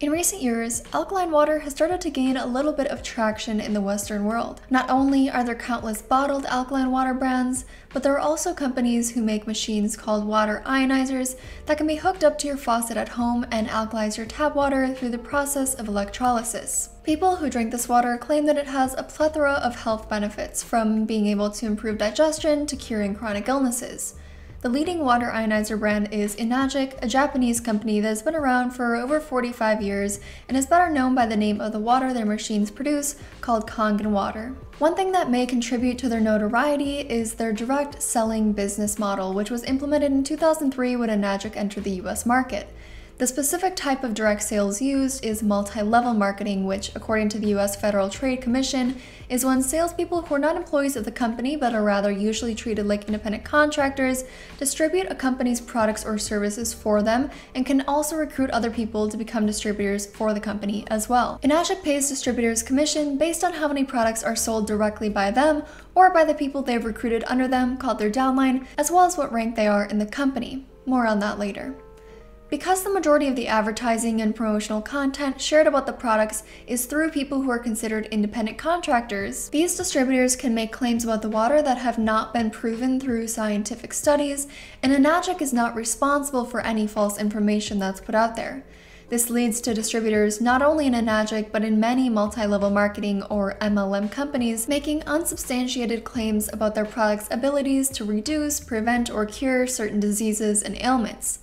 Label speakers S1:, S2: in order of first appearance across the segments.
S1: In recent years, alkaline water has started to gain a little bit of traction in the Western world. Not only are there countless bottled alkaline water brands, but there are also companies who make machines called water ionizers that can be hooked up to your faucet at home and alkalize your tap water through the process of electrolysis. People who drink this water claim that it has a plethora of health benefits, from being able to improve digestion to curing chronic illnesses. The leading water ionizer brand is Enagic, a Japanese company that has been around for over 45 years and is better known by the name of the water their machines produce, called Kangen water. One thing that may contribute to their notoriety is their direct selling business model, which was implemented in 2003 when Enagic entered the US market. The specific type of direct sales used is multi level marketing, which, according to the US Federal Trade Commission, is when salespeople who are not employees of the company but are rather usually treated like independent contractors distribute a company's products or services for them and can also recruit other people to become distributors for the company as well. Enagic pays distributors commission based on how many products are sold directly by them or by the people they've recruited under them, called their downline, as well as what rank they are in the company. More on that later. Because the majority of the advertising and promotional content shared about the products is through people who are considered independent contractors, these distributors can make claims about the water that have not been proven through scientific studies, and Enagic is not responsible for any false information that's put out there. This leads to distributors not only in Enagic but in many multi-level marketing or MLM companies making unsubstantiated claims about their products' abilities to reduce, prevent, or cure certain diseases and ailments.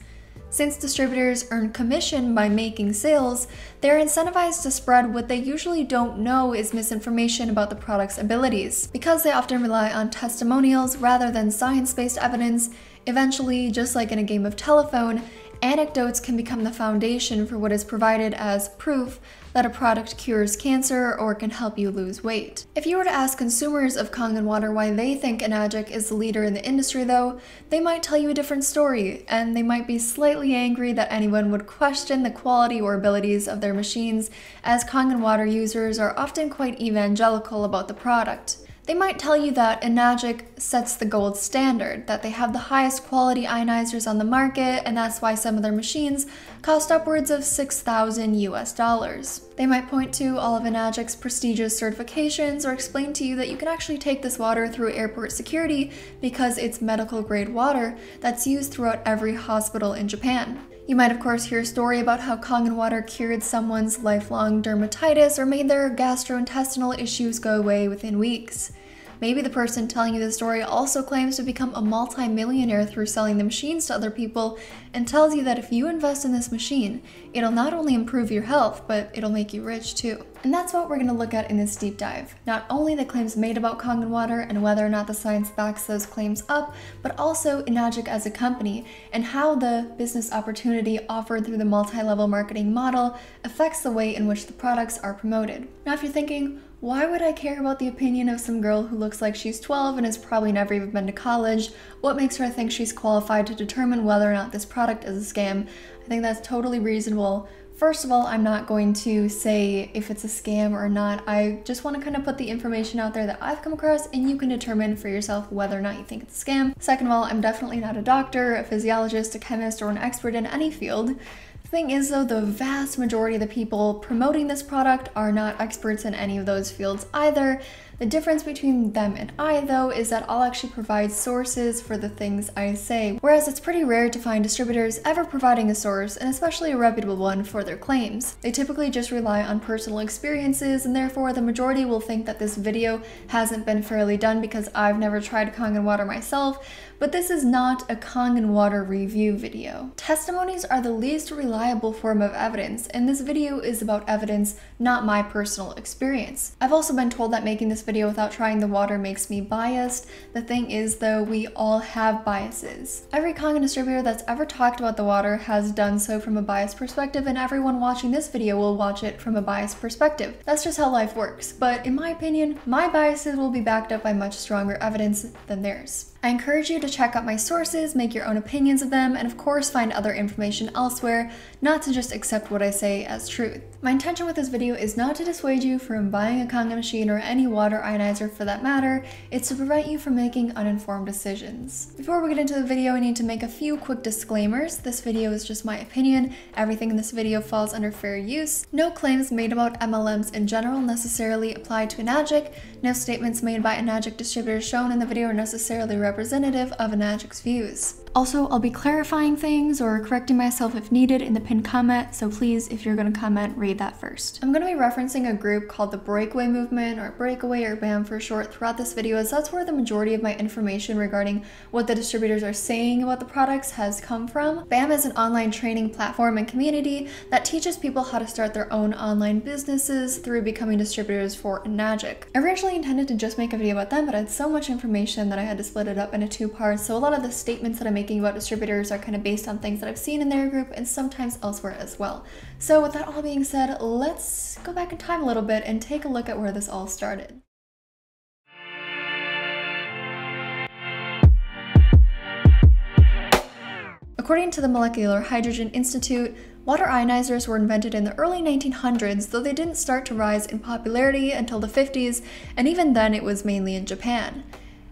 S1: Since distributors earn commission by making sales, they're incentivized to spread what they usually don't know is misinformation about the product's abilities. Because they often rely on testimonials rather than science based evidence, eventually, just like in a game of telephone, anecdotes can become the foundation for what is provided as proof that a product cures cancer or can help you lose weight. If you were to ask consumers of Kangen water why they think Enagic is the leader in the industry though, they might tell you a different story, and they might be slightly angry that anyone would question the quality or abilities of their machines, as Kangen water users are often quite evangelical about the product. They might tell you that Enagic sets the gold standard, that they have the highest quality ionizers on the market, and that's why some of their machines cost upwards of 6,000 US dollars. They might point to all of Enagic's prestigious certifications or explain to you that you can actually take this water through airport security because it's medical grade water that's used throughout every hospital in Japan. You might, of course, hear a story about how Kangen water cured someone's lifelong dermatitis or made their gastrointestinal issues go away within weeks. Maybe the person telling you the story also claims to become a multi-millionaire through selling the machines to other people and tells you that if you invest in this machine, it'll not only improve your health, but it'll make you rich too. And that's what we're going to look at in this deep dive. Not only the claims made about Kangen water and whether or not the science backs those claims up, but also Enagic as a company and how the business opportunity offered through the multi-level marketing model affects the way in which the products are promoted. Now if you're thinking, why would I care about the opinion of some girl who looks like she's 12 and has probably never even been to college? What makes her think she's qualified to determine whether or not this product is a scam? I think that's totally reasonable. First of all, I'm not going to say if it's a scam or not. I just want to kind of put the information out there that I've come across and you can determine for yourself whether or not you think it's a scam. Second of all, I'm definitely not a doctor, a physiologist, a chemist, or an expert in any field. Thing is though, the vast majority of the people promoting this product are not experts in any of those fields either. The difference between them and I though is that I'll actually provide sources for the things I say, whereas it's pretty rare to find distributors ever providing a source, and especially a reputable one, for their claims. They typically just rely on personal experiences, and therefore the majority will think that this video hasn't been fairly done because I've never tried Kangen water myself, but this is not a Kangen water review video. Testimonies are the least reliable form of evidence, and this video is about evidence, not my personal experience. I've also been told that making this video without trying the water makes me biased. The thing is though, we all have biases. Every Kangen distributor that's ever talked about the water has done so from a biased perspective, and everyone watching this video will watch it from a biased perspective. That's just how life works. But in my opinion, my biases will be backed up by much stronger evidence than theirs. I encourage you to check out my sources, make your own opinions of them, and of course find other information elsewhere, not to just accept what I say as truth. My intention with this video is not to dissuade you from buying a Kangen machine or any water water ionizer for that matter, it's to prevent you from making uninformed decisions. Before we get into the video, I need to make a few quick disclaimers. This video is just my opinion. Everything in this video falls under fair use. No claims made about MLMs in general necessarily apply to Enagic. No statements made by Enagic distributors shown in the video are necessarily representative of Enagic's views. Also, I'll be clarifying things or correcting myself if needed in the pinned comment, so please, if you're gonna comment, read that first. I'm gonna be referencing a group called the Breakaway Movement, or Breakaway or BAM for short, throughout this video, as that's where the majority of my information regarding what the distributors are saying about the products has come from. BAM is an online training platform and community that teaches people how to start their own online businesses through becoming distributors for Enagic. I originally intended to just make a video about them, but I had so much information that I had to split it up into two parts, so a lot of the statements that I making about distributors are kind of based on things that I've seen in their group and sometimes elsewhere as well. So with that all being said, let's go back in time a little bit and take a look at where this all started. According to the Molecular Hydrogen Institute, water ionizers were invented in the early 1900s, though they didn't start to rise in popularity until the 50s, and even then it was mainly in Japan.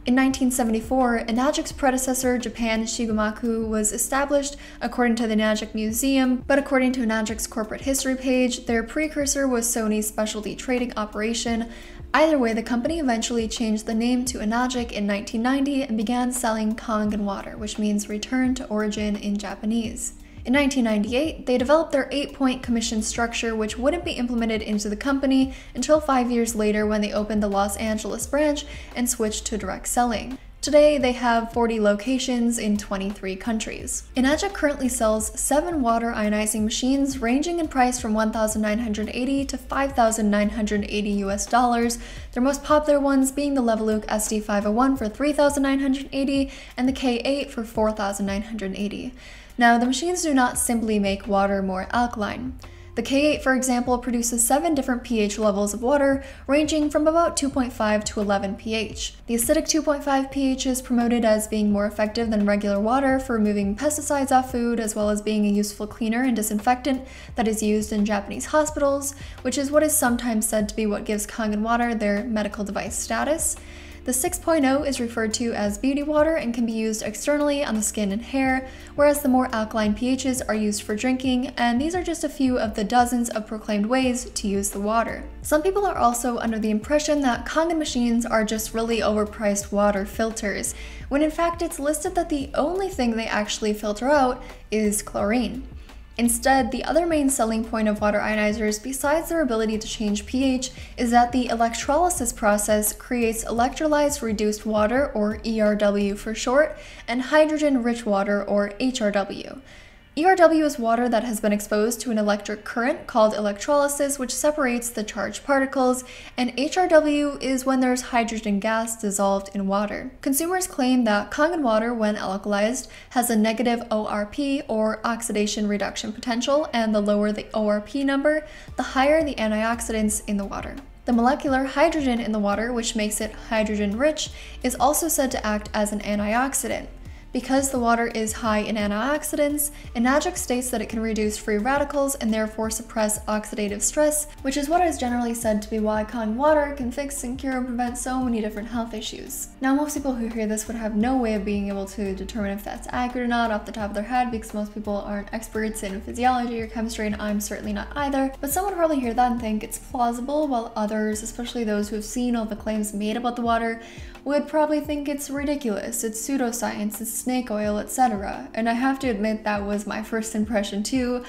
S1: In 1974, Enagic's predecessor, Japan Shigomaku, was established according to the Enagic Museum, but according to Enagic's corporate history page, their precursor was Sony's specialty trading operation. Either way, the company eventually changed the name to Enagic in 1990 and began selling Kangen water, which means return to origin in Japanese. In 1998, they developed their eight point commission structure, which wouldn't be implemented into the company until five years later when they opened the Los Angeles branch and switched to direct selling. Today, they have 40 locations in 23 countries. Enagic currently sells seven water ionizing machines ranging in price from 1,980 to 5,980 US dollars, their most popular ones being the Leveluk SD501 for 3,980 and the K8 for 4,980. Now, the machines do not simply make water more alkaline. The K8, for example, produces 7 different pH levels of water, ranging from about 2.5 to 11 pH. The acidic 2.5 pH is promoted as being more effective than regular water for removing pesticides off food, as well as being a useful cleaner and disinfectant that is used in Japanese hospitals, which is what is sometimes said to be what gives Kangen water their medical device status. The 6.0 is referred to as beauty water and can be used externally on the skin and hair, whereas the more alkaline pHs are used for drinking, and these are just a few of the dozens of proclaimed ways to use the water. Some people are also under the impression that Kangen machines are just really overpriced water filters, when in fact it's listed that the only thing they actually filter out is chlorine. Instead, the other main selling point of water ionizers, besides their ability to change pH, is that the electrolysis process creates electrolyzed reduced water, or ERW for short, and hydrogen rich water, or HRW. ERW is water that has been exposed to an electric current called electrolysis, which separates the charged particles, and HRW is when there's hydrogen gas dissolved in water. Consumers claim that Kangen water, when alkalized, has a negative ORP or oxidation reduction potential, and the lower the ORP number, the higher the antioxidants in the water. The molecular hydrogen in the water, which makes it hydrogen rich, is also said to act as an antioxidant. Because the water is high in antioxidants, Enagic states that it can reduce free radicals and therefore suppress oxidative stress, which is what is generally said to be why Kangen water can fix and cure and prevent so many different health issues. Now, most people who hear this would have no way of being able to determine if that's accurate or not off the top of their head because most people aren't experts in physiology or chemistry, and I'm certainly not either. But some would probably hear that and think it's plausible, while others, especially those who have seen all the claims made about the water, would probably think it's ridiculous, it's pseudoscience, it's snake oil, etc. And I have to admit that was my first impression too.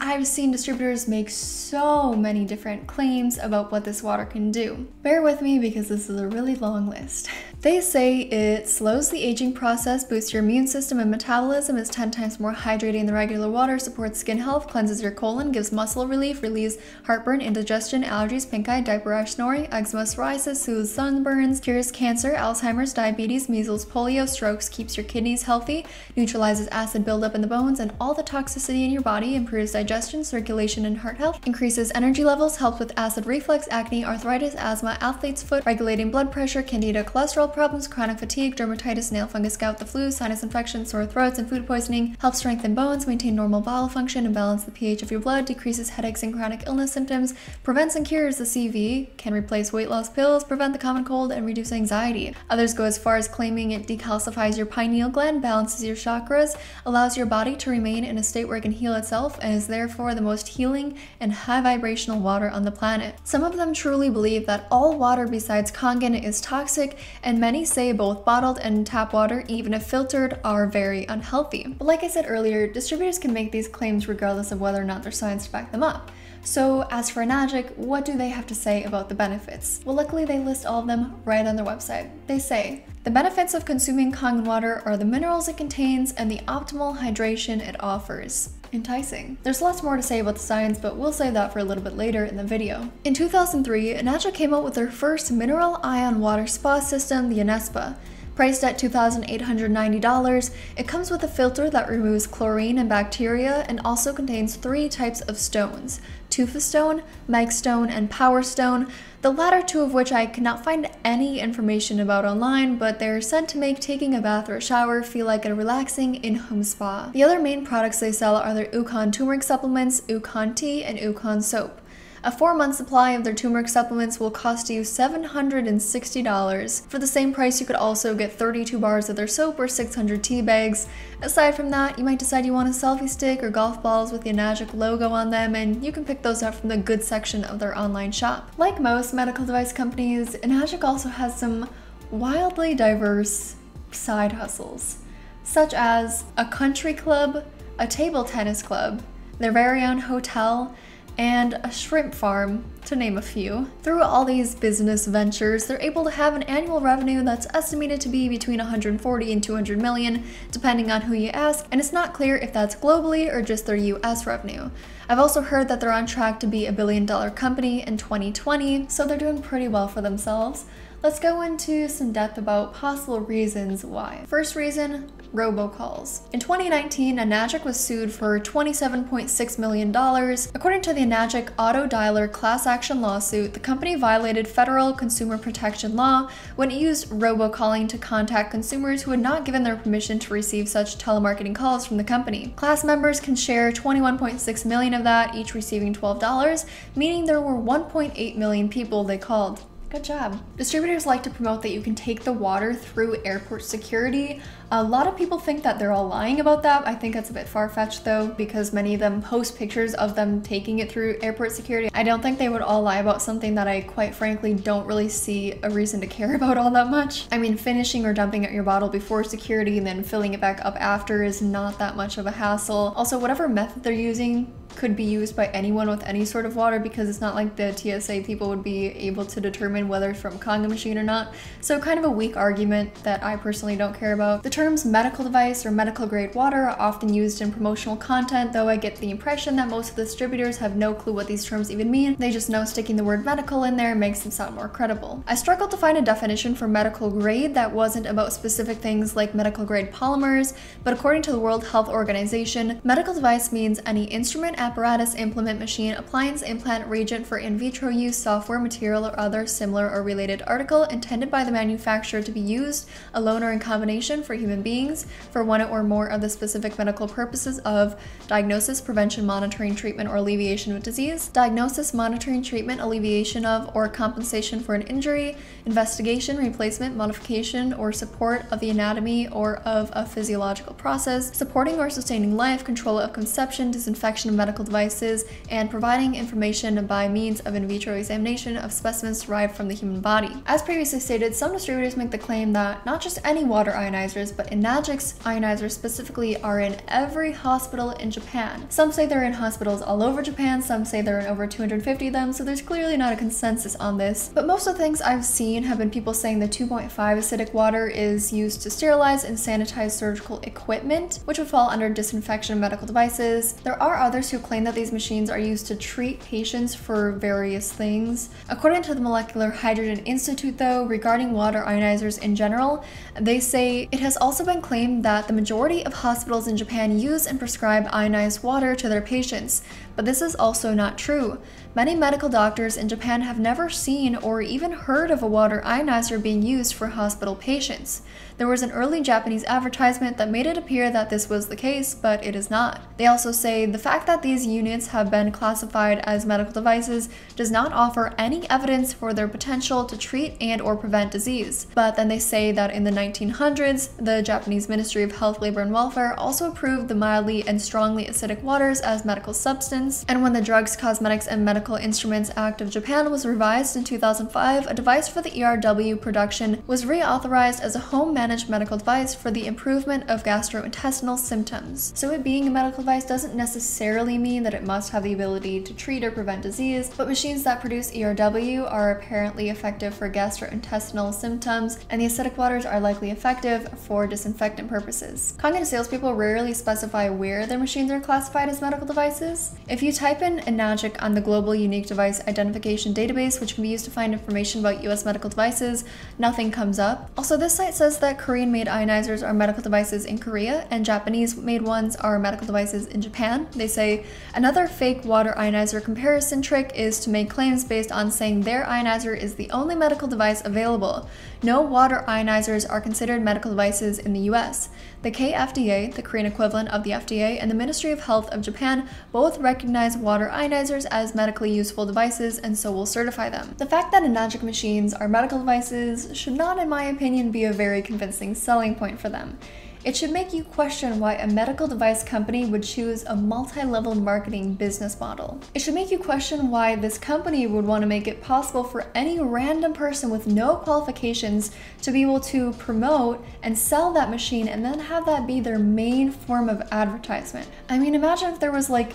S1: I've seen distributors make so many different claims about what this water can do. Bear with me because this is a really long list. They say it slows the aging process, boosts your immune system and metabolism, is 10 times more hydrating than regular water, supports skin health, cleanses your colon, gives muscle relief, relieves heartburn, indigestion, allergies, pink eye, diaper rash, snoring, eczema, psoriasis, soothes sunburns, cures cancer, Alzheimer's, diabetes, measles, polio, strokes, keeps your kidneys healthy, neutralizes acid buildup in the bones and all the toxicity in your body, improves digestion, circulation, and heart health, increases energy levels, helps with acid reflux, acne, arthritis, asthma, athlete's foot, regulating blood pressure, candida, cholesterol health problems, chronic fatigue, dermatitis, nail fungus, gout, the flu, sinus infection, sore throats, and food poisoning, helps strengthen bones, maintain normal bowel function, and balance the pH of your blood, decreases headaches and chronic illness symptoms, prevents and cures the CV, can replace weight loss pills, prevent the common cold, and reduce anxiety. Others go as far as claiming it decalcifies your pineal gland, balances your chakras, allows your body to remain in a state where it can heal itself, and is therefore the most healing and high vibrational water on the planet. Some of them truly believe that all water besides Kangen is toxic, and many say both bottled and tap water, even if filtered, are very unhealthy. But like I said earlier, distributors can make these claims regardless of whether or not there's science to back them up. So as for Enagic, what do they have to say about the benefits? Well, luckily they list all of them right on their website. They say, the benefits of consuming Kangen water are the minerals it contains and the optimal hydration it offers. Enticing. There's lots more to say about the science, but we'll save that for a little bit later in the video. In 2003, Enagic came out with their first mineral ion water spa system, the Enespa. Priced at $2,890, it comes with a filter that removes chlorine and bacteria and also contains three types of stones, Tufa Stone, Mike Stone, and Power Stone, the latter two of which I could not find any information about online, but they're said to make taking a bath or a shower feel like a relaxing in-home spa. The other main products they sell are their Ukon turmeric supplements, Ukon tea, and Ukon soap. A four month supply of their turmeric supplements will cost you $760. For the same price, you could also get 32 bars of their soap or 600 tea bags. Aside from that, you might decide you want a selfie stick or golf balls with the Enagic logo on them, and you can pick those up from the goods section of their online shop. Like most medical device companies, Enagic also has some wildly diverse side hustles, such as a country club, a table tennis club, their very own hotel, and a shrimp farm, to name a few. Through all these business ventures, they're able to have an annual revenue that's estimated to be between 140 and 200 million, depending on who you ask, and it's not clear if that's globally or just their US revenue. I've also heard that they're on track to be a billion dollar company in 2020, so they're doing pretty well for themselves. Let's go into some depth about possible reasons why. First reason, robocalls. In 2019, Enagic was sued for $27.6 million. According to the Enagic Auto Dialer class action lawsuit, the company violated federal consumer protection law when it used robocalling to contact consumers who had not given their permission to receive such telemarketing calls from the company. Class members can share 21.6 million of that, each receiving $12, meaning there were 1.8 million people they called. Good job. Distributors like to promote that you can take the water through airport security. A lot of people think that they're all lying about that. I think that's a bit far-fetched though, because many of them post pictures of them taking it through airport security. I don't think they would all lie about something that I quite frankly don't really see a reason to care about all that much. I mean, finishing or dumping out your bottle before security and then filling it back up after is not that much of a hassle. Also, whatever method they're using, could be used by anyone with any sort of water because it's not like the TSA people would be able to determine whether it's from a Kangen machine or not. So kind of a weak argument that I personally don't care about. The terms medical device or medical grade water are often used in promotional content, though I get the impression that most of the distributors have no clue what these terms even mean. They just know sticking the word medical in there makes them sound more credible. I struggled to find a definition for medical grade that wasn't about specific things like medical grade polymers, but according to the World Health Organization, medical device means any instrument apparatus, implement, machine, appliance, implant, reagent for in vitro use, software, material, or other similar or related article intended by the manufacturer to be used alone or in combination for human beings for one or more of the specific medical purposes of diagnosis, prevention, monitoring, treatment, or alleviation of disease, diagnosis, monitoring, treatment, alleviation of, or compensation for an injury, investigation, replacement, modification, or support of the anatomy or of a physiological process, supporting or sustaining life, control of conception, disinfection of medical devices, and providing information by means of in vitro examination of specimens derived from the human body. As previously stated, some distributors make the claim that not just any water ionizers, but Enagic's ionizers specifically are in every hospital in Japan. Some say they're in hospitals all over Japan, some say they're in over 250 of them, so there's clearly not a consensus on this. But most of the things I've seen have been people saying the 2.5 acidic water is used to sterilize and sanitize surgical equipment, which would fall under disinfection of medical devices. There are others who claim that these machines are used to treat patients for various things. According to the Molecular Hydrogen Institute, though, regarding water ionizers in general, they say it has also been claimed that the majority of hospitals in Japan use and prescribe ionized water to their patients, but this is also not true. Many medical doctors in Japan have never seen or even heard of a water ionizer being used for hospital patients. There was an early Japanese advertisement that made it appear that this was the case, but it is not. They also say the fact that these units have been classified as medical devices does not offer any evidence for their potential to treat and or prevent disease. But then they say that in the 1900s, the Japanese Ministry of Health, Labor and Welfare also approved the mildly and strongly acidic waters as medical substance, and when the Drugs, Cosmetics and Medical Instruments Act of Japan was revised in 2005, a device for the ERW production was reauthorized as a home managed medical device for the improvement of gastrointestinal symptoms. So it being a medical device doesn't necessarily mean that it must have the ability to treat or prevent disease, but machines that produce ERW are apparently effective for gastrointestinal symptoms, and the acidic waters are likely effective for disinfectant purposes. Kangen salespeople rarely specify where their machines are classified as medical devices. If you type in Enagic on the Global Unique Device Identification Database, which can be used to find information about US medical devices, nothing comes up. Also, this site says that Korean made ionizers are medical devices in Korea and Japanese made ones are medical devices in Japan. They say another fake water ionizer comparison trick is to make claims based on saying their ionizer is the only medical device available. No water ionizers are considered medical devices in the US. The KFDA, the Korean equivalent of the FDA, and the Ministry of Health of Japan both recognize water ionizers as medically useful devices and so will certify them. The fact that Enagic machines are medical devices should not, in my opinion, be a very convincing selling point for them. It should make you question why a medical device company would choose a multi level marketing business model. It should make you question why this company would want to make it possible for any random person with no qualifications to be able to promote and sell that machine and then have that be their main form of advertisement. I mean, imagine if there was like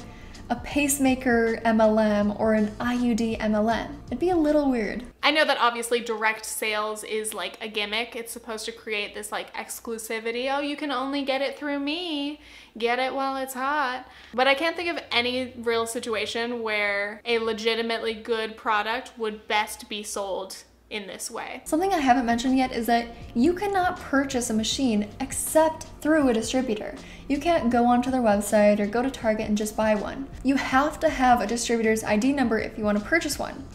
S1: a pacemaker MLM or an IUD MLM. It'd be a little weird.
S2: I know that obviously direct sales is like a gimmick. It's supposed to create this like exclusivity. Oh, you can only get it through me. Get it while it's hot. But I can't think of any real situation where a legitimately good product would best be sold in this way.
S1: Something I haven't mentioned yet is that you cannot purchase a machine except through a distributor. You can't go onto their website or go to Target and just buy one. You have to have a distributor's ID number if you want to purchase one.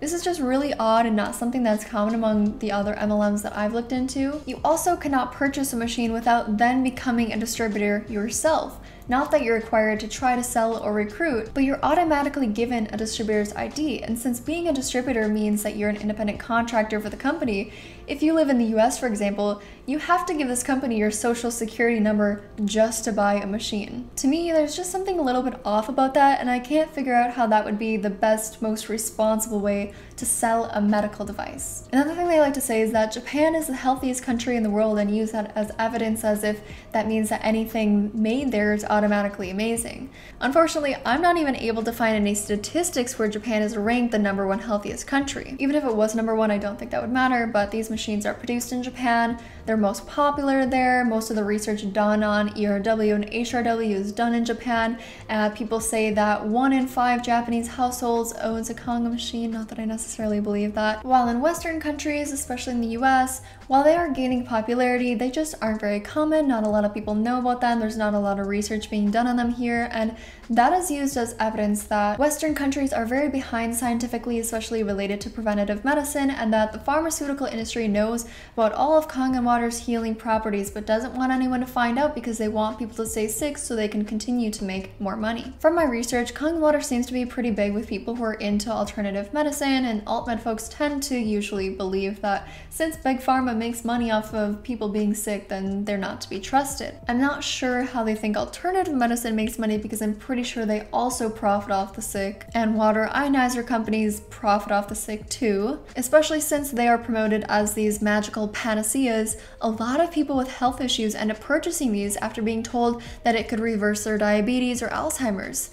S1: This is just really odd and not something that's common among the other MLMs that I've looked into. You also cannot purchase a machine without then becoming a distributor yourself. Not that you're required to try to sell or recruit, but you're automatically given a distributor's ID. And since being a distributor means that you're an independent contractor for the company, if you live in the US, for example, you have to give this company your social security number just to buy a machine. To me, there's just something a little bit off about that, and I can't figure out how that would be the best, most responsible way to sell a medical device. Another thing they like to say is that Japan is the healthiest country in the world and use that as evidence as if that means that anything made there is automatically amazing. Unfortunately, I'm not even able to find any statistics where Japan is ranked the number one healthiest country. Even if it was number one, I don't think that would matter, but these machines are produced in Japan, they're most popular there, most of the research done on ERW and HRW is done in Japan. Uh, people say that one in five Japanese households owns a Kangen machine, not that I necessarily believe that. While in Western countries, especially in the US, while they are gaining popularity, they just aren't very common. Not a lot of people know about them. There's not a lot of research being done on them here. And that is used as evidence that Western countries are very behind scientifically, especially related to preventative medicine, and that the pharmaceutical industry knows about all of Kangen water's healing properties, but doesn't want anyone to find out because they want people to stay sick so they can continue to make more money. From my research, Kangen water seems to be pretty big with people who are into alternative medicine, and alt med folks tend to usually believe that since Big Pharma makes money off of people being sick, then they're not to be trusted. I'm not sure how they think alternative medicine makes money because I'm pretty sure they also profit off the sick, and water ionizer companies profit off the sick too. Especially since they are promoted as these magical panaceas, a lot of people with health issues end up purchasing these after being told that it could reverse their diabetes or Alzheimer's.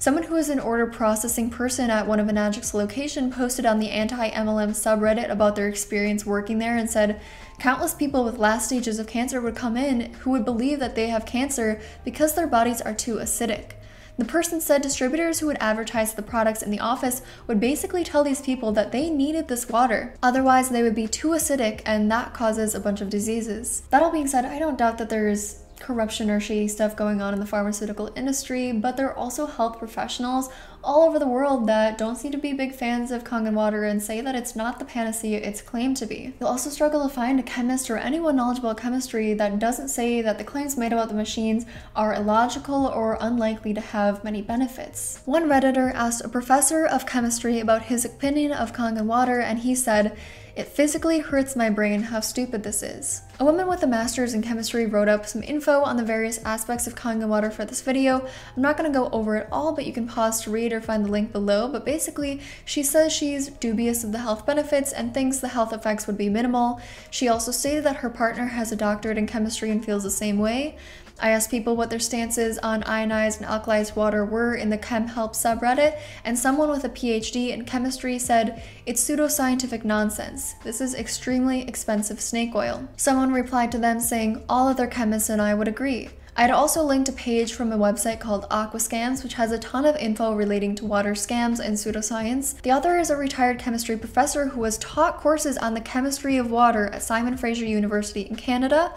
S1: Someone who is an order processing person at one of Enagic's location posted on the anti-MLM subreddit about their experience working there and said, Countless people with last stages of cancer would come in who would believe that they have cancer because their bodies are too acidic. The person said distributors who would advertise the products in the office would basically tell these people that they needed this water. Otherwise, they would be too acidic and that causes a bunch of diseases. That all being said, I don't doubt that there's corruption or shady stuff going on in the pharmaceutical industry, but there are also health professionals all over the world that don't seem to be big fans of Kangen water and say that it's not the panacea it's claimed to be. You'll also struggle to find a chemist or anyone knowledgeable about chemistry that doesn't say that the claims made about the machines are illogical or unlikely to have many benefits. One Redditor asked a professor of chemistry about his opinion of Kangen water, and he said, it physically hurts my brain how stupid this is. A woman with a master's in chemistry wrote up some info on the various aspects of Kangen water for this video. I'm not going to go over it all, but you can pause to read or find the link below. But basically, she says she's dubious of the health benefits and thinks the health effects would be minimal. She also stated that her partner has a doctorate in chemistry and feels the same way. I asked people what their stances on ionized and alkalized water were in the ChemHelp subreddit, and someone with a PhD in chemistry said, It's pseudoscientific nonsense. This is extremely expensive snake oil. Someone replied to them saying, All other chemists and I would agree. I had also linked a page from a website called Aquascams, which has a ton of info relating to water scams and pseudoscience. The author is a retired chemistry professor who has taught courses on the chemistry of water at Simon Fraser University in Canada.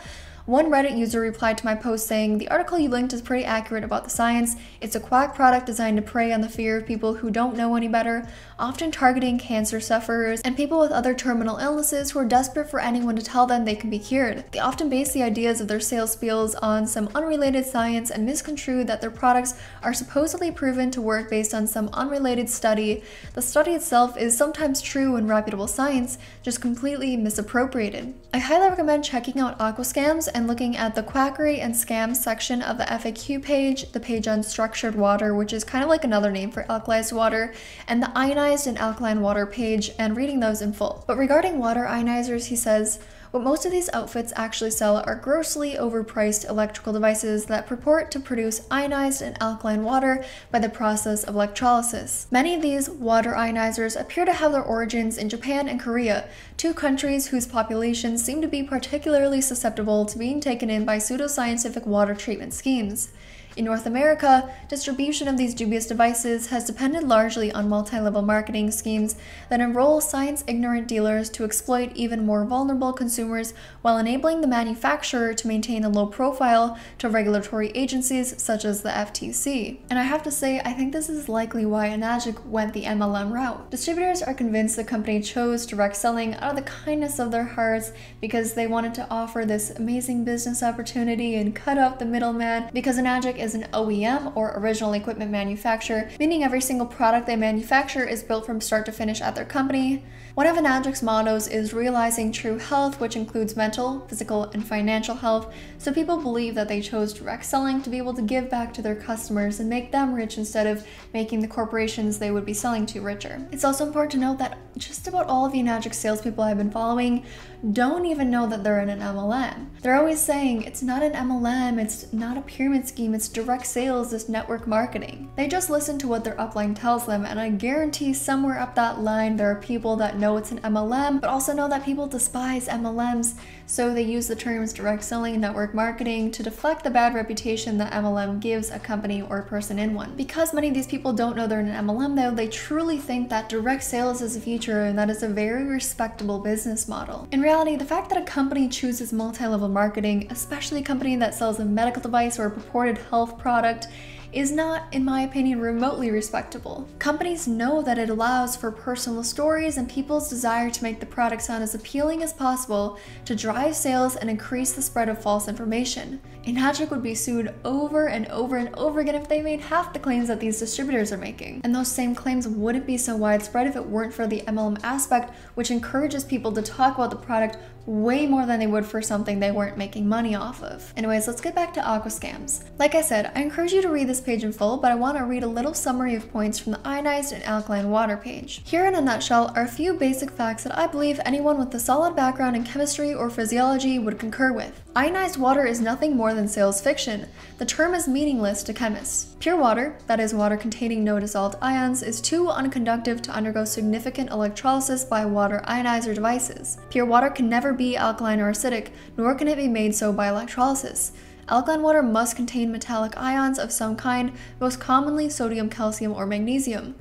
S1: One Reddit user replied to my post saying, The article you linked is pretty accurate about the science. It's a quack product designed to prey on the fear of people who don't know any better, often targeting cancer sufferers and people with other terminal illnesses who are desperate for anyone to tell them they can be cured. They often base the ideas of their sales spiels on some unrelated science and misconstrue that their products are supposedly proven to work based on some unrelated study. The study itself is sometimes true and reputable science, just completely misappropriated. I highly recommend checking out Aquascams and looking at the quackery and scams section of the FAQ page, the page on structured water, which is kind of like another name for alkalized water, and the ionized and alkaline water page, and reading those in full. But regarding water ionizers, he says, what most of these outfits actually sell are grossly overpriced electrical devices that purport to produce ionized and alkaline water by the process of electrolysis. Many of these water ionizers appear to have their origins in Japan and Korea, two countries whose populations seem to be particularly susceptible to being taken in by pseudoscientific water treatment schemes. In North America, distribution of these dubious devices has depended largely on multi-level marketing schemes that enroll science-ignorant dealers to exploit even more vulnerable consumers while enabling the manufacturer to maintain a low profile to regulatory agencies such as the FTC. And I have to say, I think this is likely why Enagic went the MLM route. Distributors are convinced the company chose direct selling out of the kindness of their hearts because they wanted to offer this amazing business opportunity and cut out the middleman because Enagic is an OEM or original equipment manufacturer, meaning every single product they manufacture is built from start to finish at their company. One of Enagic's mottos is realizing true health, which includes mental, physical, and financial health, so people believe that they chose direct selling to be able to give back to their customers and make them rich instead of making the corporations they would be selling to richer. It's also important to note that just about all of the Enagic salespeople I've been following don't even know that they're in an MLM. They're always saying it's not an MLM, it's not a pyramid scheme, it's direct sales, it's network marketing. They just listen to what their upline tells them, and I guarantee somewhere up that line there are people that know it's an MLM, but also know that people despise MLMs, so they use the terms direct selling and network marketing to deflect the bad reputation that MLM gives a company or a person in one. Because many of these people don't know they're in an MLM though, they truly think that direct sales is the future and that is a very respectable business model. In reality, the fact that a company chooses multi-level marketing, especially a company that sells a medical device or a purported health product, is not, in my opinion, remotely respectable. Companies know that it allows for personal stories and people's desire to make the product sound as appealing as possible to drive sales and increase the spread of false information. Enagic would be sued over and over and over again if they made half the claims that these distributors are making. And those same claims wouldn't be so widespread if it weren't for the MLM aspect, which encourages people to talk about the product way more than they would for something they weren't making money off of. Anyways, let's get back to Aquascams. Like I said, I encourage you to read this page in full, but I want to read a little summary of points from the ionized and alkaline water page. Here in a nutshell are a few basic facts that I believe anyone with a solid background in chemistry or physiology would concur with. Ionized water is nothing more than sales fiction. The term is meaningless to chemists. Pure water, that is water containing no dissolved ions, is too unconductive to undergo significant electrolysis by water ionizer devices. Pure water can never be alkaline or acidic, nor can it be made so by electrolysis. Alkaline water must contain metallic ions of some kind, most commonly sodium, calcium, or magnesium.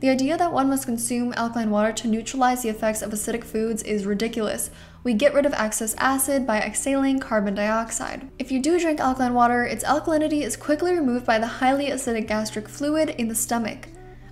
S1: The idea that one must consume alkaline water to neutralize the effects of acidic foods is ridiculous. We get rid of excess acid by exhaling carbon dioxide. If you do drink alkaline water, its alkalinity is quickly removed by the highly acidic gastric fluid in the stomach.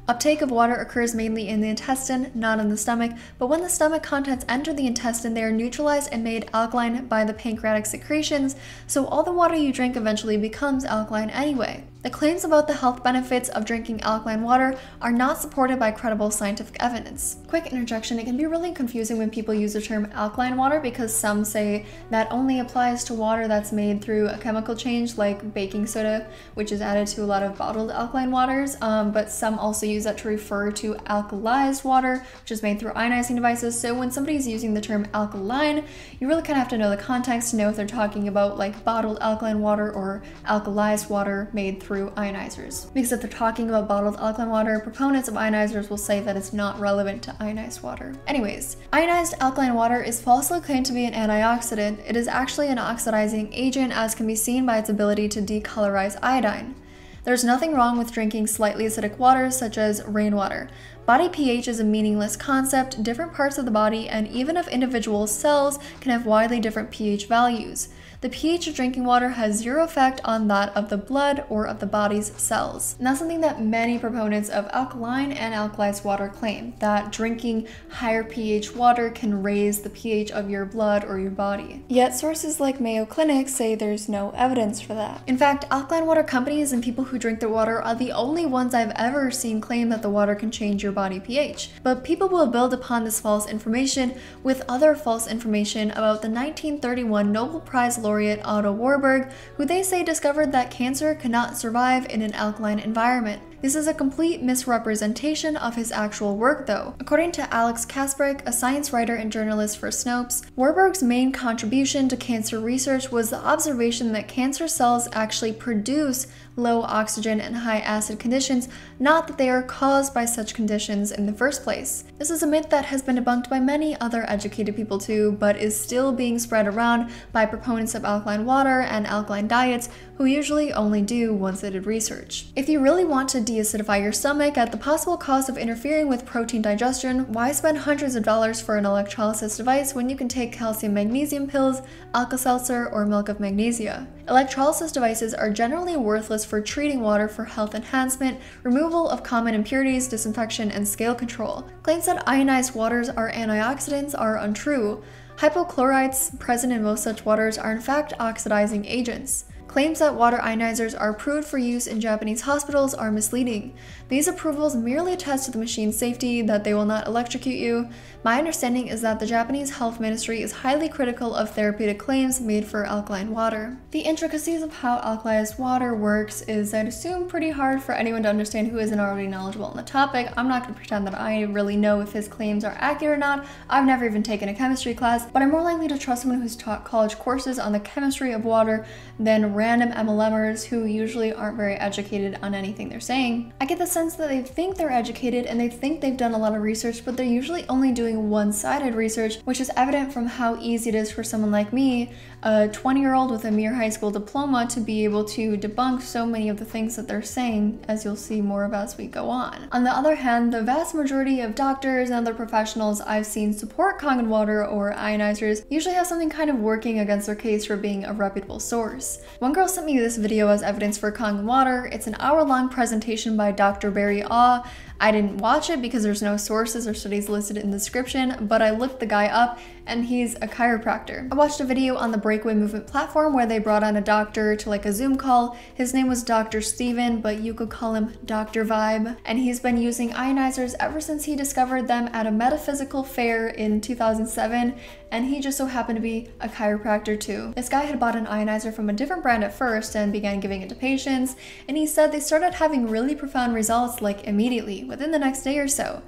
S1: Uptake of water occurs mainly in the intestine, not in the stomach, but when the stomach contents enter the intestine, they are neutralized and made alkaline by the pancreatic secretions, so all the water you drink eventually becomes alkaline anyway. The claims about the health benefits of drinking alkaline water are not supported by credible scientific evidence. Quick interjection, it can be really confusing when people use the term alkaline water because some say that only applies to water that's made through a chemical change like baking soda, which is added to a lot of bottled alkaline waters, um, but some also use that to refer to alkalized water, which is made through ionizing devices. So when somebody's using the term alkaline, you really kind of have to know the context to know if they're talking about like bottled alkaline water or alkalized water made through through ionizers. Because if they're talking about bottled alkaline water, proponents of ionizers will say that it's not relevant to ionized water. Anyways, ionized alkaline water is falsely claimed to be an antioxidant. It is actually an oxidizing agent as can be seen by its ability to decolorize iodine. There's nothing wrong with drinking slightly acidic water such as rainwater. Body pH is a meaningless concept. Different parts of the body and even of individual cells can have widely different pH values the pH of drinking water has zero effect on that of the blood or of the body's cells. And that's something that many proponents of alkaline and alkalized water claim, that drinking higher pH water can raise the pH of your blood or your body. Yet sources like Mayo Clinic say there's no evidence for that. In fact, alkaline water companies and people who drink their water are the only ones I've ever seen claim that the water can change your body pH. But people will build upon this false information with other false information about the 1931 Nobel Prize laureate laureate Otto Warburg, who they say discovered that cancer cannot survive in an alkaline environment. This is a complete misrepresentation of his actual work, though. According to Alex Kasprak, a science writer and journalist for Snopes, Warburg's main contribution to cancer research was the observation that cancer cells actually produce low oxygen and high acid conditions, not that they are caused by such conditions in the first place. This is a myth that has been debunked by many other educated people too, but is still being spread around by proponents of alkaline water and alkaline diets who usually only do one-sided research. If you really want to deacidify your stomach at the possible cost of interfering with protein digestion, why spend hundreds of dollars for an electrolysis device when you can take calcium magnesium pills, Alka-Seltzer, or milk of magnesia? Electrolysis devices are generally worthless for treating water for health enhancement, removal of common impurities, disinfection, and scale control. Claims that ionized waters are antioxidants are untrue. Hypochlorites present in most such waters are in fact oxidizing agents. Claims that water ionizers are approved for use in Japanese hospitals are misleading. These approvals merely attest to the machine's safety, that they will not electrocute you. My understanding is that the Japanese Health Ministry is highly critical of therapeutic claims made for alkaline water. The intricacies of how alkalized water works is, I'd assume, pretty hard for anyone to understand who isn't already knowledgeable on the topic. I'm not going to pretend that I really know if his claims are accurate or not. I've never even taken a chemistry class, but I'm more likely to trust someone who's taught college courses on the chemistry of water than random MLMers who usually aren't very educated on anything they're saying. I get the sense that they think they're educated and they think they've done a lot of research, but they're usually only doing one-sided research, which is evident from how easy it is for someone like me, a 20-year-old with a mere high school diploma, to be able to debunk so many of the things that they're saying, as you'll see more of as we go on. On the other hand, the vast majority of doctors and other professionals I've seen support Kangen water or ionizers usually have something kind of working against their case for being a reputable source. One girl sent me this video as evidence for Kangen water. It's an hour-long presentation by Dr. Barry Ah I didn't watch it because there's no sources or studies listed in the description, but I looked the guy up and he's a chiropractor. I watched a video on the Breakaway Movement platform where they brought on a doctor to like a Zoom call. His name was Dr. Steven, but you could call him Dr. Vibe. And he's been using ionizers ever since he discovered them at a metaphysical fair in 2007 and he just so happened to be a chiropractor too. This guy had bought an ionizer from a different brand at first and began giving it to patients, and he said they started having really profound results like immediately, within the next day or so.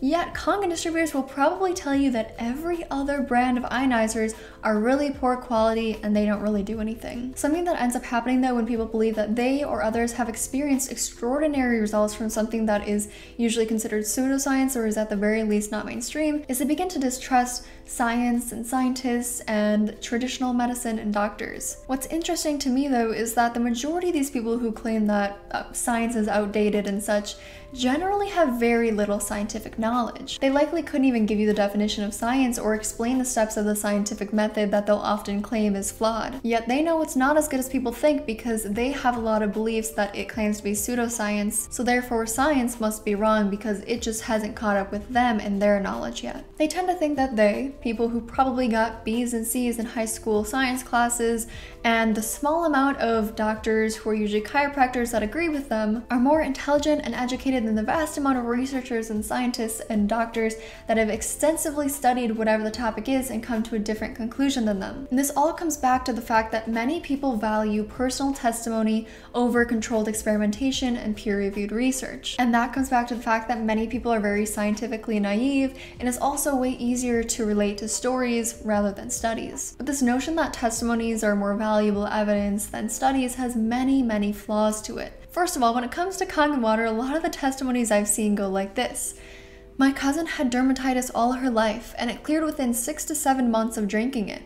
S1: Yet, Kangen distributors will probably tell you that every other brand of ionizers are really poor quality and they don't really do anything. Something that ends up happening though when people believe that they or others have experienced extraordinary results from something that is usually considered pseudoscience or is at the very least not mainstream is they begin to distrust science and scientists and traditional medicine and doctors. What's interesting to me though is that the majority of these people who claim that uh, science is outdated and such generally have very little scientific knowledge. They likely couldn't even give you the definition of science or explain the steps of the scientific method that they'll often claim is flawed. Yet they know it's not as good as people think because they have a lot of beliefs that it claims to be pseudoscience, so therefore science must be wrong because it just hasn't caught up with them and their knowledge yet. They tend to think that they, people who probably got B's and C's in high school science classes, and the small amount of doctors who are usually chiropractors that agree with them, are more intelligent and educated than the vast amount of researchers and scientists and doctors that have extensively studied whatever the topic is and come to a different conclusion than them. And this all comes back to the fact that many people value personal testimony over controlled experimentation and peer-reviewed research. And that comes back to the fact that many people are very scientifically naive and it's also way easier to relate to stories rather than studies. But this notion that testimonies are more valuable evidence than studies has many, many flaws to it. First of all, when it comes to Kangen water, a lot of the testimonies I've seen go like this. My cousin had dermatitis all her life, and it cleared within six to seven months of drinking it.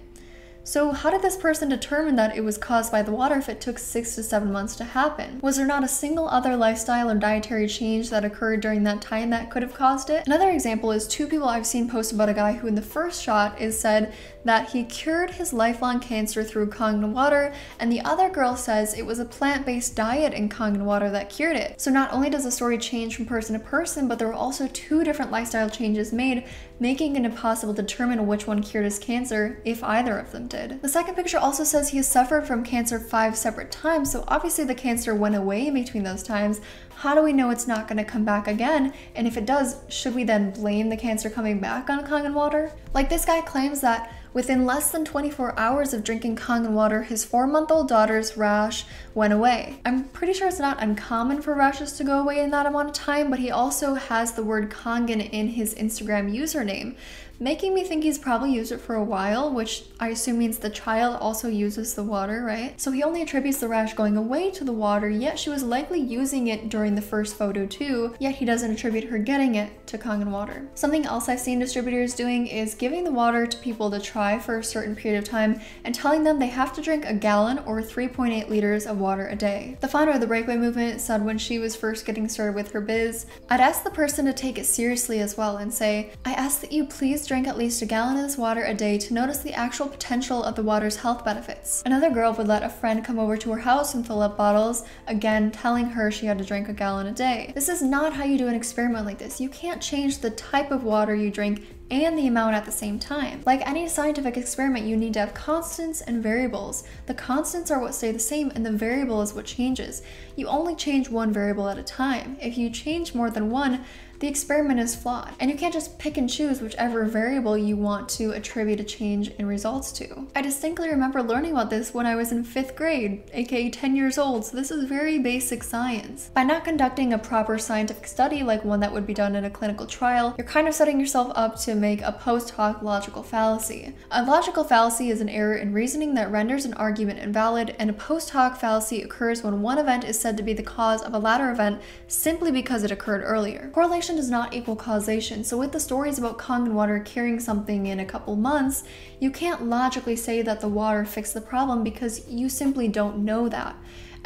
S1: So, how did this person determine that it was caused by the water if it took six to seven months to happen? Was there not a single other lifestyle or dietary change that occurred during that time that could have caused it? Another example is two people I've seen post about a guy who, in the first shot, is said that he cured his lifelong cancer through Kangen water, and the other girl says it was a plant based diet in Kangen water that cured it. So not only does the story change from person to person, but there were also two different lifestyle changes made, making it impossible to determine which one cured his cancer, if either of them did. The second picture also says he has suffered from cancer five separate times, so obviously the cancer went away in between those times. How do we know it's not going to come back again? And if it does, should we then blame the cancer coming back on Kangen water? Like this guy claims that Within less than 24 hours of drinking Kangen water, his four month old daughter's rash went away. I'm pretty sure it's not uncommon for rashes to go away in that amount of time, but he also has the word Kangen in his Instagram username making me think he's probably used it for a while, which I assume means the child also uses the water, right? So he only attributes the rash going away to the water, yet she was likely using it during the first photo too, yet he doesn't attribute her getting it to Kangen water. Something else I've seen distributors doing is giving the water to people to try for a certain period of time and telling them they have to drink a gallon or 3.8 liters of water a day. The founder of the breakaway movement said when she was first getting started with her biz, I'd ask the person to take it seriously as well and say, I ask that you please drink at least a gallon of this water a day to notice the actual potential of the water's health benefits. Another girl would let a friend come over to her house and fill up bottles, again telling her she had to drink a gallon a day. This is not how you do an experiment like this. You can't change the type of water you drink and the amount at the same time. Like any scientific experiment, you need to have constants and variables. The constants are what stay the same and the variable is what changes. You only change one variable at a time. If you change more than one, the experiment is flawed. And you can't just pick and choose whichever variable you want to attribute a change in results to. I distinctly remember learning about this when I was in fifth grade, aka 10 years old, so this is very basic science. By not conducting a proper scientific study like one that would be done in a clinical trial, you're kind of setting yourself up to make a post hoc logical fallacy. A logical fallacy is an error in reasoning that renders an argument invalid, and a post hoc fallacy occurs when one event is said to be the cause of a latter event simply because it occurred earlier. Correlation does not equal causation, so with the stories about Kangen water curing something in a couple months, you can't logically say that the water fixed the problem because you simply don't know that.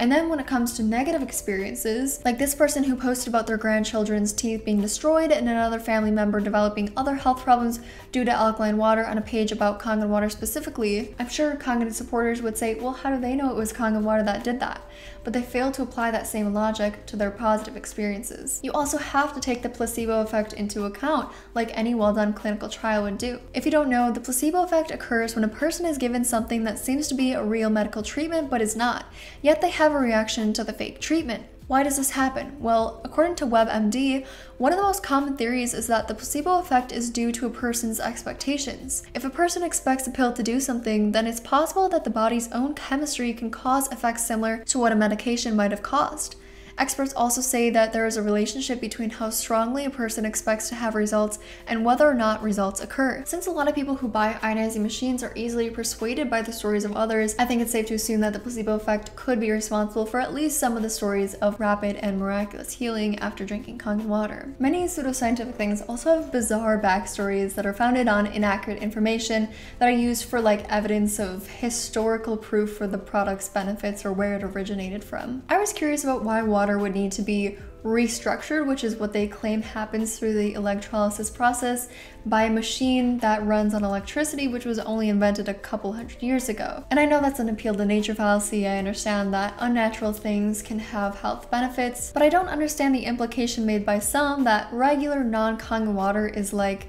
S1: And then when it comes to negative experiences, like this person who posted about their grandchildren's teeth being destroyed and another family member developing other health problems due to alkaline water on a page about Kangen water specifically, I'm sure Kangen supporters would say, well, how do they know it was Kangen water that did that? But they fail to apply that same logic to their positive experiences. You also have to take the placebo effect into account, like any well done clinical trial would do. If you don't know, the placebo effect occurs when a person is given something that seems to be a real medical treatment but is not, yet they have have a reaction to the fake treatment. Why does this happen? Well, according to WebMD, one of the most common theories is that the placebo effect is due to a person's expectations. If a person expects a pill to do something, then it's possible that the body's own chemistry can cause effects similar to what a medication might have caused. Experts also say that there is a relationship between how strongly a person expects to have results and whether or not results occur. Since a lot of people who buy ionizing machines are easily persuaded by the stories of others, I think it's safe to assume that the placebo effect could be responsible for at least some of the stories of rapid and miraculous healing after drinking Kangen water. Many pseudoscientific things also have bizarre backstories that are founded on inaccurate information that are used for like evidence of historical proof for the product's benefits or where it originated from. I was curious about why water would need to be restructured, which is what they claim happens through the electrolysis process, by a machine that runs on electricity, which was only invented a couple hundred years ago. And I know that's an appeal to nature fallacy. I understand that unnatural things can have health benefits, but I don't understand the implication made by some that regular non Kangen water is like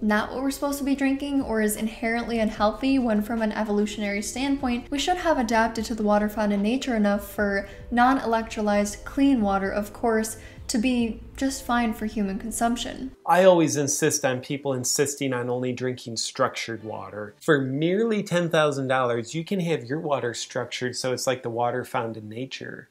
S1: not what we're supposed to be drinking or is inherently unhealthy when from an evolutionary standpoint, we should have adapted to the water found in nature enough for non-electrolyzed clean water, of course, to be just fine for human consumption.
S3: I always insist on people insisting on only drinking structured water. For merely $10,000, you can have your water structured so it's like the water found in nature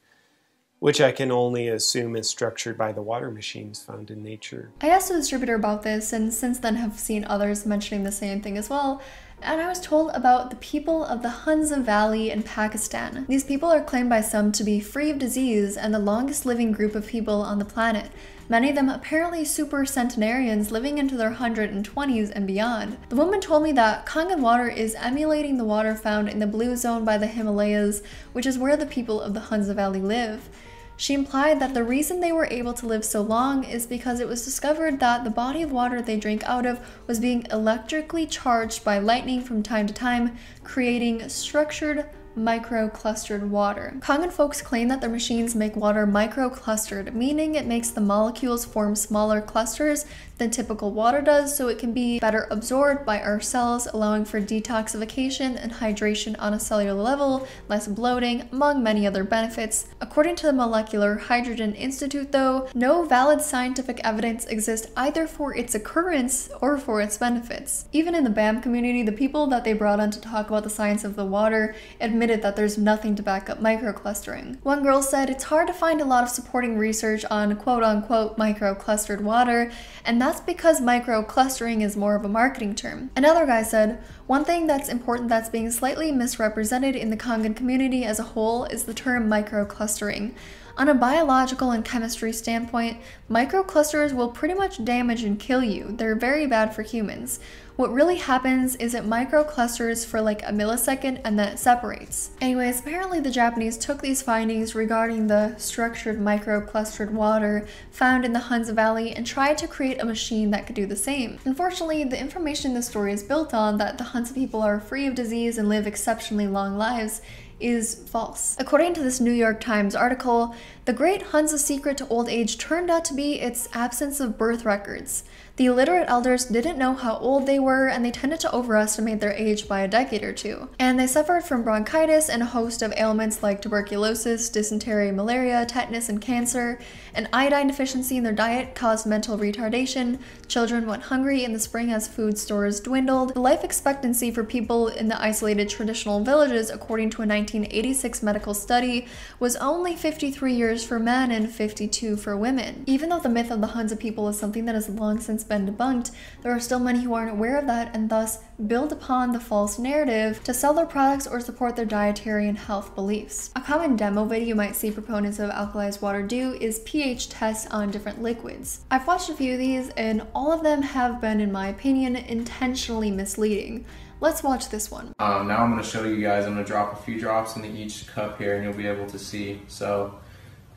S3: which I can only assume is structured by the water machines found in nature.
S1: I asked a distributor about this and since then have seen others mentioning the same thing as well. And I was told about the people of the Hunza Valley in Pakistan. These people are claimed by some to be free of disease and the longest living group of people on the planet many of them apparently super centenarians living into their 120s and beyond. The woman told me that Kangen water is emulating the water found in the blue zone by the Himalayas, which is where the people of the Hunza Valley live. She implied that the reason they were able to live so long is because it was discovered that the body of water they drank out of was being electrically charged by lightning from time to time, creating structured microclustered water. Kangen folks claim that their machines make water microclustered, meaning it makes the molecules form smaller clusters than typical water does so it can be better absorbed by our cells, allowing for detoxification and hydration on a cellular level, less bloating, among many other benefits. According to the Molecular Hydrogen Institute, though, no valid scientific evidence exists either for its occurrence or for its benefits. Even in the BAM community, the people that they brought on to talk about the science of the water admitted that there's nothing to back up microclustering. One girl said it's hard to find a lot of supporting research on quote unquote microclustered water, and that's because micro clustering is more of a marketing term. Another guy said, one thing that's important that's being slightly misrepresented in the Kangen community as a whole is the term microclustering. On a biological and chemistry standpoint, microclusters will pretty much damage and kill you. They're very bad for humans. What really happens is it microclusters for like a millisecond and then it separates. Anyways, apparently the Japanese took these findings regarding the structured microclustered water found in the Hunza Valley and tried to create a machine that could do the same. Unfortunately, the information the story is built on that the Hunza people are free of disease and live exceptionally long lives is false. According to this New York Times article, the great Hunza secret to old age turned out to be its absence of birth records. The illiterate elders didn't know how old they were and they tended to overestimate their age by a decade or two. And they suffered from bronchitis and a host of ailments like tuberculosis, dysentery, malaria, tetanus, and cancer. An iodine deficiency in their diet caused mental retardation. Children went hungry in the spring as food stores dwindled. The life expectancy for people in the isolated traditional villages, according to a 1986 medical study, was only 53 years for men and 52 for women. Even though the myth of the Hunza people is something that has long since been debunked, there are still many who aren't aware of that and thus build upon the false narrative to sell their products or support their dietary and health beliefs. A common demo video you might see proponents of alkalized water do is pH tests on different liquids. I've watched a few of these and all of them have been, in my opinion, intentionally misleading. Let's watch this one.
S4: Um, now I'm going to show you guys, I'm going to drop a few drops into each cup here and you'll be able to see. So,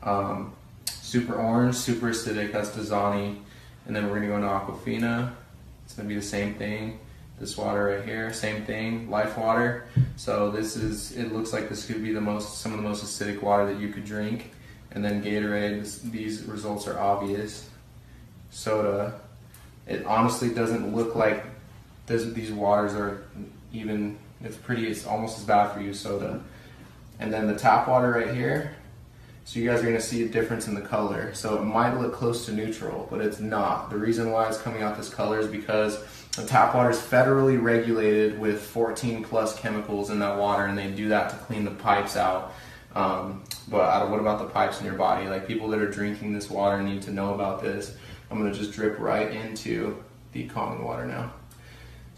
S4: um, super orange, super acidic, that's Dasani. And then we're gonna go into Aquafina. It's gonna be the same thing. This water right here, same thing, life water. So this is, it looks like this could be the most, some of the most acidic water that you could drink. And then Gatorade, this, these results are obvious. Soda, it honestly doesn't look like this, these waters are even, it's pretty, it's almost as bad for you, soda. And then the tap water right here, so you guys are gonna see a difference in the color. So it might look close to neutral, but it's not. The reason why it's coming out this color is because the tap water is federally regulated with 14 plus chemicals in that water and they do that to clean the pipes out Um, but what about the pipes in your body? Like people that are drinking this water need to know about this. I'm gonna just drip right into the Kangen water now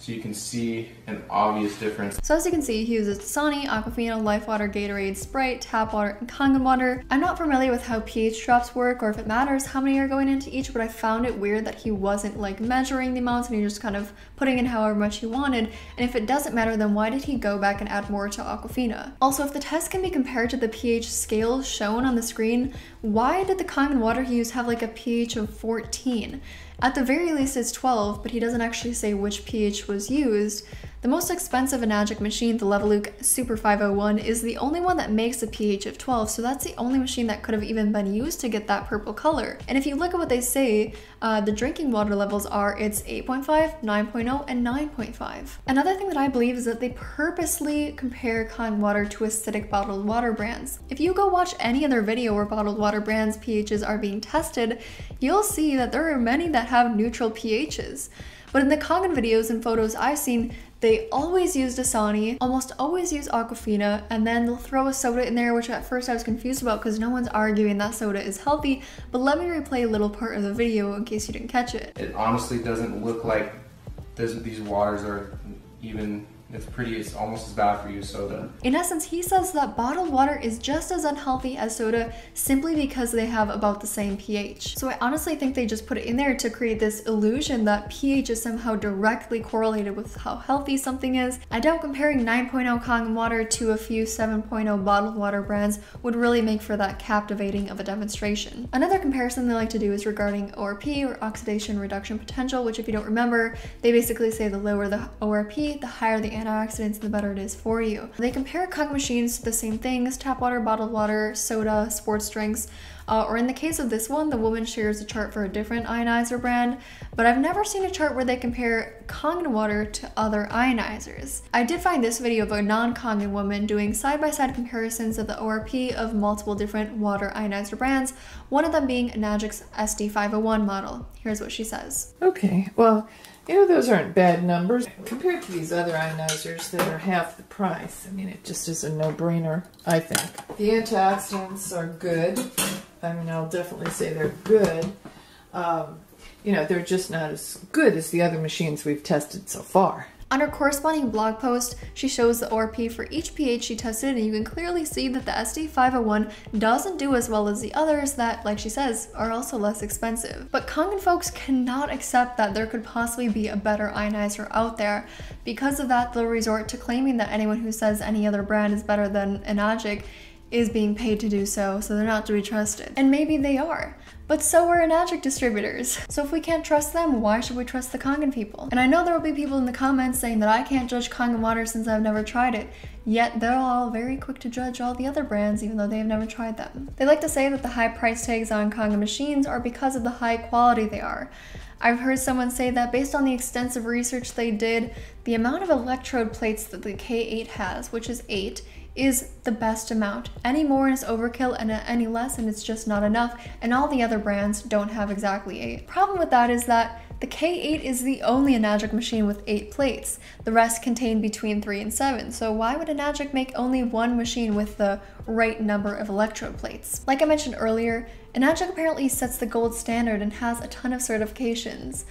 S4: so you can see an obvious difference.
S1: So as you can see, he uses Dasani, Aquafina, Life Water, Gatorade, Sprite, tap water, and Kangen water. I'm not familiar with how pH drops work or if it matters how many are going into each, but I found it weird that he wasn't like measuring the amounts and he just kind of putting in however much he wanted. And if it doesn't matter, then why did he go back and add more to Aquafina? Also, if the test can be compared to the pH scale shown on the screen, why did the Kangen water he used have like a pH of 14? At the very least, it's 12, but he doesn't actually say which pH was used. The most expensive Enagic machine, the Leveluk Super 501, is the only one that makes a pH of 12, so that's the only machine that could have even been used to get that purple color. And if you look at what they say, uh, the drinking water levels are it's 8.5, 9.0, and 9.5. Another thing that I believe is that they purposely compare Kangen water to acidic bottled water brands. If you go watch any other video where bottled water brands pHs are being tested, you'll see that there are many that have neutral pHs. But in the Kangen videos and photos I've seen, they always use Dasani, almost always use Aquafina, and then they'll throw a soda in there, which at first I was confused about because no one's arguing that soda is healthy, but let me replay a little part of the video in case you didn't catch it.
S4: It honestly doesn't look like this, these waters are even it's pretty, it's almost as bad for you as soda.
S1: In essence, he says that bottled water is just as unhealthy as soda simply because they have about the same pH. So I honestly think they just put it in there to create this illusion that pH is somehow directly correlated with how healthy something is. I doubt comparing 9.0 Kangen water to a few 7.0 bottled water brands would really make for that captivating of a demonstration. Another comparison they like to do is regarding ORP or oxidation reduction potential, which if you don't remember, they basically say the lower the ORP, the higher the antioxidants, the better it is for you. They compare Kangen machines to the same things, tap water, bottled water, soda, sports drinks, uh, or in the case of this one, the woman shares a chart for a different ionizer brand, but I've never seen a chart where they compare Kangen water to other ionizers. I did find this video of a non-Kangen woman doing side-by-side -side comparisons of the ORP of multiple different water ionizer brands, one of them being Enagic's SD501 model. Here's what she says.
S5: Okay, well, you know, those aren't bad numbers compared to these other ionizers that are half the price. I mean, it just is a no-brainer, I think. The antioxidants are good. I mean, I'll definitely say they're good. Um, you know, they're just not as good as the other machines we've tested so far.
S1: On her corresponding blog post, she shows the ORP for each pH she tested and you can clearly see that the SD501 doesn't do as well as the others that, like she says, are also less expensive. But Kangen folks cannot accept that there could possibly be a better ionizer out there. Because of that, they'll resort to claiming that anyone who says any other brand is better than Enagic is being paid to do so, so they're not to be trusted. And maybe they are. But so are Enagic distributors. So if we can't trust them, why should we trust the Kangen people? And I know there will be people in the comments saying that I can't judge Kangen water since I've never tried it. Yet they're all very quick to judge all the other brands even though they've never tried them. They like to say that the high price tags on Kangen machines are because of the high quality they are. I've heard someone say that based on the extensive research they did, the amount of electrode plates that the K8 has, which is 8, is the best amount. Any more is overkill and any less and it's just not enough and all the other brands don't have exactly 8. Problem with that is that the K8 is the only Enagic machine with 8 plates. The rest contain between 3 and 7, so why would Enagic make only one machine with the right number of electrode plates? Like I mentioned earlier, Enagic apparently sets the gold standard and has a ton of certifications.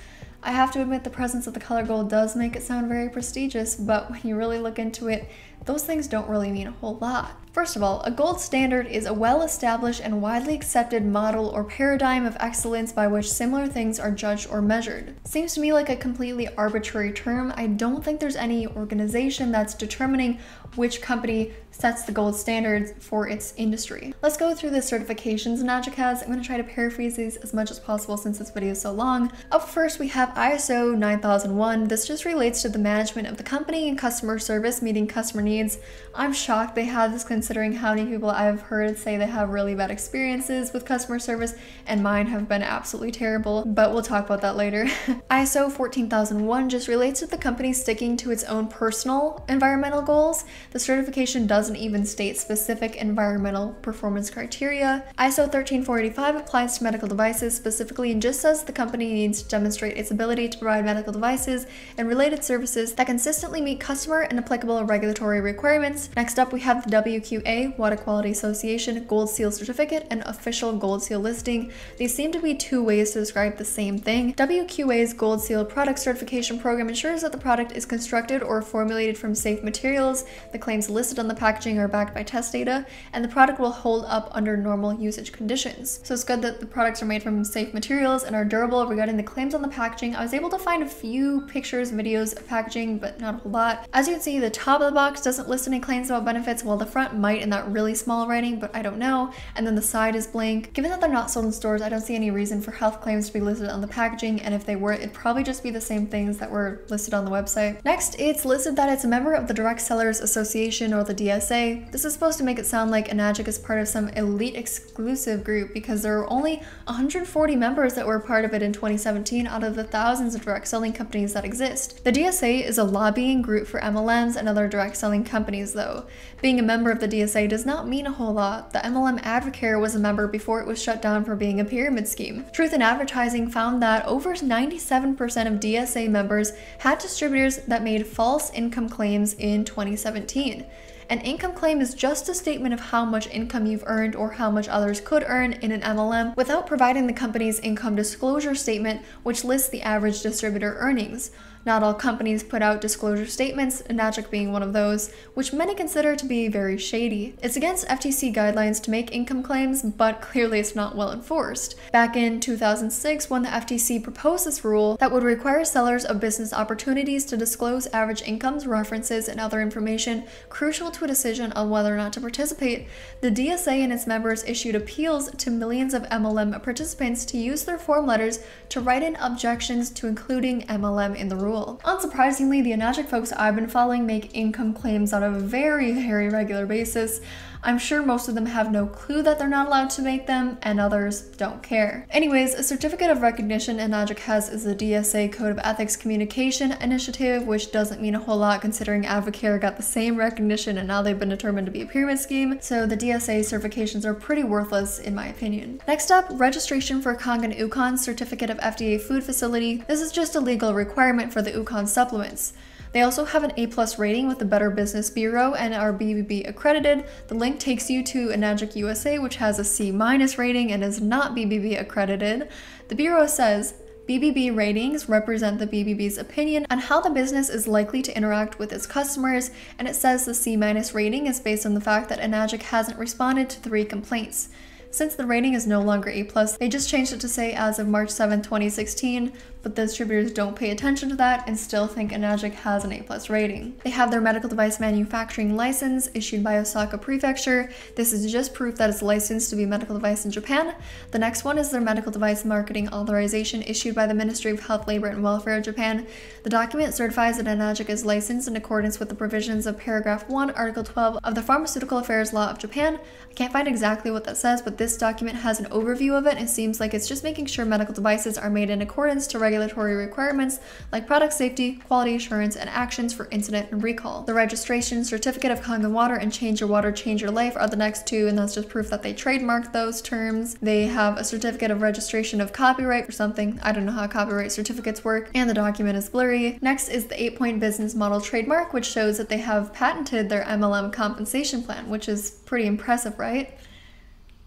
S1: I have to admit the presence of the color gold does make it sound very prestigious, but when you really look into it, those things don't really mean a whole lot. First of all, a gold standard is a well-established and widely accepted model or paradigm of excellence by which similar things are judged or measured. Seems to me like a completely arbitrary term. I don't think there's any organization that's determining which company sets the gold standards for its industry. Let's go through the certifications Enagic has. I'm going to try to paraphrase these as much as possible since this video is so long. Up first, we have ISO 9001. This just relates to the management of the company and customer service, meeting customer needs. I'm shocked they have this considering how many people I've heard say they have really bad experiences with customer service, and mine have been absolutely terrible, but we'll talk about that later. ISO 14001 just relates to the company sticking to its own personal environmental goals. The certification doesn't doesn't even state specific environmental performance criteria. ISO 13485 applies to medical devices specifically and just says the company needs to demonstrate its ability to provide medical devices and related services that consistently meet customer and applicable regulatory requirements. Next up, we have the WQA, Water Quality Association, Gold Seal Certificate, and Official Gold Seal listing. These seem to be two ways to describe the same thing. WQA's Gold Seal product certification program ensures that the product is constructed or formulated from safe materials, the claims listed on the packaging are backed by test data, and the product will hold up under normal usage conditions. So it's good that the products are made from safe materials and are durable. Regarding the claims on the packaging, I was able to find a few pictures, videos of packaging, but not a whole lot. As you can see, the top of the box doesn't list any claims about benefits, while the front might in that really small writing, but I don't know. And then the side is blank. Given that they're not sold in stores, I don't see any reason for health claims to be listed on the packaging, and if they were, it'd probably just be the same things that were listed on the website. Next, it's listed that it's a member of the Direct Sellers Association or the DSA. This is supposed to make it sound like Enagic is part of some elite exclusive group because there are only 140 members that were part of it in 2017 out of the thousands of direct selling companies that exist. The DSA is a lobbying group for MLMs and other direct selling companies, though. Being a member of the DSA does not mean a whole lot. The MLM Advocare was a member before it was shut down for being a pyramid scheme. Truth in Advertising found that over 97% of DSA members had distributors that made false income claims in 2017. An income claim is just a statement of how much income you've earned or how much others could earn in an MLM without providing the company's income disclosure statement, which lists the average distributor earnings. Not all companies put out disclosure statements, Enagic being one of those, which many consider to be very shady. It's against FTC guidelines to make income claims, but clearly it's not well enforced. Back in 2006, when the FTC proposed this rule that would require sellers of business opportunities to disclose average incomes, references, and other information crucial to a decision on whether or not to participate, the DSA and its members issued appeals to millions of MLM participants to use their form letters to write in objections to including MLM in the rule rule. Unsurprisingly, the Enagic folks I've been following make income claims on a very, very regular basis. I'm sure most of them have no clue that they're not allowed to make them, and others don't care. Anyways, a certificate of recognition in Enagic has is the DSA Code of Ethics Communication Initiative, which doesn't mean a whole lot considering Advocare got the same recognition and now they've been determined to be a pyramid scheme, so the DSA certifications are pretty worthless in my opinion. Next up, registration for Kangen Ukon Certificate of FDA Food Facility. This is just a legal requirement for the Ukon supplements. They also have an A plus rating with the Better Business Bureau and are BBB accredited. The link takes you to Enagic USA, which has a C minus rating and is not BBB accredited. The Bureau says, BBB ratings represent the BBB's opinion on how the business is likely to interact with its customers, and it says the C rating is based on the fact that Enagic hasn't responded to three complaints. Since the rating is no longer A+, they just changed it to say as of March 7, 2016, but the distributors don't pay attention to that and still think Enagic has an A plus rating. They have their medical device manufacturing license issued by Osaka Prefecture. This is just proof that it's licensed to be a medical device in Japan. The next one is their medical device marketing authorization issued by the Ministry of Health, Labor, and Welfare of Japan. The document certifies that Enagic is licensed in accordance with the provisions of paragraph 1, article 12 of the Pharmaceutical Affairs Law of Japan. I can't find exactly what that says, but this document has an overview of it. It seems like it's just making sure medical devices are made in accordance to regulatory requirements like product safety, quality assurance, and actions for incident and recall. The registration, certificate of Kangen water, and change your water, change your life are the next two, and that's just proof that they trademarked those terms. They have a certificate of registration of copyright or something. I don't know how copyright certificates work, and the document is blurry. Next is the 8-point business model trademark, which shows that they have patented their MLM compensation plan, which is pretty impressive, right?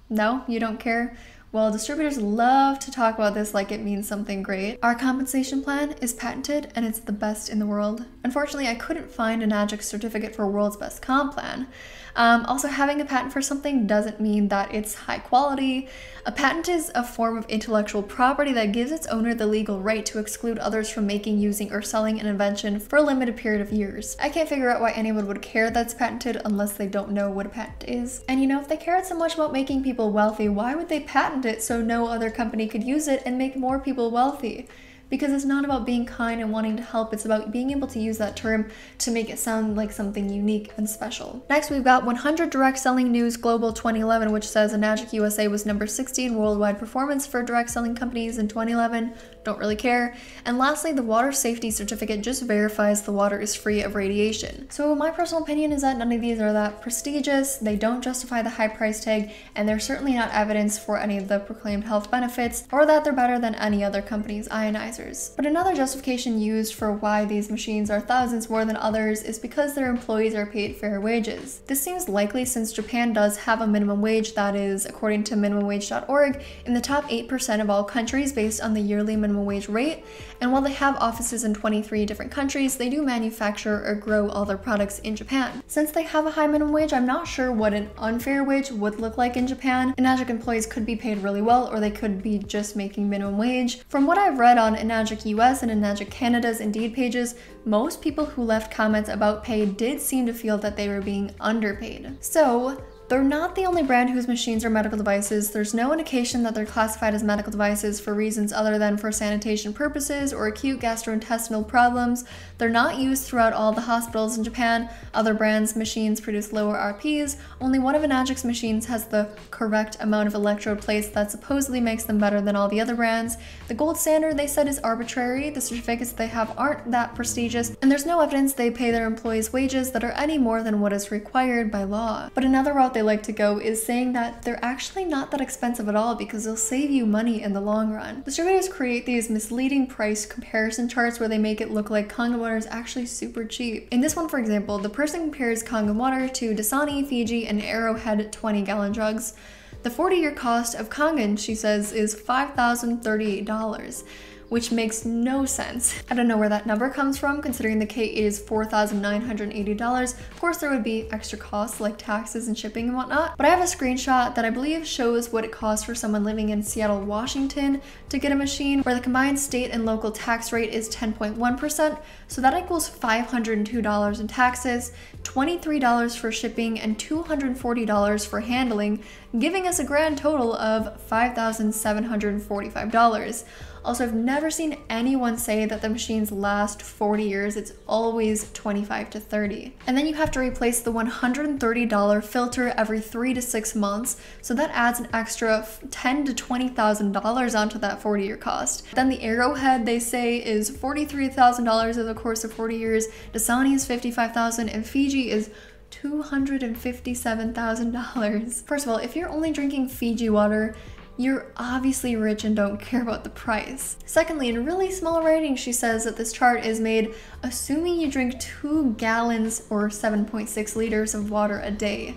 S1: No, you don't care? Well, distributors love to talk about this like it means something great. Our compensation plan is patented and it's the best in the world. Unfortunately, I couldn't find an Enagic certificate for World's Best Comp Plan. Um, also, having a patent for something doesn't mean that it's high quality. A patent is a form of intellectual property that gives its owner the legal right to exclude others from making, using, or selling an invention for a limited period of years. I can't figure out why anyone would care that's patented unless they don't know what a patent is. And you know, if they cared so much about making people wealthy, why would they patent it so no other company could use it and make more people wealthy? Because it's not about being kind and wanting to help, it's about being able to use that term to make it sound like something unique and special. Next, we've got 100 Direct Selling News Global 2011, which says Enagic USA was number 16 worldwide performance for direct selling companies in 2011, don't really care. And lastly, the water safety certificate just verifies the water is free of radiation. So my personal opinion is that none of these are that prestigious, they don't justify the high price tag, and they're certainly not evidence for any of the proclaimed health benefits, or that they're better than any other company's ionizers. But another justification used for why these machines are thousands more than others is because their employees are paid fair wages. This seems likely since Japan does have a minimum wage that is, according to minimumwage.org, in the top 8% of all countries based on the yearly minimum wage rate, and while they have offices in 23 different countries, they do manufacture or grow all their products in Japan. Since they have a high minimum wage, I'm not sure what an unfair wage would look like in Japan. Enagic employees could be paid really well, or they could be just making minimum wage. From what I've read on Enagic US and Enagic Canada's Indeed pages, most people who left comments about pay did seem to feel that they were being underpaid. So, they're not the only brand whose machines are medical devices. There's no indication that they're classified as medical devices for reasons other than for sanitation purposes or acute gastrointestinal problems. They're not used throughout all the hospitals in Japan. Other brands' machines produce lower RPs. Only one of Enagic's machines has the correct amount of electrode plates that supposedly makes them better than all the other brands. The gold standard they said is arbitrary. The certificates they have aren't that prestigious, and there's no evidence they pay their employees wages that are any more than what is required by law. But another route they like to go is saying that they're actually not that expensive at all because they'll save you money in the long run. Distributors create these misleading price comparison charts where they make it look like Kangen water is actually super cheap. In this one, for example, the person compares Kangen water to Dasani, Fiji, and Arrowhead 20 gallon jugs. The 40 year cost of Kangen, she says, is $5,038 which makes no sense. I don't know where that number comes from considering the K is $4,980. Of course there would be extra costs like taxes and shipping and whatnot, but I have a screenshot that I believe shows what it costs for someone living in Seattle, Washington to get a machine where the combined state and local tax rate is 10.1%, so that equals $502 in taxes, $23 for shipping, and $240 for handling, giving us a grand total of $5,745. Also, I've never seen anyone say that the machines last 40 years. It's always 25 to 30. And then you have to replace the $130 filter every three to six months. So that adds an extra ten to $20,000 onto that 40 year cost. Then the Arrowhead they say is $43,000 over the course of 40 years. Dasani is 55,000 and Fiji is $257,000. First of all, if you're only drinking Fiji water, you're obviously rich and don't care about the price. Secondly, in really small writing, she says that this chart is made assuming you drink two gallons or 7.6 liters of water a day.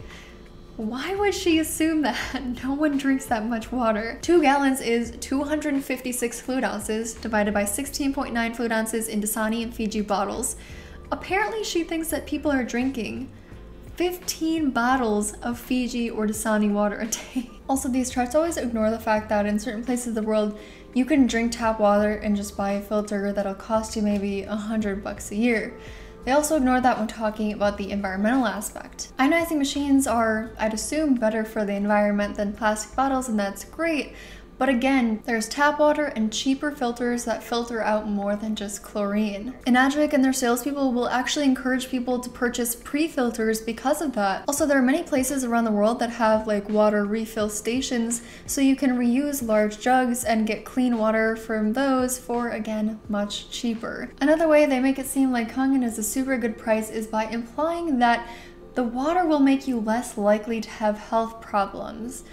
S1: Why would she assume that? No one drinks that much water. Two gallons is 256 fluid ounces divided by 16.9 fluid ounces in Dasani and Fiji bottles. Apparently she thinks that people are drinking 15 bottles of Fiji or Dasani water a day. Also, these charts always ignore the fact that in certain places of the world, you can drink tap water and just buy a filter that'll cost you maybe a hundred bucks a year. They also ignore that when talking about the environmental aspect. Ionizing machines are, I'd assume, better for the environment than plastic bottles, and that's great, but again, there's tap water and cheaper filters that filter out more than just chlorine. Enagic and their salespeople will actually encourage people to purchase pre-filters because of that. Also, there are many places around the world that have like water refill stations, so you can reuse large jugs and get clean water from those for, again, much cheaper. Another way they make it seem like Kangen is a super good price is by implying that the water will make you less likely to have health problems.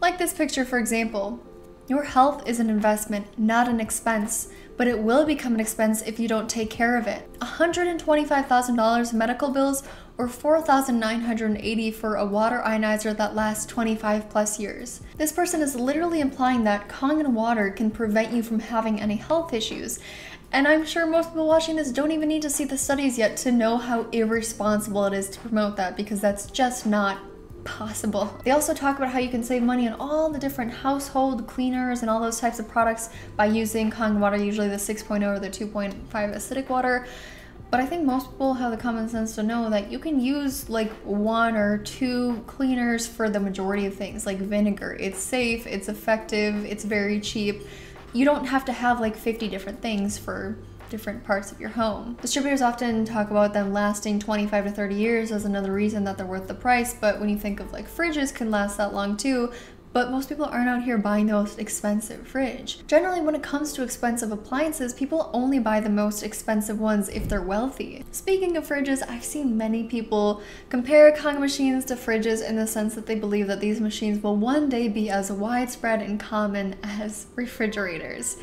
S1: Like this picture, for example. Your health is an investment, not an expense, but it will become an expense if you don't take care of it. $125,000 medical bills or 4,980 for a water ionizer that lasts 25 plus years. This person is literally implying that Kangen water can prevent you from having any health issues. And I'm sure most people watching this don't even need to see the studies yet to know how irresponsible it is to promote that because that's just not possible. They also talk about how you can save money on all the different household cleaners and all those types of products by using Kangen water, usually the 6.0 or the 2.5 acidic water. But I think most people have the common sense to know that you can use like one or two cleaners for the majority of things, like vinegar. It's safe, it's effective, it's very cheap. You don't have to have like 50 different things for different parts of your home. Distributors often talk about them lasting 25 to 30 years as another reason that they're worth the price, but when you think of like fridges can last that long too, but most people aren't out here buying the most expensive fridge. Generally, when it comes to expensive appliances, people only buy the most expensive ones if they're wealthy. Speaking of fridges, I've seen many people compare Kangen machines to fridges in the sense that they believe that these machines will one day be as widespread and common as refrigerators.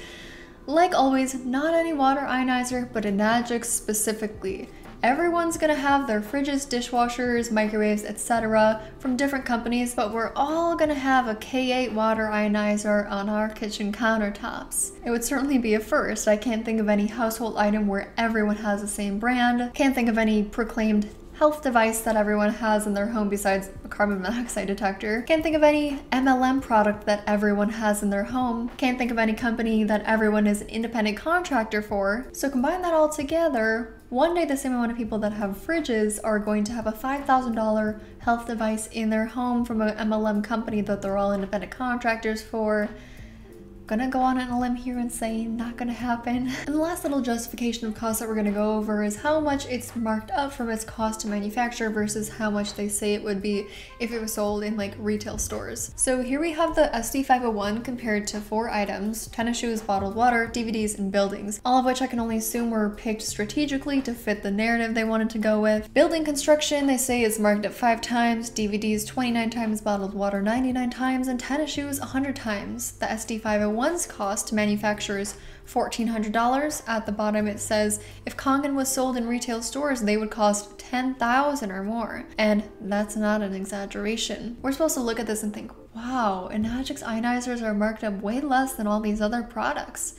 S1: Like always, not any water ionizer, but Enagic specifically. Everyone's gonna have their fridges, dishwashers, microwaves, etc. from different companies, but we're all gonna have a K8 water ionizer on our kitchen countertops. It would certainly be a first. I can't think of any household item where everyone has the same brand. Can't think of any proclaimed health device that everyone has in their home besides a carbon monoxide detector. Can't think of any MLM product that everyone has in their home. Can't think of any company that everyone is an independent contractor for. So combine that all together, one day the same amount of people that have fridges are going to have a $5,000 health device in their home from an MLM company that they're all independent contractors for gonna go on a limb here and say not gonna happen. And the last little justification of cost that we're gonna go over is how much it's marked up from its cost to manufacture versus how much they say it would be if it was sold in like retail stores. So here we have the SD501 compared to four items, tennis shoes, bottled water, DVDs, and buildings, all of which I can only assume were picked strategically to fit the narrative they wanted to go with. Building construction, they say is marked up five times, DVDs 29 times, bottled water 99 times, and tennis shoes 100 times. The SD501 one's cost manufacturers $1,400. At the bottom it says if Kangen was sold in retail stores, they would cost 10000 or more. And that's not an exaggeration. We're supposed to look at this and think, wow, Enagic's ionizers are marked up way less than all these other products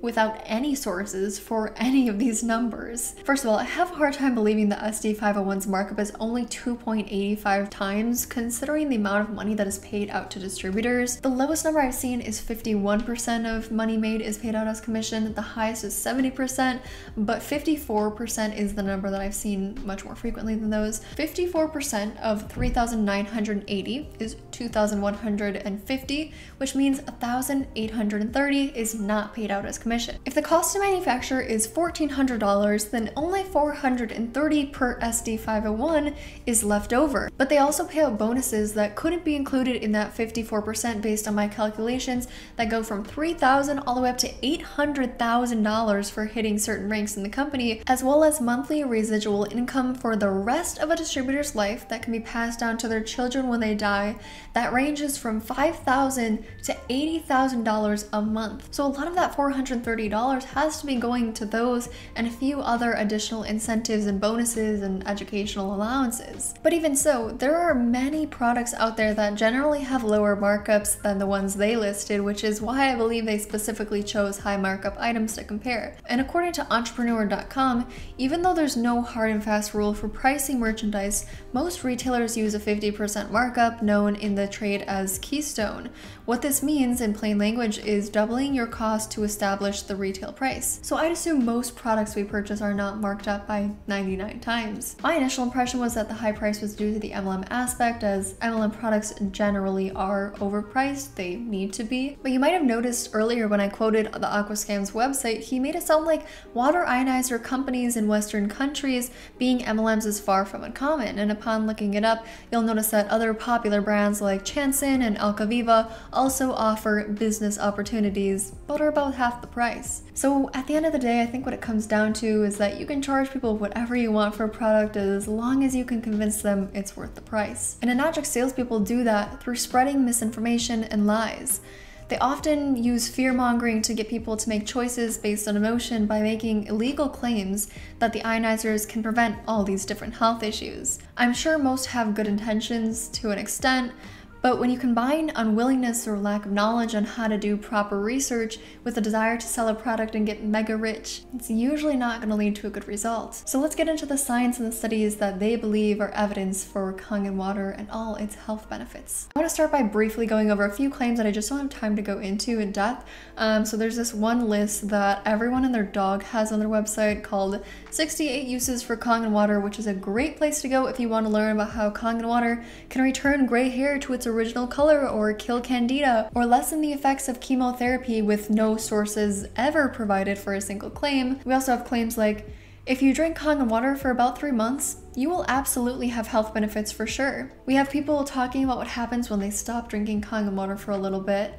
S1: without any sources for any of these numbers. First of all, I have a hard time believing the SD501's markup is only 2.85 times considering the amount of money that is paid out to distributors. The lowest number I've seen is 51% of money made is paid out as commission, the highest is 70%, but 54% is the number that I've seen much more frequently than those. 54% of 3,980 is 2,150, which means 1,830 is not paid out as commission commission. If the cost to manufacture is $1,400, then only 430 per SD501 is left over. But they also pay out bonuses that couldn't be included in that 54% based on my calculations that go from 3,000 all the way up to $800,000 for hitting certain ranks in the company, as well as monthly residual income for the rest of a distributor's life that can be passed down to their children when they die. That ranges from 5,000 to $80,000 a month. So a lot of that 400 $130 has to be going to those and a few other additional incentives and bonuses and educational allowances. But even so, there are many products out there that generally have lower markups than the ones they listed, which is why I believe they specifically chose high markup items to compare. And according to entrepreneur.com, even though there's no hard and fast rule for pricing merchandise, most retailers use a 50% markup known in the trade as keystone. What this means in plain language is doubling your cost to establish the retail price. So I'd assume most products we purchase are not marked up by 99 times. My initial impression was that the high price was due to the MLM aspect as MLM products generally are overpriced, they need to be. But you might have noticed earlier when I quoted the Aquascam's website, he made it sound like water ionizer companies in Western countries being MLMs is far from uncommon. And upon looking it up, you'll notice that other popular brands like Chanson and AlkaViva also offer business opportunities, but are about half the price. So at the end of the day, I think what it comes down to is that you can charge people whatever you want for a product as long as you can convince them it's worth the price. And Enagic salespeople do that through spreading misinformation and lies. They often use fear mongering to get people to make choices based on emotion by making illegal claims that the ionizers can prevent all these different health issues. I'm sure most have good intentions to an extent, but when you combine unwillingness or lack of knowledge on how to do proper research with a desire to sell a product and get mega rich, it's usually not going to lead to a good result. So let's get into the science and the studies that they believe are evidence for Kangen water and all its health benefits. I want to start by briefly going over a few claims that I just don't have time to go into in depth. Um, so there's this one list that everyone and their dog has on their website called 68 Uses for Kangen Water, which is a great place to go if you want to learn about how Kangen water can return gray hair to its original color or kill candida or lessen the effects of chemotherapy with no sources ever provided for a single claim. We also have claims like If you drink Kangen water for about three months, you will absolutely have health benefits for sure. We have people talking about what happens when they stop drinking Kangen water for a little bit.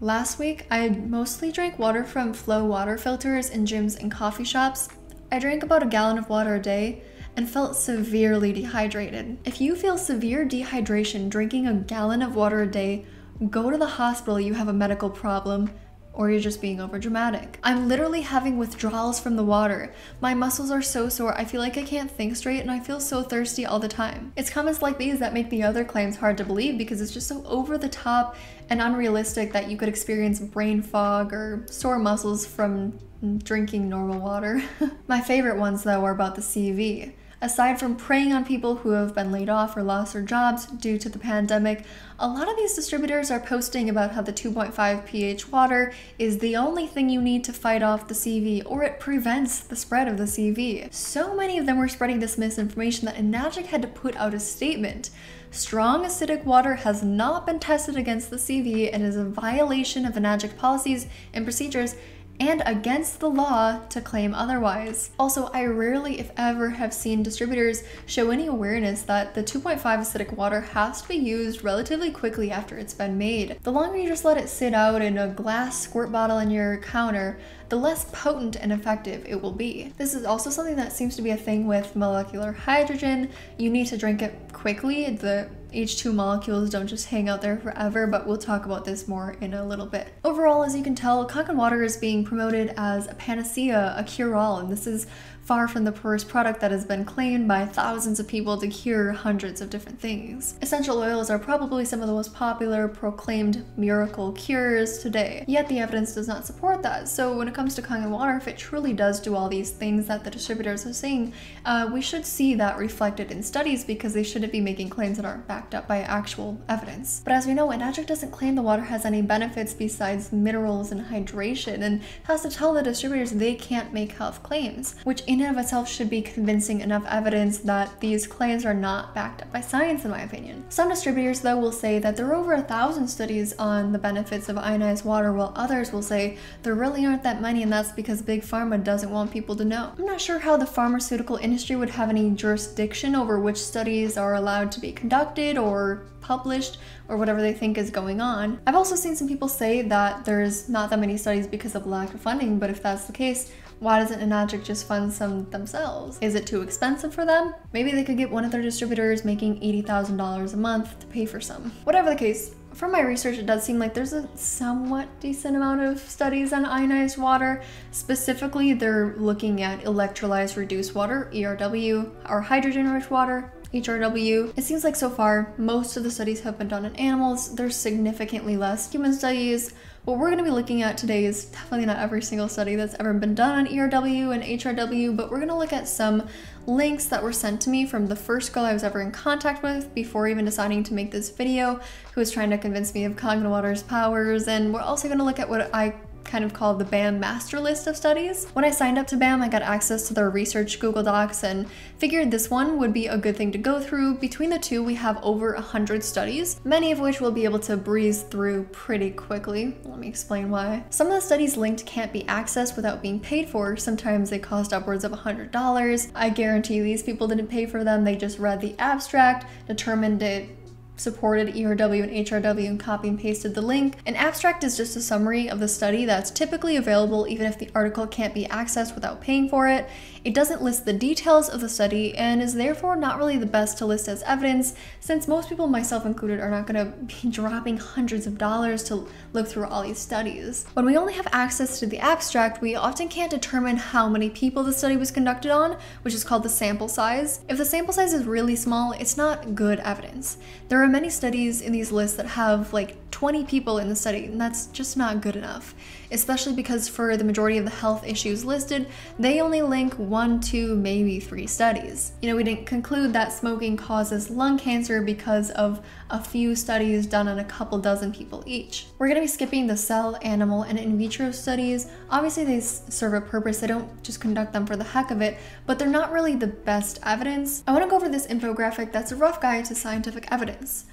S1: Last week, I mostly drank water from Flow water filters in gyms and coffee shops. I drank about a gallon of water a day and felt severely dehydrated. If you feel severe dehydration drinking a gallon of water a day, go to the hospital, you have a medical problem or you're just being overdramatic. I'm literally having withdrawals from the water. My muscles are so sore, I feel like I can't think straight and I feel so thirsty all the time. It's comments like these that make the other claims hard to believe because it's just so over the top and unrealistic that you could experience brain fog or sore muscles from drinking normal water. My favorite ones though are about the CV. Aside from preying on people who have been laid off or lost their jobs due to the pandemic, a lot of these distributors are posting about how the 2.5 pH water is the only thing you need to fight off the CV or it prevents the spread of the CV. So many of them were spreading this misinformation that Enagic had to put out a statement. Strong acidic water has not been tested against the CV and is a violation of Enagic policies and procedures and against the law to claim otherwise. Also, I rarely, if ever, have seen distributors show any awareness that the 2.5 acidic water has to be used relatively quickly after it's been made. The longer you just let it sit out in a glass squirt bottle on your counter, the less potent and effective it will be. This is also something that seems to be a thing with molecular hydrogen. You need to drink it quickly. The H2 molecules don't just hang out there forever, but we'll talk about this more in a little bit. Overall, as you can tell, Kangen water is being promoted as a panacea, a cure-all, and this is far from the first product that has been claimed by thousands of people to cure hundreds of different things. Essential oils are probably some of the most popular proclaimed miracle cures today, yet the evidence does not support that. So when it comes to Kangen water, if it truly does do all these things that the distributors are saying, uh, we should see that reflected in studies because they shouldn't be making claims that aren't backed up by actual evidence. But as we know, Enagic doesn't claim the water has any benefits besides minerals and hydration and has to tell the distributors they can't make health claims, which in in and of itself should be convincing enough evidence that these claims are not backed up by science, in my opinion. Some distributors, though, will say that there are over a thousand studies on the benefits of ionized water, while others will say there really aren't that many, and that's because Big Pharma doesn't want people to know. I'm not sure how the pharmaceutical industry would have any jurisdiction over which studies are allowed to be conducted or published or whatever they think is going on. I've also seen some people say that there's not that many studies because of lack of funding, but if that's the case, why doesn't Enagic just fund some themselves? Is it too expensive for them? Maybe they could get one of their distributors making $80,000 a month to pay for some. Whatever the case, from my research, it does seem like there's a somewhat decent amount of studies on ionized water. Specifically, they're looking at electrolyzed reduced water, ERW, or hydrogen rich water, HRW. It seems like so far, most of the studies have been done in animals. There's significantly less human studies. What we're going to be looking at today is definitely not every single study that's ever been done on ERW and HRW, but we're going to look at some links that were sent to me from the first girl I was ever in contact with before even deciding to make this video, who was trying to convince me of Kangen water's powers, and we're also going to look at what I kind of called the BAM master list of studies. When I signed up to BAM, I got access to their research Google Docs and figured this one would be a good thing to go through. Between the two, we have over 100 studies, many of which we'll be able to breeze through pretty quickly. Let me explain why. Some of the studies linked can't be accessed without being paid for. Sometimes they cost upwards of $100. I guarantee these people didn't pay for them. They just read the abstract, determined it supported ERW and HRW and copy and pasted the link. An abstract is just a summary of the study that's typically available even if the article can't be accessed without paying for it. It doesn't list the details of the study and is therefore not really the best to list as evidence since most people, myself included, are not going to be dropping hundreds of dollars to look through all these studies. When we only have access to the abstract, we often can't determine how many people the study was conducted on, which is called the sample size. If the sample size is really small, it's not good evidence. There are many studies in these lists that have like 20 people in the study, and that's just not good enough, especially because for the majority of the health issues listed, they only link one, two, maybe three studies. You know, we didn't conclude that smoking causes lung cancer because of a few studies done on a couple dozen people each. We're gonna be skipping the cell, animal, and in vitro studies. Obviously, they serve a purpose, they don't just conduct them for the heck of it, but they're not really the best evidence. I wanna go over this infographic that's a rough guide to scientific evidence.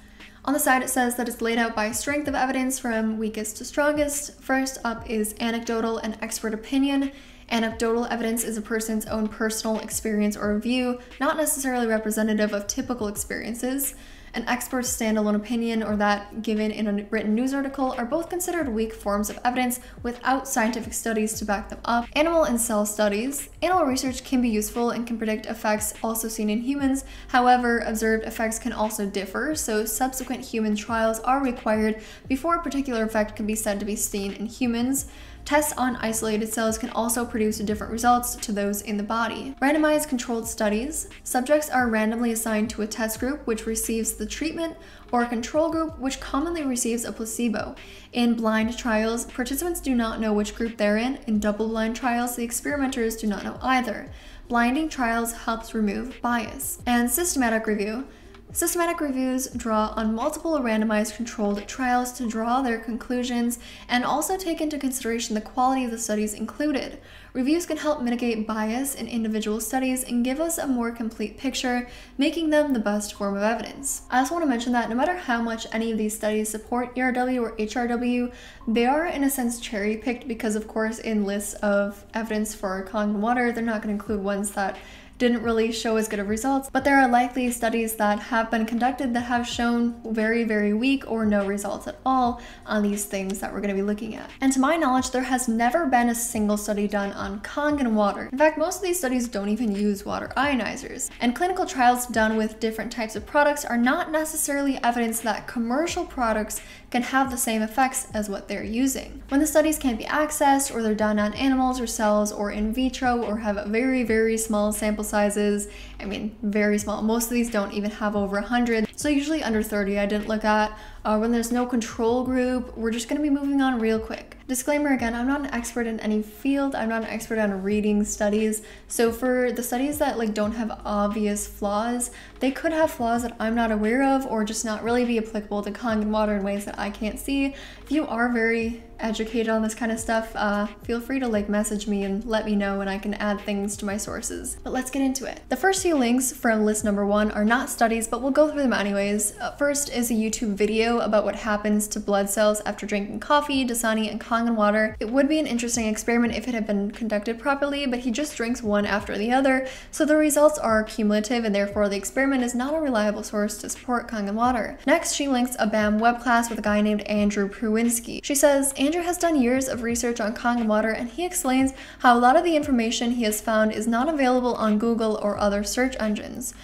S1: On the side, it says that it's laid out by strength of evidence from weakest to strongest. First up is anecdotal and expert opinion. Anecdotal evidence is a person's own personal experience or view, not necessarily representative of typical experiences. An expert's standalone opinion or that given in a written news article are both considered weak forms of evidence without scientific studies to back them up. Animal and cell studies. Animal research can be useful and can predict effects also seen in humans. However, observed effects can also differ, so subsequent human trials are required before a particular effect can be said to be seen in humans. Tests on isolated cells can also produce different results to those in the body. Randomized controlled studies. Subjects are randomly assigned to a test group which receives the treatment or a control group which commonly receives a placebo. In blind trials, participants do not know which group they're in. In double blind trials, the experimenters do not know either. Blinding trials helps remove bias. And systematic review. Systematic reviews draw on multiple randomized controlled trials to draw their conclusions and also take into consideration the quality of the studies included. Reviews can help mitigate bias in individual studies and give us a more complete picture, making them the best form of evidence. I also want to mention that no matter how much any of these studies support ERW or HRW, they are in a sense cherry picked because, of course, in lists of evidence for Kangen water, they're not going to include ones that didn't really show as good of results, but there are likely studies that have been conducted that have shown very, very weak or no results at all on these things that we're going to be looking at. And to my knowledge, there has never been a single study done on Kangen water. In fact, most of these studies don't even use water ionizers. And clinical trials done with different types of products are not necessarily evidence that commercial products can have the same effects as what they're using. When the studies can't be accessed or they're done on animals or cells or in vitro or have very, very small sample sizes, I mean, very small. Most of these don't even have over 100, so usually under 30 I didn't look at. Uh, when there's no control group, we're just gonna be moving on real quick. Disclaimer again, I'm not an expert in any field. I'm not an expert on reading studies. So for the studies that like don't have obvious flaws, they could have flaws that I'm not aware of or just not really be applicable to Kangen water in ways that I can't see. If you are very educated on this kind of stuff, uh, feel free to like message me and let me know and I can add things to my sources. But let's get into it. The first few links from list number one are not studies, but we'll go through them anyways. Uh, first is a YouTube video about what happens to blood cells after drinking coffee, Dasani, and Kangen water. It would be an interesting experiment if it had been conducted properly, but he just drinks one after the other, so the results are cumulative and therefore the experiment is not a reliable source to support Kangen water. Next, she links a BAM web class with a guy named Andrew Prowinski. She says, Andrew has done years of research on Kangen water and he explains how a lot of the information he has found is not available on Google or other search engines.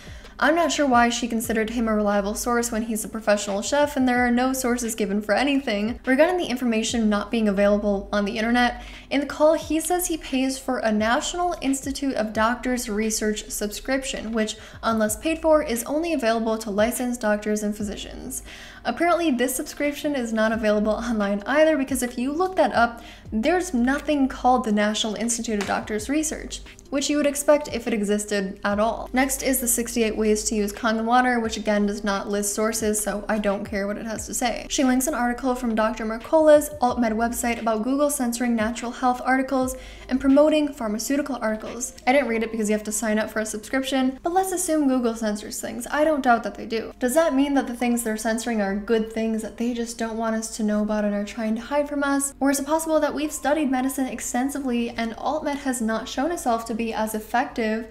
S1: I'm not sure why she considered him a reliable source when he's a professional chef and there are no sources given for anything. Regarding the information not being available on the internet, in the call he says he pays for a National Institute of Doctors research subscription, which, unless paid for, is only available to licensed doctors and physicians. Apparently, this subscription is not available online either because if you look that up, there's nothing called the National Institute of Doctors Research, which you would expect if it existed at all. Next is the 68 ways to use Kangen water, which again does not list sources, so I don't care what it has to say. She links an article from Dr. Mercola's AltMed website about Google censoring natural health articles and promoting pharmaceutical articles. I didn't read it because you have to sign up for a subscription, but let's assume Google censors things. I don't doubt that they do. Does that mean that the things they're censoring are good things that they just don't want us to know about and are trying to hide from us? Or is it possible that we've studied medicine extensively and AltMed has not shown itself to be as effective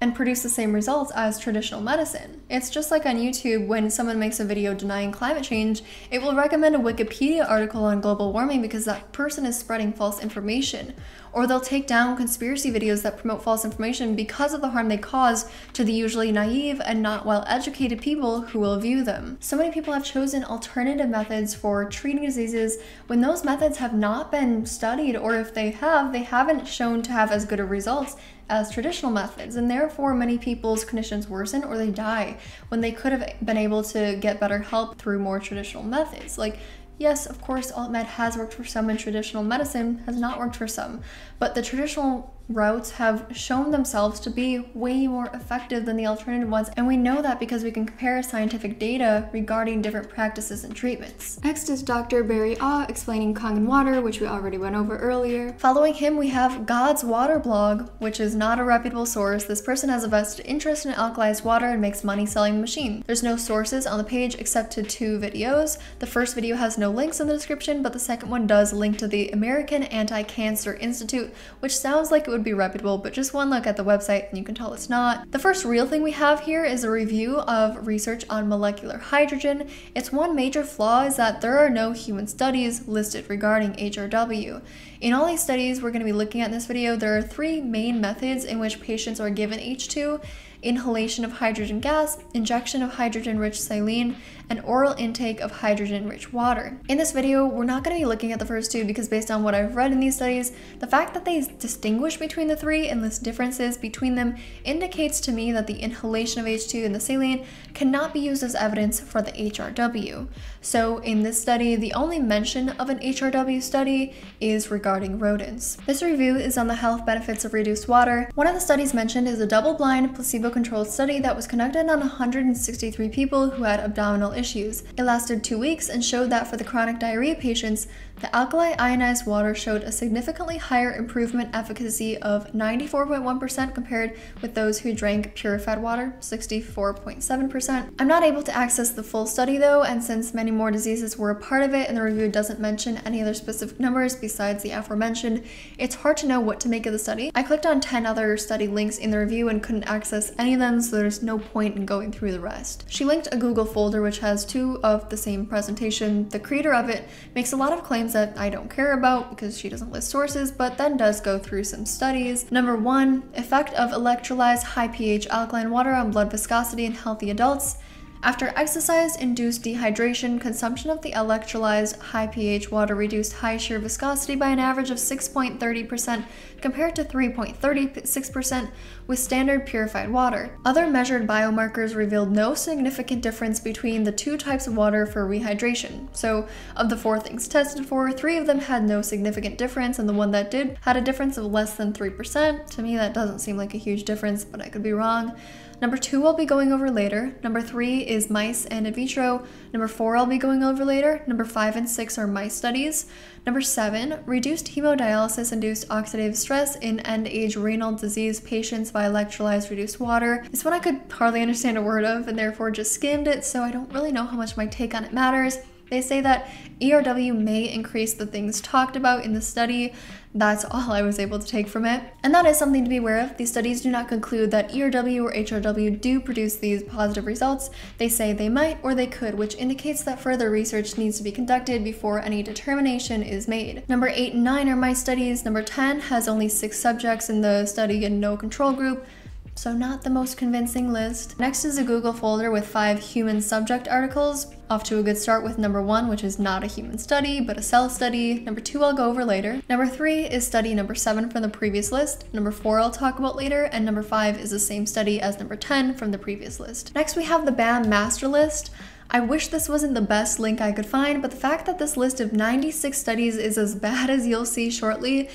S1: and produce the same results as traditional medicine. It's just like on YouTube when someone makes a video denying climate change, it will recommend a Wikipedia article on global warming because that person is spreading false information. Or they'll take down conspiracy videos that promote false information because of the harm they cause to the usually naive and not well educated people who will view them. So many people have chosen alternative methods for treating diseases when those methods have not been studied, or if they have, they haven't shown to have as good of results as traditional methods, and therefore many people's conditions worsen or they die when they could have been able to get better help through more traditional methods. Like Yes, of course, alt med has worked for some and traditional medicine has not worked for some, but the traditional routes have shown themselves to be way more effective than the alternative ones, and we know that because we can compare scientific data regarding different practices and treatments. Next is Dr. Barry Ah explaining Kangen water, which we already went over earlier. Following him, we have God's Water blog, which is not a reputable source. This person has a vested interest in alkalized water and makes money selling the machine. There's no sources on the page except to two videos. The first video has no links in the description, but the second one does link to the American Anti-Cancer Institute, which sounds like it would be reputable, but just one look at the website and you can tell it's not. The first real thing we have here is a review of research on molecular hydrogen. Its one major flaw is that there are no human studies listed regarding HRW. In all these studies we're going to be looking at in this video, there are three main methods in which patients are given H2 inhalation of hydrogen gas, injection of hydrogen-rich saline, and oral intake of hydrogen-rich water. In this video, we're not going to be looking at the first two because based on what I've read in these studies, the fact that they distinguish between the three and list differences between them indicates to me that the inhalation of H2 and the saline cannot be used as evidence for the HRW. So in this study, the only mention of an HRW study is regarding rodents. This review is on the health benefits of reduced water. One of the studies mentioned is a double-blind, placebo-controlled study that was conducted on 163 people who had abdominal issues. It lasted two weeks and showed that for the chronic diarrhea patients, the alkali ionized water showed a significantly higher improvement efficacy of 94.1% compared with those who drank purified water, 64.7%. I'm not able to access the full study though, and since many more diseases were a part of it and the review doesn't mention any other specific numbers besides the aforementioned, it's hard to know what to make of the study. I clicked on 10 other study links in the review and couldn't access any of them, so there's no point in going through the rest. She linked a Google folder which has two of the same presentation. The creator of it makes a lot of claims that I don't care about because she doesn't list sources, but then does go through some studies. Number one, effect of electrolyzed high pH alkaline water on blood viscosity in healthy adults. After exercise-induced dehydration, consumption of the electrolyzed high pH water reduced high shear viscosity by an average of 6.30% compared to 3.36% with standard purified water. Other measured biomarkers revealed no significant difference between the two types of water for rehydration. So, of the four things tested for, three of them had no significant difference, and the one that did had a difference of less than 3%. To me, that doesn't seem like a huge difference, but I could be wrong. Number two, I'll be going over later. Number three is mice and in vitro. Number four, I'll be going over later. Number five and six are mice studies. Number seven, reduced hemodialysis induced oxidative stress in end stage renal disease patients by electrolyzed reduced water. This one I could hardly understand a word of and therefore just skimmed it, so I don't really know how much my take on it matters. They say that ERW may increase the things talked about in the study. That's all I was able to take from it. And that is something to be aware of. These studies do not conclude that ERW or HRW do produce these positive results. They say they might or they could, which indicates that further research needs to be conducted before any determination is made. Number 8 and 9 are my studies. Number 10 has only 6 subjects in the study and no control group so not the most convincing list. Next is a Google folder with five human subject articles. Off to a good start with number one, which is not a human study, but a cell study. Number two, I'll go over later. Number three is study number seven from the previous list. Number four, I'll talk about later. And number five is the same study as number 10 from the previous list. Next, we have the BAM master list. I wish this wasn't the best link I could find, but the fact that this list of 96 studies is as bad as you'll see shortly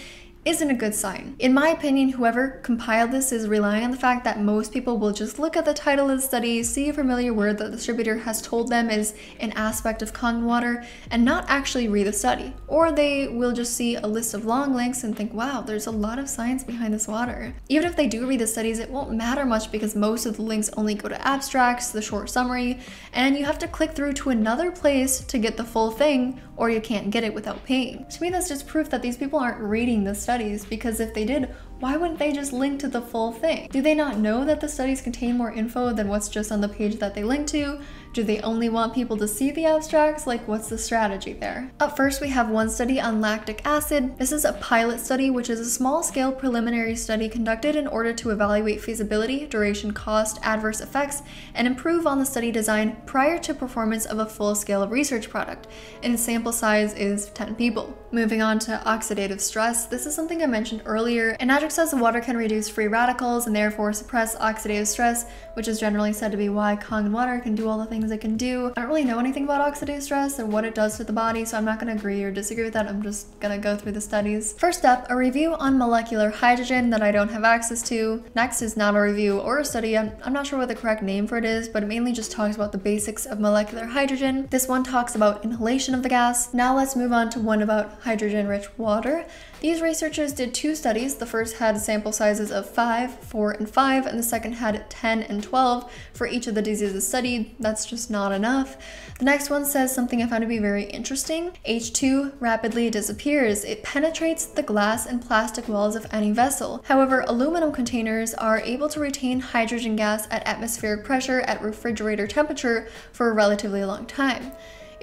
S1: isn't a good sign. In my opinion, whoever compiled this is relying on the fact that most people will just look at the title of the study, see a familiar word that the distributor has told them is an aspect of Kangen water, and not actually read the study. Or they will just see a list of long links and think, wow, there's a lot of science behind this water. Even if they do read the studies, it won't matter much because most of the links only go to abstracts, the short summary, and you have to click through to another place to get the full thing, or you can't get it without paying. To me, that's just proof that these people aren't reading the studies because if they did, why wouldn't they just link to the full thing? Do they not know that the studies contain more info than what's just on the page that they link to? Do they only want people to see the abstracts? Like, what's the strategy there? Up first, we have one study on lactic acid. This is a pilot study, which is a small scale preliminary study conducted in order to evaluate feasibility, duration, cost, adverse effects, and improve on the study design prior to performance of a full scale research product. And sample size is 10 people. Moving on to oxidative stress, this is something I mentioned earlier. An adjective Next says water can reduce free radicals and therefore suppress oxidative stress, which is generally said to be why Kangen water can do all the things it can do. I don't really know anything about oxidative stress and what it does to the body, so I'm not going to agree or disagree with that. I'm just going to go through the studies. First up, a review on molecular hydrogen that I don't have access to. Next is not a review or a study. I'm, I'm not sure what the correct name for it is, but it mainly just talks about the basics of molecular hydrogen. This one talks about inhalation of the gas. Now let's move on to one about hydrogen-rich water. These researchers did two studies. The first had sample sizes of 5, 4, and 5, and the second had 10 and 12 for each of the diseases studied. That's just not enough. The next one says something I found to be very interesting. H2 rapidly disappears. It penetrates the glass and plastic walls of any vessel. However, aluminum containers are able to retain hydrogen gas at atmospheric pressure at refrigerator temperature for a relatively long time.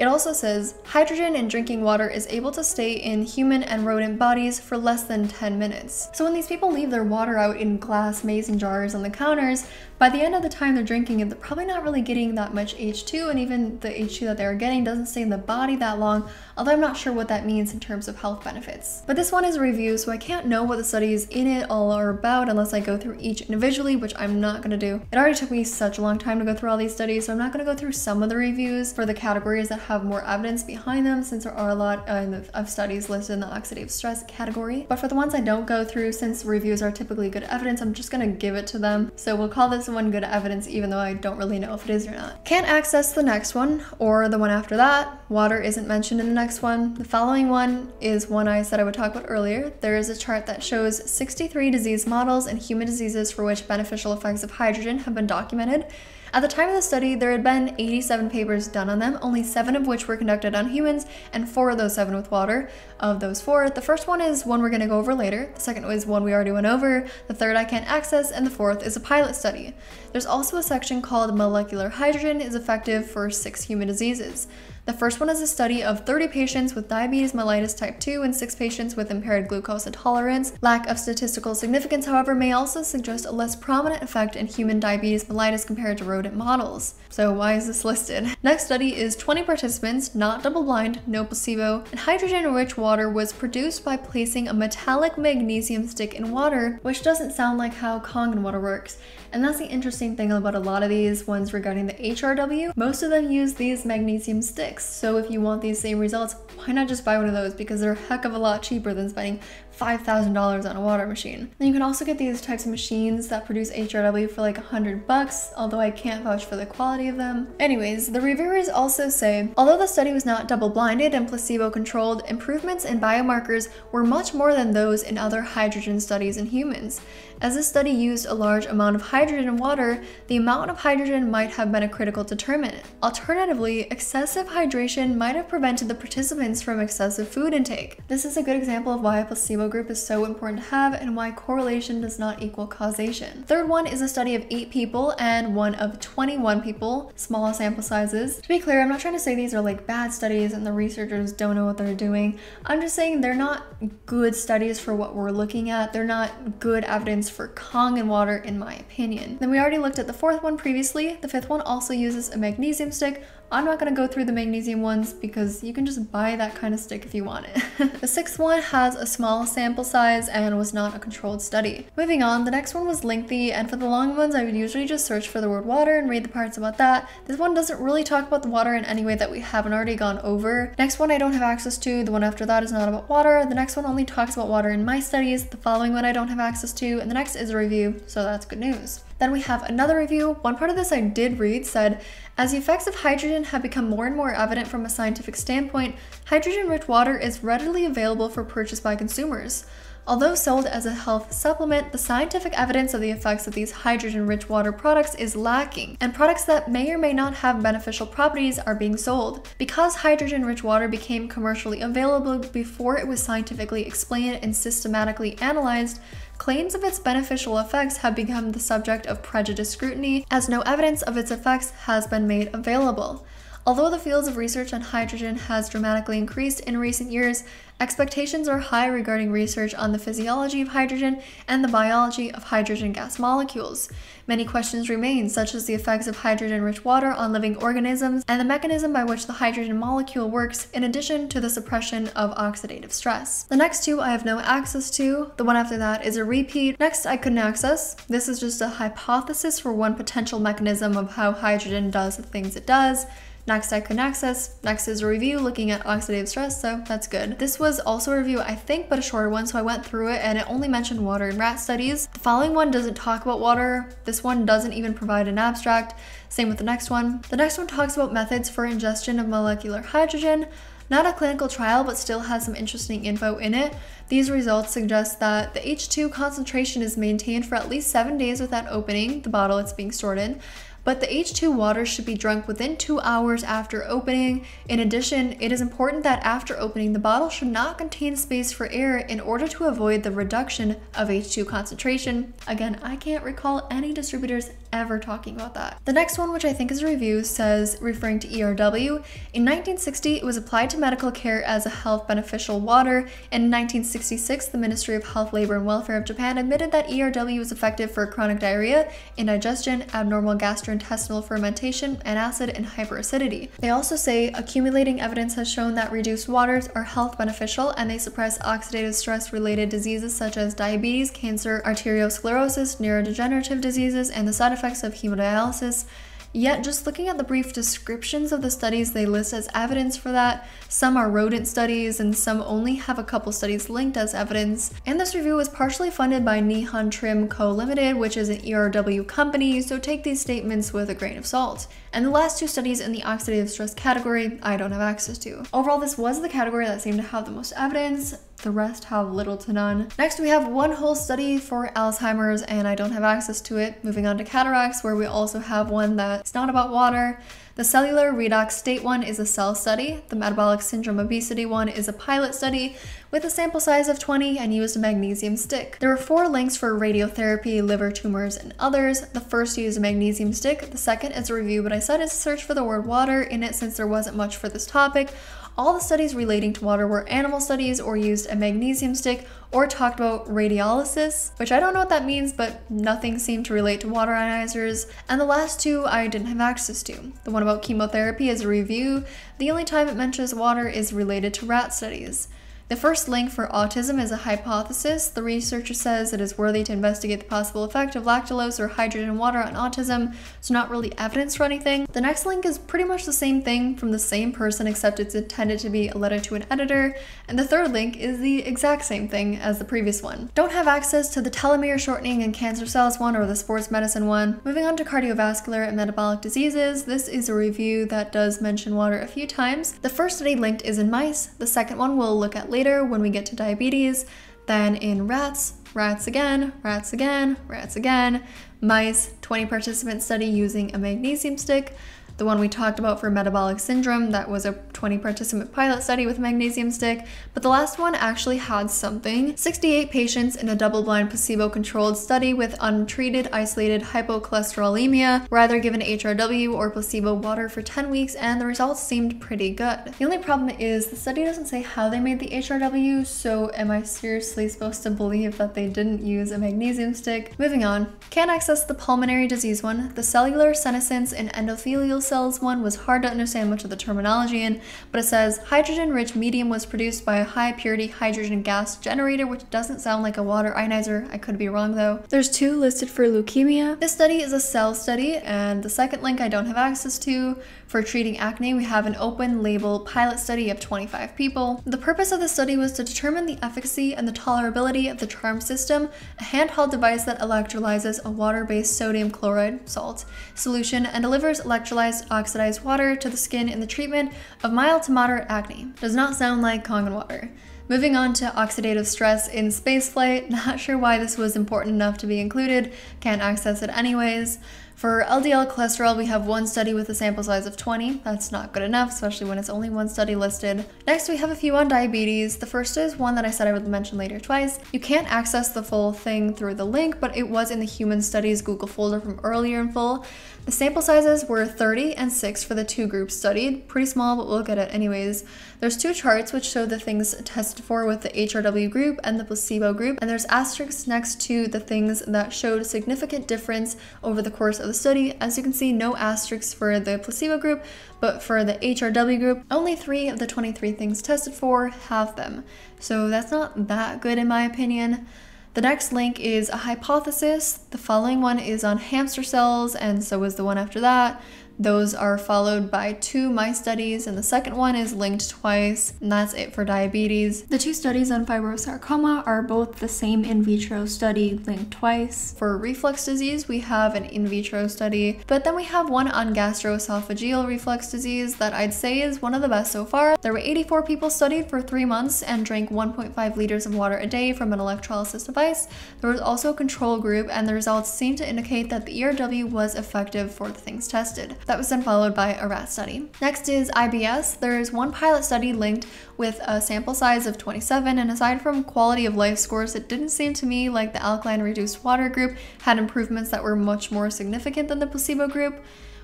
S1: It also says hydrogen in drinking water is able to stay in human and rodent bodies for less than 10 minutes. So when these people leave their water out in glass mason jars on the counters, by the end of the time they're drinking it, they're probably not really getting that much H2, and even the H2 that they're getting doesn't stay in the body that long, although I'm not sure what that means in terms of health benefits. But this one is a review, so I can't know what the studies in it all are about unless I go through each individually, which I'm not gonna do. It already took me such a long time to go through all these studies, so I'm not gonna go through some of the reviews for the categories that have more evidence behind them, since there are a lot uh, of studies listed in the oxidative stress category. But for the ones I don't go through, since reviews are typically good evidence, I'm just gonna give it to them. So we'll call this one good evidence even though I don't really know if it is or not. Can't access the next one or the one after that. Water isn't mentioned in the next one. The following one is one I said I would talk about earlier. There is a chart that shows 63 disease models and human diseases for which beneficial effects of hydrogen have been documented. At the time of the study, there had been 87 papers done on them, only seven of which were conducted on humans, and four of those seven with water. Of those four, the first one is one we're going to go over later, the second is one we already went over, the third I can't access, and the fourth is a pilot study. There's also a section called Molecular Hydrogen is effective for six human diseases. The first one is a study of 30 patients with diabetes mellitus type 2 and 6 patients with impaired glucose intolerance. Lack of statistical significance, however, may also suggest a less prominent effect in human diabetes mellitus compared to rodent models. So why is this listed? Next study is 20 participants, not double-blind, no placebo, and hydrogen-rich water was produced by placing a metallic magnesium stick in water, which doesn't sound like how Kangen water works. And that's the interesting thing about a lot of these ones regarding the HRW. Most of them use these magnesium sticks. So if you want these same results, why not just buy one of those? Because they're a heck of a lot cheaper than spending $5,000 on a water machine. And you can also get these types of machines that produce HRW for like 100 bucks, although I can't vouch for the quality of them. Anyways, the reviewers also say, although the study was not double-blinded and placebo-controlled, improvements in biomarkers were much more than those in other hydrogen studies in humans. As this study used a large amount of hydrogen in water, the amount of hydrogen might have been a critical determinant. Alternatively, excessive hydration might have prevented the participants from excessive food intake. This is a good example of why a placebo group is so important to have and why correlation does not equal causation. Third one is a study of 8 people and one of 21 people, small sample sizes. To be clear, I'm not trying to say these are like bad studies and the researchers don't know what they're doing. I'm just saying they're not good studies for what we're looking at. They're not good evidence for Kangen water in my opinion. Then we already looked at the fourth one previously. The fifth one also uses a magnesium stick. I'm not gonna go through the magnesium ones because you can just buy that kind of stick if you want it. the sixth one has a small sample size and was not a controlled study. Moving on, the next one was lengthy and for the long ones I would usually just search for the word water and read the parts about that. This one doesn't really talk about the water in any way that we haven't already gone over. Next one I don't have access to, the one after that is not about water. The next one only talks about water in my studies. The following one I don't have access to and the next is a review, so that's good news. Then we have another review. One part of this I did read said, as the effects of hydrogen have become more and more evident from a scientific standpoint, hydrogen-rich water is readily available for purchase by consumers. Although sold as a health supplement, the scientific evidence of the effects of these hydrogen-rich water products is lacking, and products that may or may not have beneficial properties are being sold. Because hydrogen-rich water became commercially available before it was scientifically explained and systematically analyzed, claims of its beneficial effects have become the subject of prejudiced scrutiny as no evidence of its effects has been made available. Although the fields of research on hydrogen has dramatically increased in recent years, expectations are high regarding research on the physiology of hydrogen and the biology of hydrogen gas molecules. Many questions remain, such as the effects of hydrogen rich water on living organisms and the mechanism by which the hydrogen molecule works, in addition to the suppression of oxidative stress. The next two I have no access to. The one after that is a repeat. Next, I couldn't access. This is just a hypothesis for one potential mechanism of how hydrogen does the things it does. Next I couldn't access. Next is a review looking at oxidative stress, so that's good. This was also a review, I think, but a shorter one, so I went through it and it only mentioned water in rat studies. The following one doesn't talk about water. This one doesn't even provide an abstract. Same with the next one. The next one talks about methods for ingestion of molecular hydrogen. Not a clinical trial, but still has some interesting info in it. These results suggest that the H2 concentration is maintained for at least seven days without opening the bottle it's being stored in but the H2 water should be drunk within two hours after opening. In addition, it is important that after opening, the bottle should not contain space for air in order to avoid the reduction of H2 concentration. Again, I can't recall any distributors ever talking about that. The next one, which I think is a review, says, referring to ERW, in 1960 it was applied to medical care as a health beneficial water, in 1966 the Ministry of Health, Labor and Welfare of Japan admitted that ERW was effective for chronic diarrhea, indigestion, abnormal gastrointestinal fermentation, and acid and hyperacidity. They also say accumulating evidence has shown that reduced waters are health beneficial and they suppress oxidative stress related diseases such as diabetes, cancer, arteriosclerosis, neurodegenerative diseases, and the side effects of hemodialysis. Yet, just looking at the brief descriptions of the studies they list as evidence for that, some are rodent studies and some only have a couple studies linked as evidence. And this review was partially funded by Nihon Trim Co. Limited, which is an ERW company, so take these statements with a grain of salt. And the last two studies in the oxidative stress category, I don't have access to. Overall, this was the category that seemed to have the most evidence. The rest have little to none. Next, we have one whole study for Alzheimer's, and I don't have access to it. Moving on to cataracts, where we also have one that's not about water. The cellular redox state one is a cell study. The metabolic syndrome obesity one is a pilot study with a sample size of 20 and used a magnesium stick. There were four links for radiotherapy, liver tumors, and others. The first used a magnesium stick. The second is a review, but I decided to search for the word water in it since there wasn't much for this topic. All the studies relating to water were animal studies or used a magnesium stick or talked about radiolysis, which I don't know what that means, but nothing seemed to relate to water ionizers. And the last two I didn't have access to. The one about chemotherapy is a review. The only time it mentions water is related to rat studies. The first link for autism is a hypothesis. The researcher says it is worthy to investigate the possible effect of lactulose or hydrogen water on autism, so not really evidence for anything. The next link is pretty much the same thing from the same person except it's intended to be a letter to an editor, and the third link is the exact same thing as the previous one. Don't have access to the telomere shortening and cancer cells one or the sports medicine one. Moving on to cardiovascular and metabolic diseases, this is a review that does mention water a few times. The first study linked is in mice, the second one we'll look at later later when we get to diabetes. Then in rats, rats again, rats again, rats again, mice, 20 participant study using a magnesium stick, the one we talked about for metabolic syndrome, that was a 20 participant pilot study with magnesium stick, but the last one actually had something. 68 patients in a double blind placebo controlled study with untreated isolated hypocholesterolemia were either given HRW or placebo water for 10 weeks, and the results seemed pretty good. The only problem is the study doesn't say how they made the HRW, so am I seriously supposed to believe that they didn't use a magnesium stick? Moving on. Can't access the pulmonary disease one. The cellular senescence and endothelial cells one was hard to understand much of the terminology in, but it says hydrogen rich medium was produced by a high purity hydrogen gas generator, which doesn't sound like a water ionizer. I could be wrong though. There's two listed for leukemia. This study is a cell study, and the second link I don't have access to. For treating acne, we have an open label pilot study of 25 people. The purpose of the study was to determine the efficacy and the tolerability of the CHARM system, a handheld device that electrolyzes a water based sodium chloride salt solution and delivers electrolyzed oxidized water to the skin in the treatment of mild to moderate acne. Does not sound like Kangen water. Moving on to oxidative stress in spaceflight, not sure why this was important enough to be included, can't access it anyways. For LDL cholesterol, we have one study with a sample size of 20. That's not good enough, especially when it's only one study listed. Next, we have a few on diabetes. The first is one that I said I would mention later twice. You can't access the full thing through the link, but it was in the human studies Google folder from earlier in full. The sample sizes were 30 and 6 for the two groups studied. Pretty small, but we'll get it anyways. There's two charts which show the things tested for with the HRW group and the placebo group, and there's asterisks next to the things that showed significant difference over the course of the study. As you can see, no asterisks for the placebo group, but for the HRW group, only 3 of the 23 things tested for have them. So that's not that good in my opinion. The next link is a hypothesis. The following one is on hamster cells, and so is the one after that. Those are followed by two my studies, and the second one is linked twice, and that's it for diabetes. The two studies on fibrosarcoma are both the same in vitro study linked twice. For reflux disease, we have an in vitro study, but then we have one on gastroesophageal reflux disease that I'd say is one of the best so far. There were 84 people studied for three months and drank 1.5 liters of water a day from an electrolysis device. There was also a control group, and the results seem to indicate that the ERW was effective for the things tested. That was then followed by a rat study. Next is IBS. There is one pilot study linked with a sample size of 27, and aside from quality of life scores, it didn't seem to me like the alkaline reduced water group had improvements that were much more significant than the placebo group.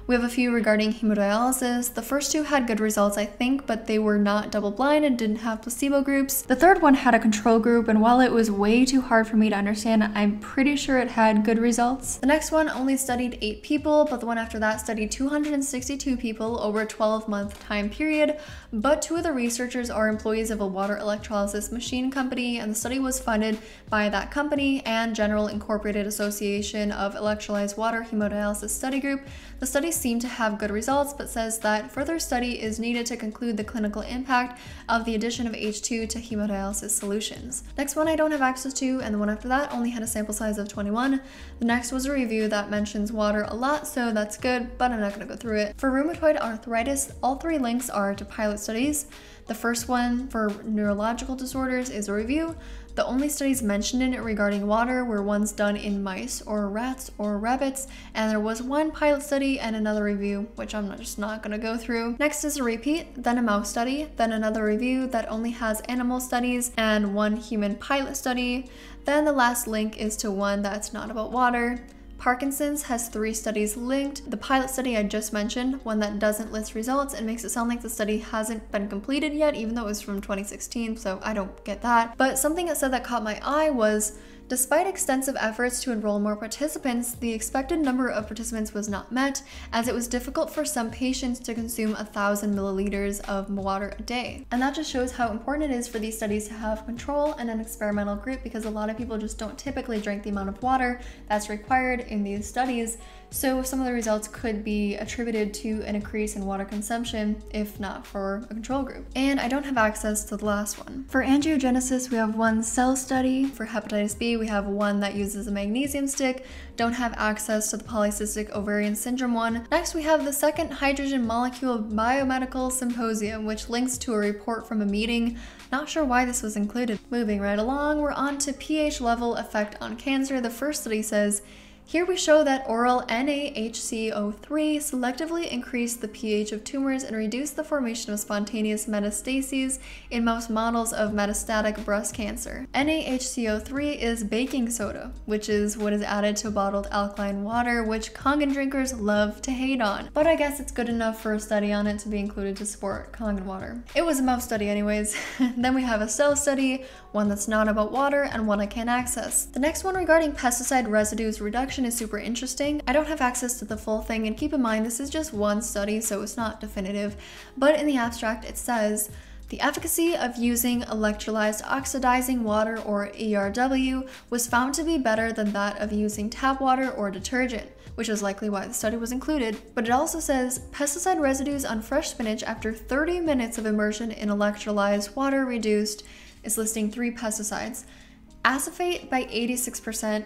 S1: We have a few regarding hemodialysis. The first two had good results, I think, but they were not double blind and didn't have placebo groups. The third one had a control group, and while it was way too hard for me to understand, I'm pretty sure it had good results. The next one only studied 8 people, but the one after that studied 262 people over a 12 month time period. But two of the researchers are employees of a water electrolysis machine company, and the study was funded by that company and General Incorporated Association of Electrolyzed Water Hemodialysis Study Group. The study seem to have good results, but says that further study is needed to conclude the clinical impact of the addition of H2 to hemodialysis solutions. Next one I don't have access to, and the one after that only had a sample size of 21. The next was a review that mentions water a lot, so that's good, but I'm not to go through it. For rheumatoid arthritis, all three links are to pilot studies. The first one for neurological disorders is a review. The only studies mentioned in it regarding water were ones done in mice or rats or rabbits, and there was one pilot study and another review, which I'm just not to go through. Next is a repeat, then a mouse study, then another review that only has animal studies and one human pilot study. Then the last link is to one that's not about water. Parkinson's has three studies linked. The pilot study I just mentioned, one that doesn't list results and makes it sound like the study hasn't been completed yet, even though it was from 2016, so I don't get that. But something that said that caught my eye was Despite extensive efforts to enroll more participants, the expected number of participants was not met, as it was difficult for some patients to consume 1,000 milliliters of water a day. And that just shows how important it is for these studies to have control and an experimental group because a lot of people just don't typically drink the amount of water that's required in these studies. So some of the results could be attributed to an increase in water consumption, if not for a control group. And I don't have access to the last one. For angiogenesis, we have one cell study. For hepatitis B, we have one that uses a magnesium stick. Don't have access to the polycystic ovarian syndrome one. Next, we have the second hydrogen molecule biomedical symposium, which links to a report from a meeting. Not sure why this was included. Moving right along, we're on to pH level effect on cancer. The first study says here we show that oral NaHCO3 selectively increased the pH of tumors and reduced the formation of spontaneous metastases in most models of metastatic breast cancer. NaHCO3 is baking soda, which is what is added to bottled alkaline water, which Kangen drinkers love to hate on. But I guess it's good enough for a study on it to be included to support Kangen water. It was a mouse study anyways. then we have a cell study, one that's not about water and one I can't access. The next one regarding pesticide residues reduction is super interesting. I don't have access to the full thing, and keep in mind this is just one study, so it's not definitive. But in the abstract, it says the efficacy of using electrolyzed oxidizing water or ERW was found to be better than that of using tap water or detergent, which is likely why the study was included. But it also says pesticide residues on fresh spinach after 30 minutes of immersion in electrolyzed water reduced is listing three pesticides. Acephate by 86%,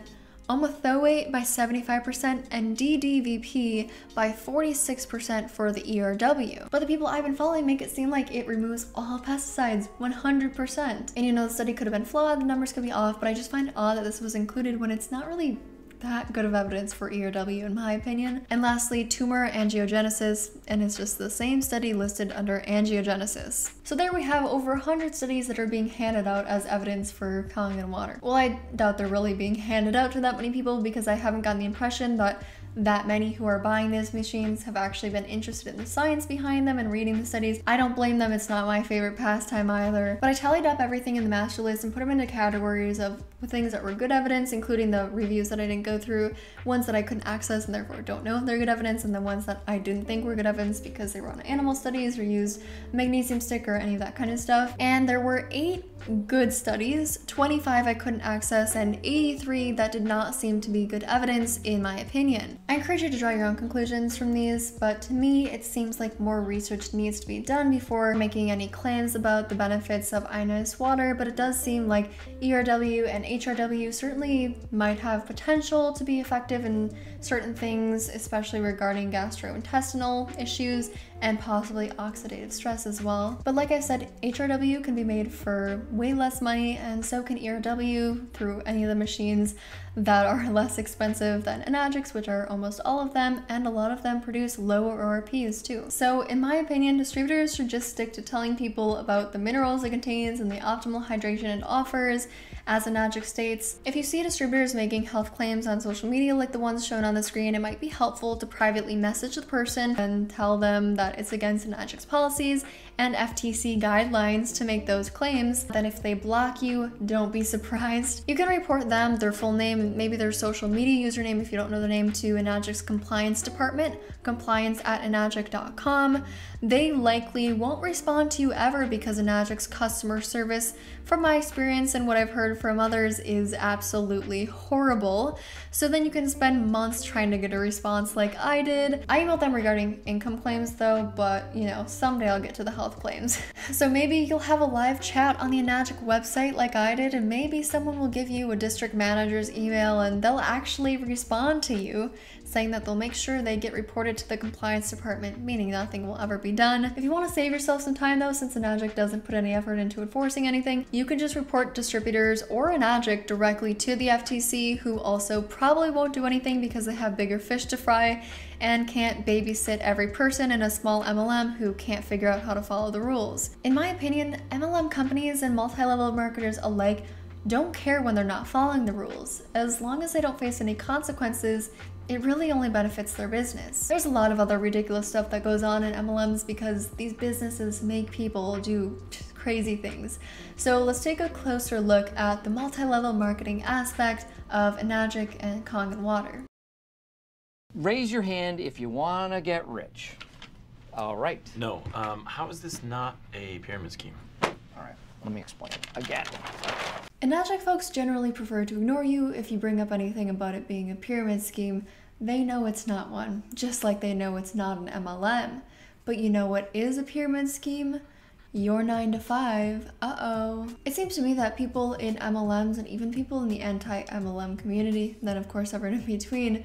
S1: omethoate by 75% and DDVP by 46% for the ERW. But the people I've been following make it seem like it removes all pesticides 100%. And you know, the study could have been flawed, the numbers could be off, but I just find odd that this was included when it's not really that good of evidence for ERW in my opinion. And lastly, tumor angiogenesis, and it's just the same study listed under angiogenesis. So there we have over 100 studies that are being handed out as evidence for Kangen water. Well, I doubt they're really being handed out to that many people because I haven't gotten the impression that that many who are buying these machines have actually been interested in the science behind them and reading the studies. I don't blame them, it's not my favorite pastime either. But I tallied up everything in the master list and put them into categories of things that were good evidence, including the reviews that I didn't go through, ones that I couldn't access and therefore don't know if they're good evidence, and the ones that I didn't think were good evidence because they were on animal studies or used magnesium stick or any of that kind of stuff. And there were eight good studies, 25 I couldn't access, and 83 that did not seem to be good evidence in my opinion. I encourage you to draw your own conclusions from these, but to me it seems like more research needs to be done before making any claims about the benefits of ionized water, but it does seem like ERW and HRW certainly might have potential to be effective in certain things, especially regarding gastrointestinal issues and possibly oxidative stress as well. But like I said, HRW can be made for way less money, and so can ERW through any of the machines that are less expensive than Enagics, which are almost all of them, and a lot of them produce lower ORPs too. So in my opinion, distributors should just stick to telling people about the minerals it contains and the optimal hydration it offers, as Enagic states. If you see distributors making health claims on social media like the ones shown on the screen, it might be helpful to privately message the person and tell them that it's against Enagic's policies and FTC guidelines to make those claims. Then if they block you, don't be surprised. You can report them, their full name, maybe their social media username if you don't know the name to Enagic's compliance department, compliance at enagic.com. They likely won't respond to you ever because Enagic's customer service, from my experience and what I've heard from others, is absolutely horrible. So then you can spend months trying to get a response like I did. I emailed them regarding income claims though, but you know, someday I'll get to the health claims. so maybe you'll have a live chat on the Enagic website like I did, and maybe someone will give you a district manager's email and they'll actually respond to you saying that they'll make sure they get reported to the compliance department, meaning nothing will ever be done. If you want to save yourself some time though, since Enagic doesn't put any effort into enforcing anything, you can just report distributors or Enagic directly to the FTC, who also probably won't do anything because they have bigger fish to fry and can't babysit every person in a small MLM who can't figure out how to follow the rules. In my opinion, MLM companies and multi-level marketers alike don't care when they're not following the rules. As long as they don't face any consequences, it really only benefits their business. There's a lot of other ridiculous stuff that goes on in MLMs because these businesses make people do crazy things. So let's take a closer look at the multi-level marketing aspect of Enagic and Kangen Water.
S6: Raise your hand if you want to get rich. All right.
S7: No. Um, how is this not a pyramid scheme?
S6: All right. Let me explain again.
S1: Enagic folks generally prefer to ignore you if you bring up anything about it being a pyramid scheme. They know it's not one, just like they know it's not an MLM. But you know what is a pyramid scheme? Your 9 to 5. Uh oh. It seems to me that people in MLMs and even people in the anti MLM community, then of course everyone in between,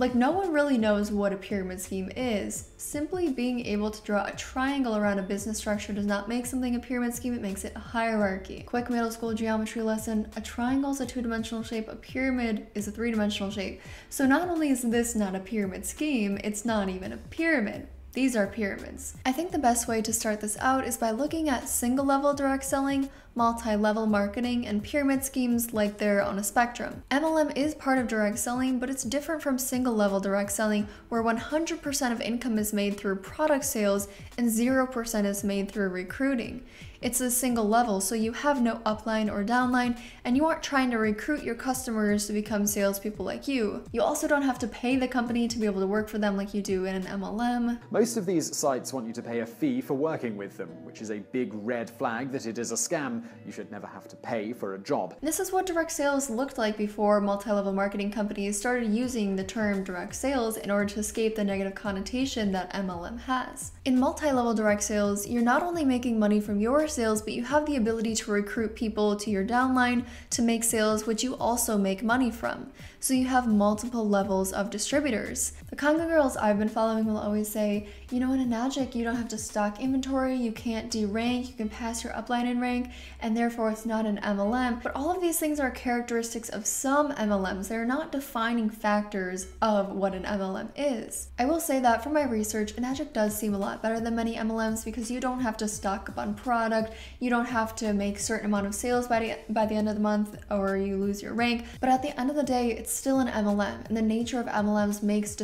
S1: like, no one really knows what a pyramid scheme is. Simply being able to draw a triangle around a business structure does not make something a pyramid scheme, it makes it a hierarchy. Quick middle school geometry lesson a triangle is a two dimensional shape, a pyramid is a three dimensional shape. So, not only is this not a pyramid scheme, it's not even a pyramid. These are pyramids. I think the best way to start this out is by looking at single level direct selling, multi level marketing, and pyramid schemes like they're on a spectrum. MLM is part of direct selling, but it's different from single level direct selling, where 100% of income is made through product sales and 0% is made through recruiting. It's a single level, so you have no upline or downline, and you aren't trying to recruit your customers to become salespeople like you. You also don't have to pay the company to be able to work for them like you do in an MLM.
S8: Most of these sites want you to pay a fee for working with them, which is a big red flag that it is a scam. You should never have to pay for a job.
S1: This is what direct sales looked like before multi level marketing companies started using the term direct sales in order to escape the negative connotation that MLM has. In multi level direct sales, you're not only making money from your sales, but you have the ability to recruit people to your downline to make sales, which you also make money from. So you have multiple levels of distributors. The Kangen girls I've been following will always say, you know, in Enagic, you don't have to stock inventory, you can't derank, you can pass your upline in rank, and therefore it's not an MLM. But all of these things are characteristics of some MLMs. They're not defining factors of what an MLM is. I will say that from my research, Enagic does seem a lot better than many MLMs because you don't have to stock up on product, you don't have to make certain amount of sales by the, by the end of the month or you lose your rank. But at the end of the day, it's still an MLM and the nature of MLMs makes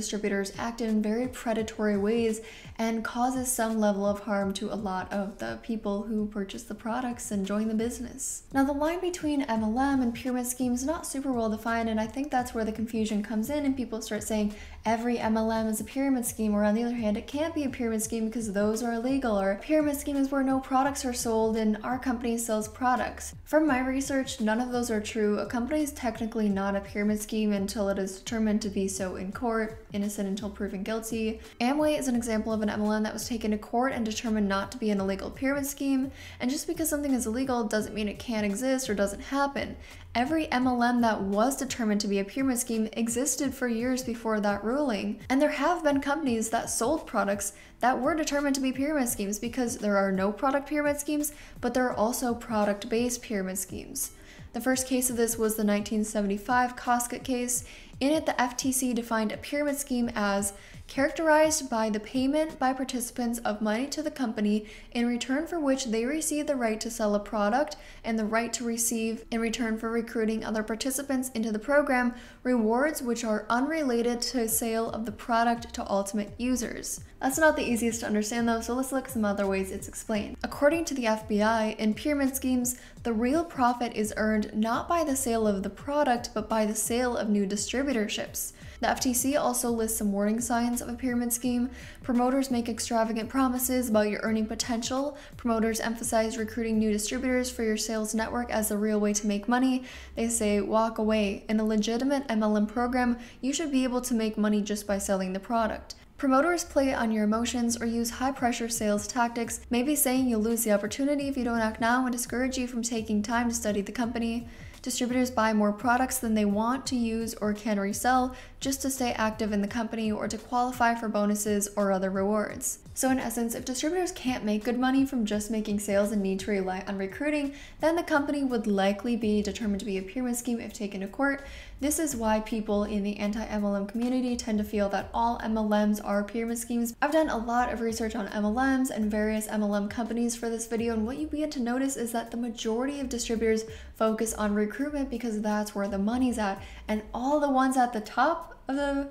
S1: act in very predatory ways and causes some level of harm to a lot of the people who purchase the products and join the business. Now, the line between MLM and pyramid scheme is not super well defined, and I think that's where the confusion comes in, and people start saying every MLM is a pyramid scheme, or on the other hand, it can't be a pyramid scheme because those are illegal, or pyramid scheme is where no products are sold and our company sells products. From my research, none of those are true. A company is technically not a pyramid scheme until it is determined to be so in court, innocent until proven guilty. Amway is an example of an MLM that was taken to court and determined not to be an illegal pyramid scheme, and just because something is illegal doesn't mean it can't exist or doesn't happen. Every MLM that was determined to be a pyramid scheme existed for years before that ruling, and there have been companies that sold products that were determined to be pyramid schemes because there are no product pyramid schemes, but there are also product based pyramid schemes. The first case of this was the 1975 Koscot case. In it, the FTC defined a pyramid scheme as characterized by the payment by participants of money to the company in return for which they receive the right to sell a product and the right to receive, in return for recruiting other participants into the program, rewards which are unrelated to sale of the product to ultimate users. That's not the easiest to understand though, so let's look at some other ways it's explained. According to the FBI, in pyramid schemes, the real profit is earned not by the sale of the product, but by the sale of new distributorships. The FTC also lists some warning signs of a pyramid scheme. Promoters make extravagant promises about your earning potential. Promoters emphasize recruiting new distributors for your sales network as the real way to make money. They say, walk away. In a legitimate MLM program, you should be able to make money just by selling the product. Promoters play on your emotions or use high pressure sales tactics, maybe saying you'll lose the opportunity if you don't act now and discourage you from taking time to study the company. Distributors buy more products than they want to use or can resell just to stay active in the company or to qualify for bonuses or other rewards. So, in essence, if distributors can't make good money from just making sales and need to rely on recruiting, then the company would likely be determined to be a pyramid scheme if taken to court. This is why people in the anti MLM community tend to feel that all MLMs are pyramid schemes. I've done a lot of research on MLMs and various MLM companies for this video, and what you begin to notice is that the majority of distributors focus on recruitment because that's where the money's at, and all the ones at the top of the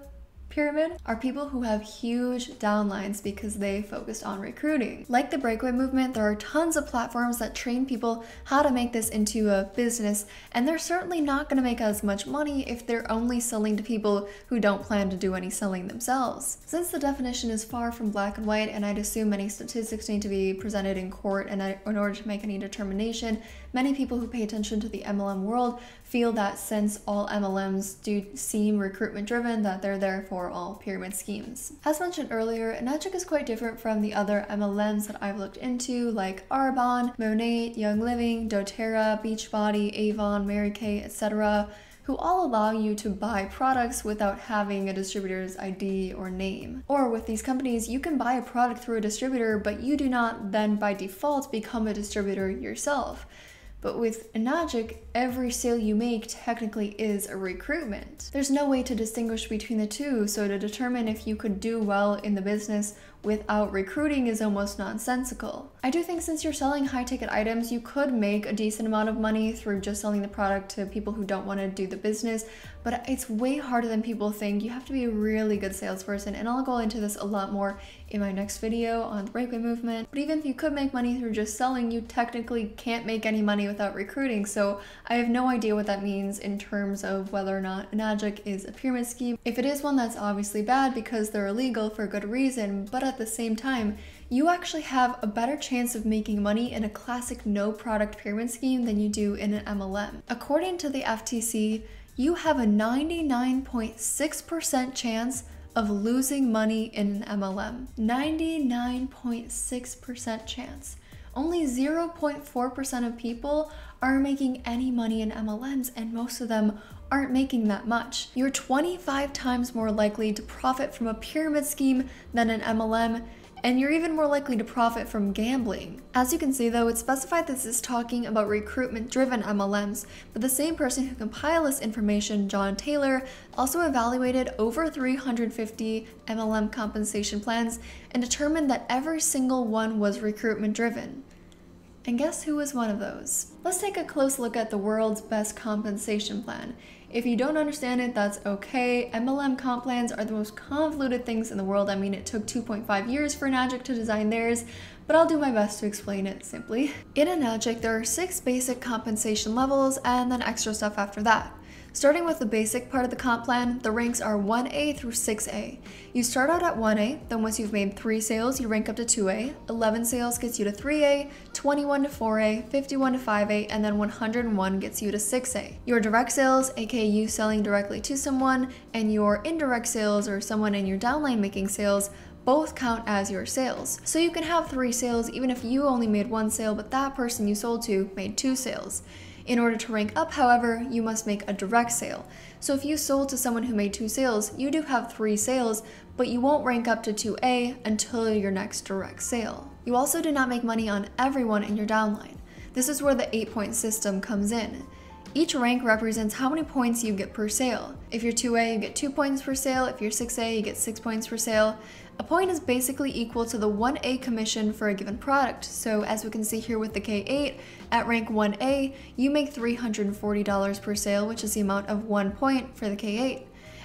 S1: pyramid are people who have huge downlines because they focused on recruiting. Like the breakaway movement, there are tons of platforms that train people how to make this into a business, and they're certainly not going to make as much money if they're only selling to people who don't plan to do any selling themselves. Since the definition is far from black and white, and I'd assume many statistics need to be presented in court in order to make any determination, many people who pay attention to the MLM world feel that since all MLMs do seem recruitment driven, that they're therefore all pyramid schemes. As mentioned earlier, Enagic is quite different from the other MLMs that I've looked into, like Arbonne, Monat, Young Living, doTERRA, Beachbody, Avon, Mary Kay, etc who all allow you to buy products without having a distributor's ID or name. Or with these companies, you can buy a product through a distributor, but you do not then by default become a distributor yourself. But with Enagic, every sale you make technically is a recruitment. There's no way to distinguish between the two, so to determine if you could do well in the business without recruiting is almost nonsensical. I do think since you're selling high ticket items, you could make a decent amount of money through just selling the product to people who don't want to do the business, but it's way harder than people think. You have to be a really good salesperson, and I'll go into this a lot more in my next video on the breakaway movement. But even if you could make money through just selling, you technically can't make any money without recruiting, so I have no idea what that means in terms of whether or not Enagic is a pyramid scheme. If it is one, that's obviously bad because they're illegal for a good reason, but at the same time, you actually have a better chance of making money in a classic no product pyramid scheme than you do in an MLM. According to the FTC, you have a 99.6% chance of losing money in an MLM. 99.6% chance. Only 0.4% of people are making any money in MLMs, and most of them aren't making that much. You're 25 times more likely to profit from a pyramid scheme than an MLM, and you're even more likely to profit from gambling. As you can see though, it's specified this is talking about recruitment driven MLMs, but the same person who compiled this information, Jon Taylor, also evaluated over 350 MLM compensation plans and determined that every single one was recruitment driven. And guess who was one of those? Let's take a close look at the world's best compensation plan. If you don't understand it, that's okay. MLM comp plans are the most convoluted things in the world. I mean, it took 2.5 years for Enagic to design theirs, but I'll do my best to explain it simply. In Enagic, there are six basic compensation levels and then extra stuff after that. Starting with the basic part of the comp plan, the ranks are 1A through 6A. You start out at 1A, then once you've made 3 sales, you rank up to 2A, 11 sales gets you to 3A, 21 to 4A, 51 to 5A, and then 101 gets you to 6A. Your direct sales, aka you selling directly to someone, and your indirect sales or someone in your downline making sales both count as your sales. So you can have three sales even if you only made one sale, but that person you sold to made two sales. In order to rank up, however, you must make a direct sale. So if you sold to someone who made two sales, you do have three sales, but you won't rank up to 2A until your next direct sale. You also do not make money on everyone in your downline. This is where the 8 point system comes in. Each rank represents how many points you get per sale. If you're 2A, you get 2 points per sale. If you're 6A, you get 6 points per sale. A point is basically equal to the 1A commission for a given product. So as we can see here with the K8, at rank 1A, you make $340 per sale, which is the amount of one point for the K8.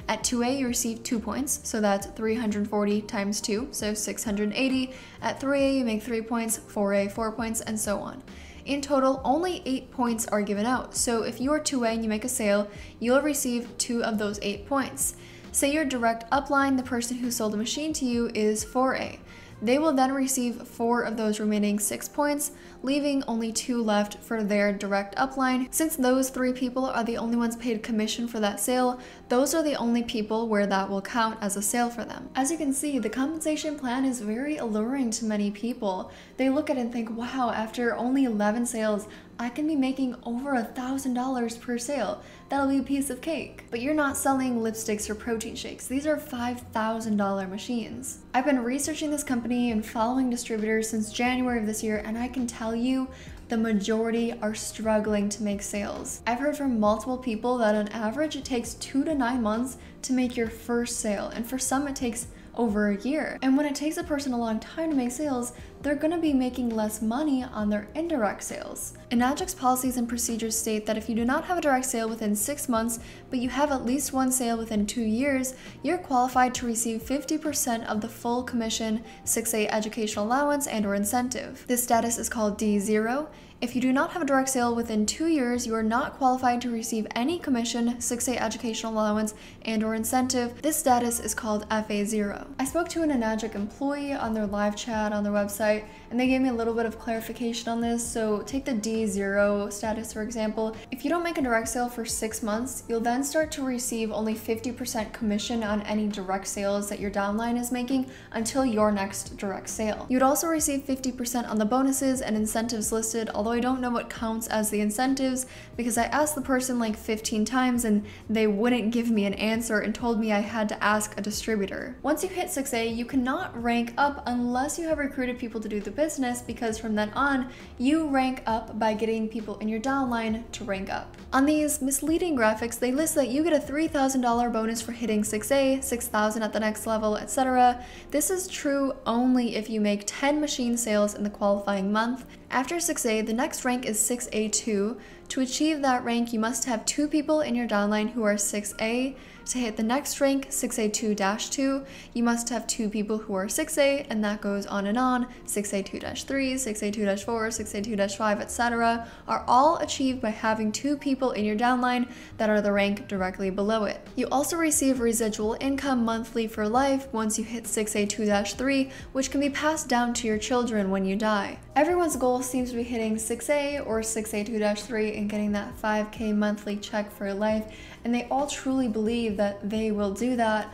S1: At 2A, you receive 2 points, so that's 340 times 2, so 680. At 3A, you make 3 points, 4A, 4 points, and so on. In total, only 8 points are given out, so if you are 2A and you make a sale, you'll receive 2 of those 8 points. Say your direct upline, the person who sold the machine to you, is 4A. They will then receive 4 of those remaining 6 points, leaving only 2 left for their direct upline. Since those 3 people are the only ones paid commission for that sale, those are the only people where that will count as a sale for them. As you can see, the compensation plan is very alluring to many people. They look at it and think, wow, after only 11 sales, I can be making over a thousand dollars per sale. That'll be a piece of cake. But you're not selling lipsticks or protein shakes. These are $5,000 machines. I've been researching this company and following distributors since January of this year, and I can tell you the majority are struggling to make sales. I've heard from multiple people that on average it takes two to nine months to make your first sale, and for some it takes over a year. And when it takes a person a long time to make sales, they're going to be making less money on their indirect sales. Enagic's policies and procedures state that if you do not have a direct sale within six months, but you have at least one sale within two years, you're qualified to receive 50% of the full commission, 6A educational allowance, and or incentive. This status is called D0 if you do not have a direct sale within two years, you are not qualified to receive any commission, 6A educational allowance, and or incentive. This status is called FA0. I spoke to an Enagic employee on their live chat on their website, and they gave me a little bit of clarification on this. So take the D0 status, for example. If you don't make a direct sale for six months, you'll then start to receive only 50% commission on any direct sales that your downline is making until your next direct sale. You'd also receive 50% on the bonuses and incentives listed, although although I don't know what counts as the incentives because I asked the person like 15 times and they wouldn't give me an answer and told me I had to ask a distributor. Once you hit 6A, you cannot rank up unless you have recruited people to do the business because from then on, you rank up by getting people in your downline to rank up. On these misleading graphics, they list that you get a $3,000 bonus for hitting 6A, 6,000 at the next level, etc. This is true only if you make 10 machine sales in the qualifying month. After 6A, the next rank is 6A2. To achieve that rank, you must have two people in your downline who are 6A, to hit the next rank, 6A2-2, you must have two people who are 6A, and that goes on and on. 6A2-3, 6A2-4, 6A2-5, etc. are all achieved by having two people in your downline that are the rank directly below it. You also receive residual income monthly for life once you hit 6A2-3, which can be passed down to your children when you die. Everyone's goal seems to be hitting 6A or 6A2-3 and getting that 5k monthly check for life, and they all truly believe that they will do that.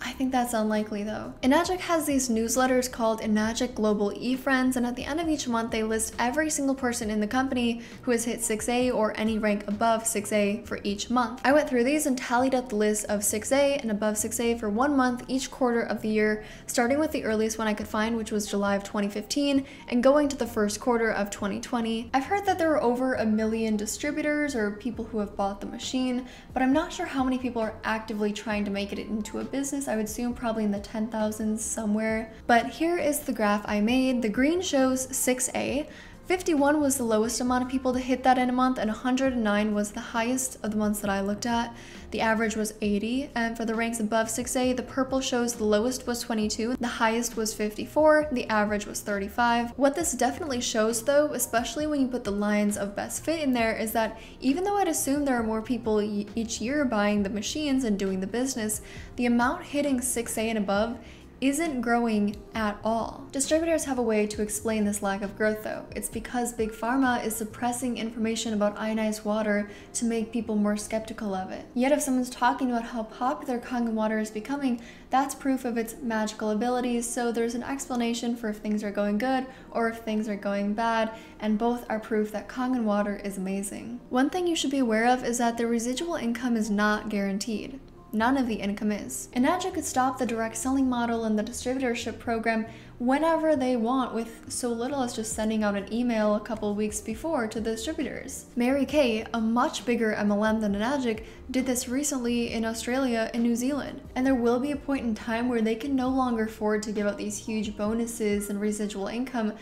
S1: I think that's unlikely though. Enagic has these newsletters called Enagic Global eFriends, and at the end of each month, they list every single person in the company who has hit 6A or any rank above 6A for each month. I went through these and tallied up the list of 6A and above 6A for one month each quarter of the year, starting with the earliest one I could find, which was July of 2015, and going to the first quarter of 2020. I've heard that there are over a million distributors or people who have bought the machine, but I'm not sure how many people are actively trying to make it into a business I would assume probably in the 10,000s somewhere. But here is the graph I made. The green shows 6A, 51 was the lowest amount of people to hit that in a month, and 109 was the highest of the months that I looked at. The average was 80, and for the ranks above 6A, the purple shows the lowest was 22, the highest was 54, the average was 35. What this definitely shows though, especially when you put the lines of best fit in there, is that even though I'd assume there are more people each year buying the machines and doing the business, the amount hitting 6A and above isn't growing at all. Distributors have a way to explain this lack of growth though. It's because Big Pharma is suppressing information about ionized water to make people more skeptical of it. Yet if someone's talking about how popular Kangen water is becoming, that's proof of its magical abilities, so there's an explanation for if things are going good or if things are going bad, and both are proof that Kangen water is amazing. One thing you should be aware of is that the residual income is not guaranteed none of the income is. Enagic could stop the direct selling model and the distributorship program whenever they want with so little as just sending out an email a couple weeks before to the distributors. Mary Kay, a much bigger MLM than Enagic, did this recently in Australia and New Zealand. And there will be a point in time where they can no longer afford to give out these huge bonuses and residual income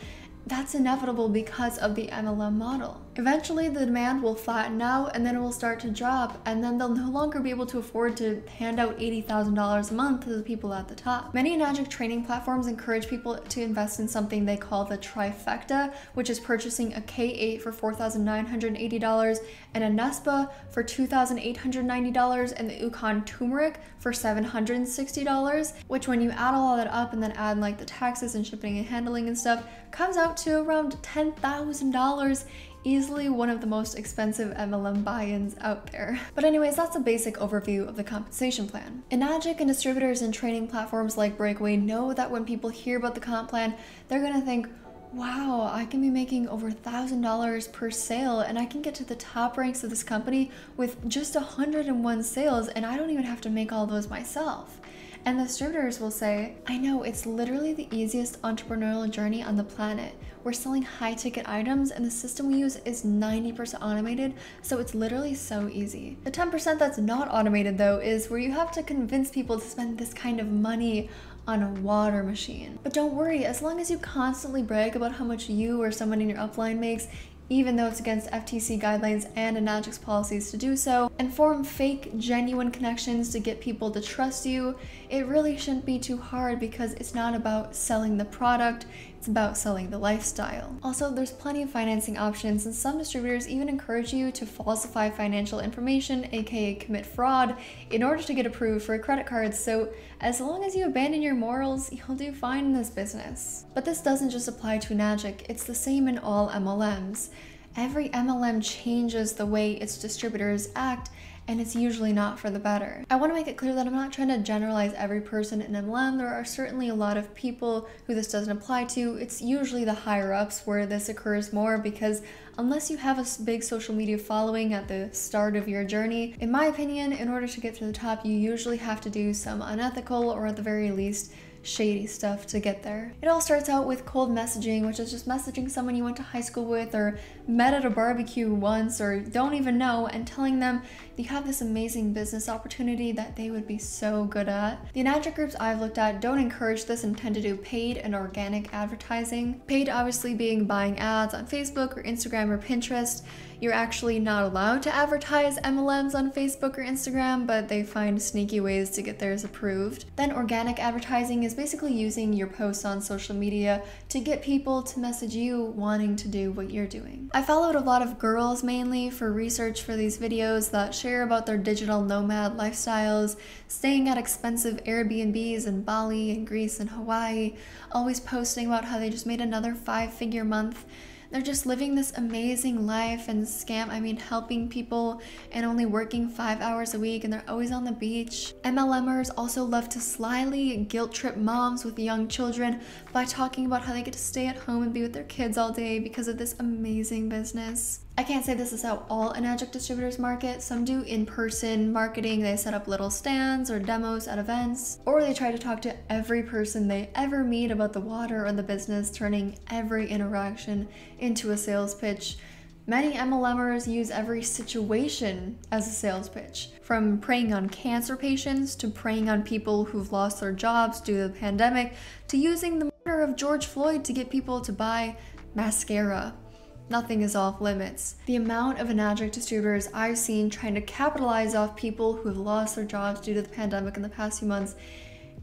S1: that's inevitable because of the MLM model. Eventually, the demand will flatten out and then it will start to drop, and then they'll no longer be able to afford to hand out $80,000 a month to the people at the top. Many Enagic training platforms encourage people to invest in something they call the trifecta, which is purchasing a K8 for $4,980 and a Nespa for $2,890 and the Ukon turmeric for $760, which when you add all that up and then add like the taxes and shipping and handling and stuff, comes out to around $10,000 easily one of the most expensive MLM buy-ins out there. But anyways, that's a basic overview of the compensation plan. Enagic and distributors and training platforms like Breakaway know that when people hear about the comp plan, they're gonna think, wow, I can be making over $1,000 per sale and I can get to the top ranks of this company with just 101 sales and I don't even have to make all those myself. And the distributors will say, I know it's literally the easiest entrepreneurial journey on the planet. We're selling high ticket items and the system we use is 90% automated, so it's literally so easy. The 10% that's not automated though is where you have to convince people to spend this kind of money on a water machine. But don't worry, as long as you constantly brag about how much you or someone in your upline makes, even though it's against FTC guidelines and Enagic's policies to do so, and form fake, genuine connections to get people to trust you, it really shouldn't be too hard because it's not about selling the product, it's about selling the lifestyle. Also, there's plenty of financing options and some distributors even encourage you to falsify financial information, aka commit fraud, in order to get approved for a credit card. So as long as you abandon your morals, you'll do fine in this business. But this doesn't just apply to Enagic, it's the same in all MLMs. Every MLM changes the way its distributors act and it's usually not for the better. I want to make it clear that I'm not trying to generalize every person in MLM. There are certainly a lot of people who this doesn't apply to. It's usually the higher ups where this occurs more because unless you have a big social media following at the start of your journey, in my opinion, in order to get to the top, you usually have to do some unethical or at the very least shady stuff to get there. It all starts out with cold messaging, which is just messaging someone you went to high school with or met at a barbecue once or don't even know and telling them you have this amazing business opportunity that they would be so good at. The Enagic groups I've looked at don't encourage this and tend to do paid and organic advertising. Paid obviously being buying ads on Facebook or Instagram or Pinterest. You're actually not allowed to advertise MLMs on Facebook or Instagram, but they find sneaky ways to get theirs approved. Then organic advertising is basically using your posts on social media to get people to message you wanting to do what you're doing. I followed a lot of girls mainly for research for these videos that share about their digital nomad lifestyles, staying at expensive Airbnbs in Bali and Greece and Hawaii, always posting about how they just made another five figure month They're just living this amazing life and scam, I mean, helping people and only working five hours a week, and they're always on the beach. MLMers also love to slyly guilt trip moms with young children by talking about how they get to stay at home and be with their kids all day because of this amazing business. I can't say this is how all Enagic distributors market. Some do in-person marketing. They set up little stands or demos at events, or they try to talk to every person they ever meet about the water or the business, turning every interaction into a sales pitch. Many MLMers use every situation as a sales pitch, from preying on cancer patients to preying on people who've lost their jobs due to the pandemic to using the murder of George Floyd to get people to buy mascara nothing is off limits. The amount of Enagic distributors I've seen trying to capitalize off people who have lost their jobs due to the pandemic in the past few months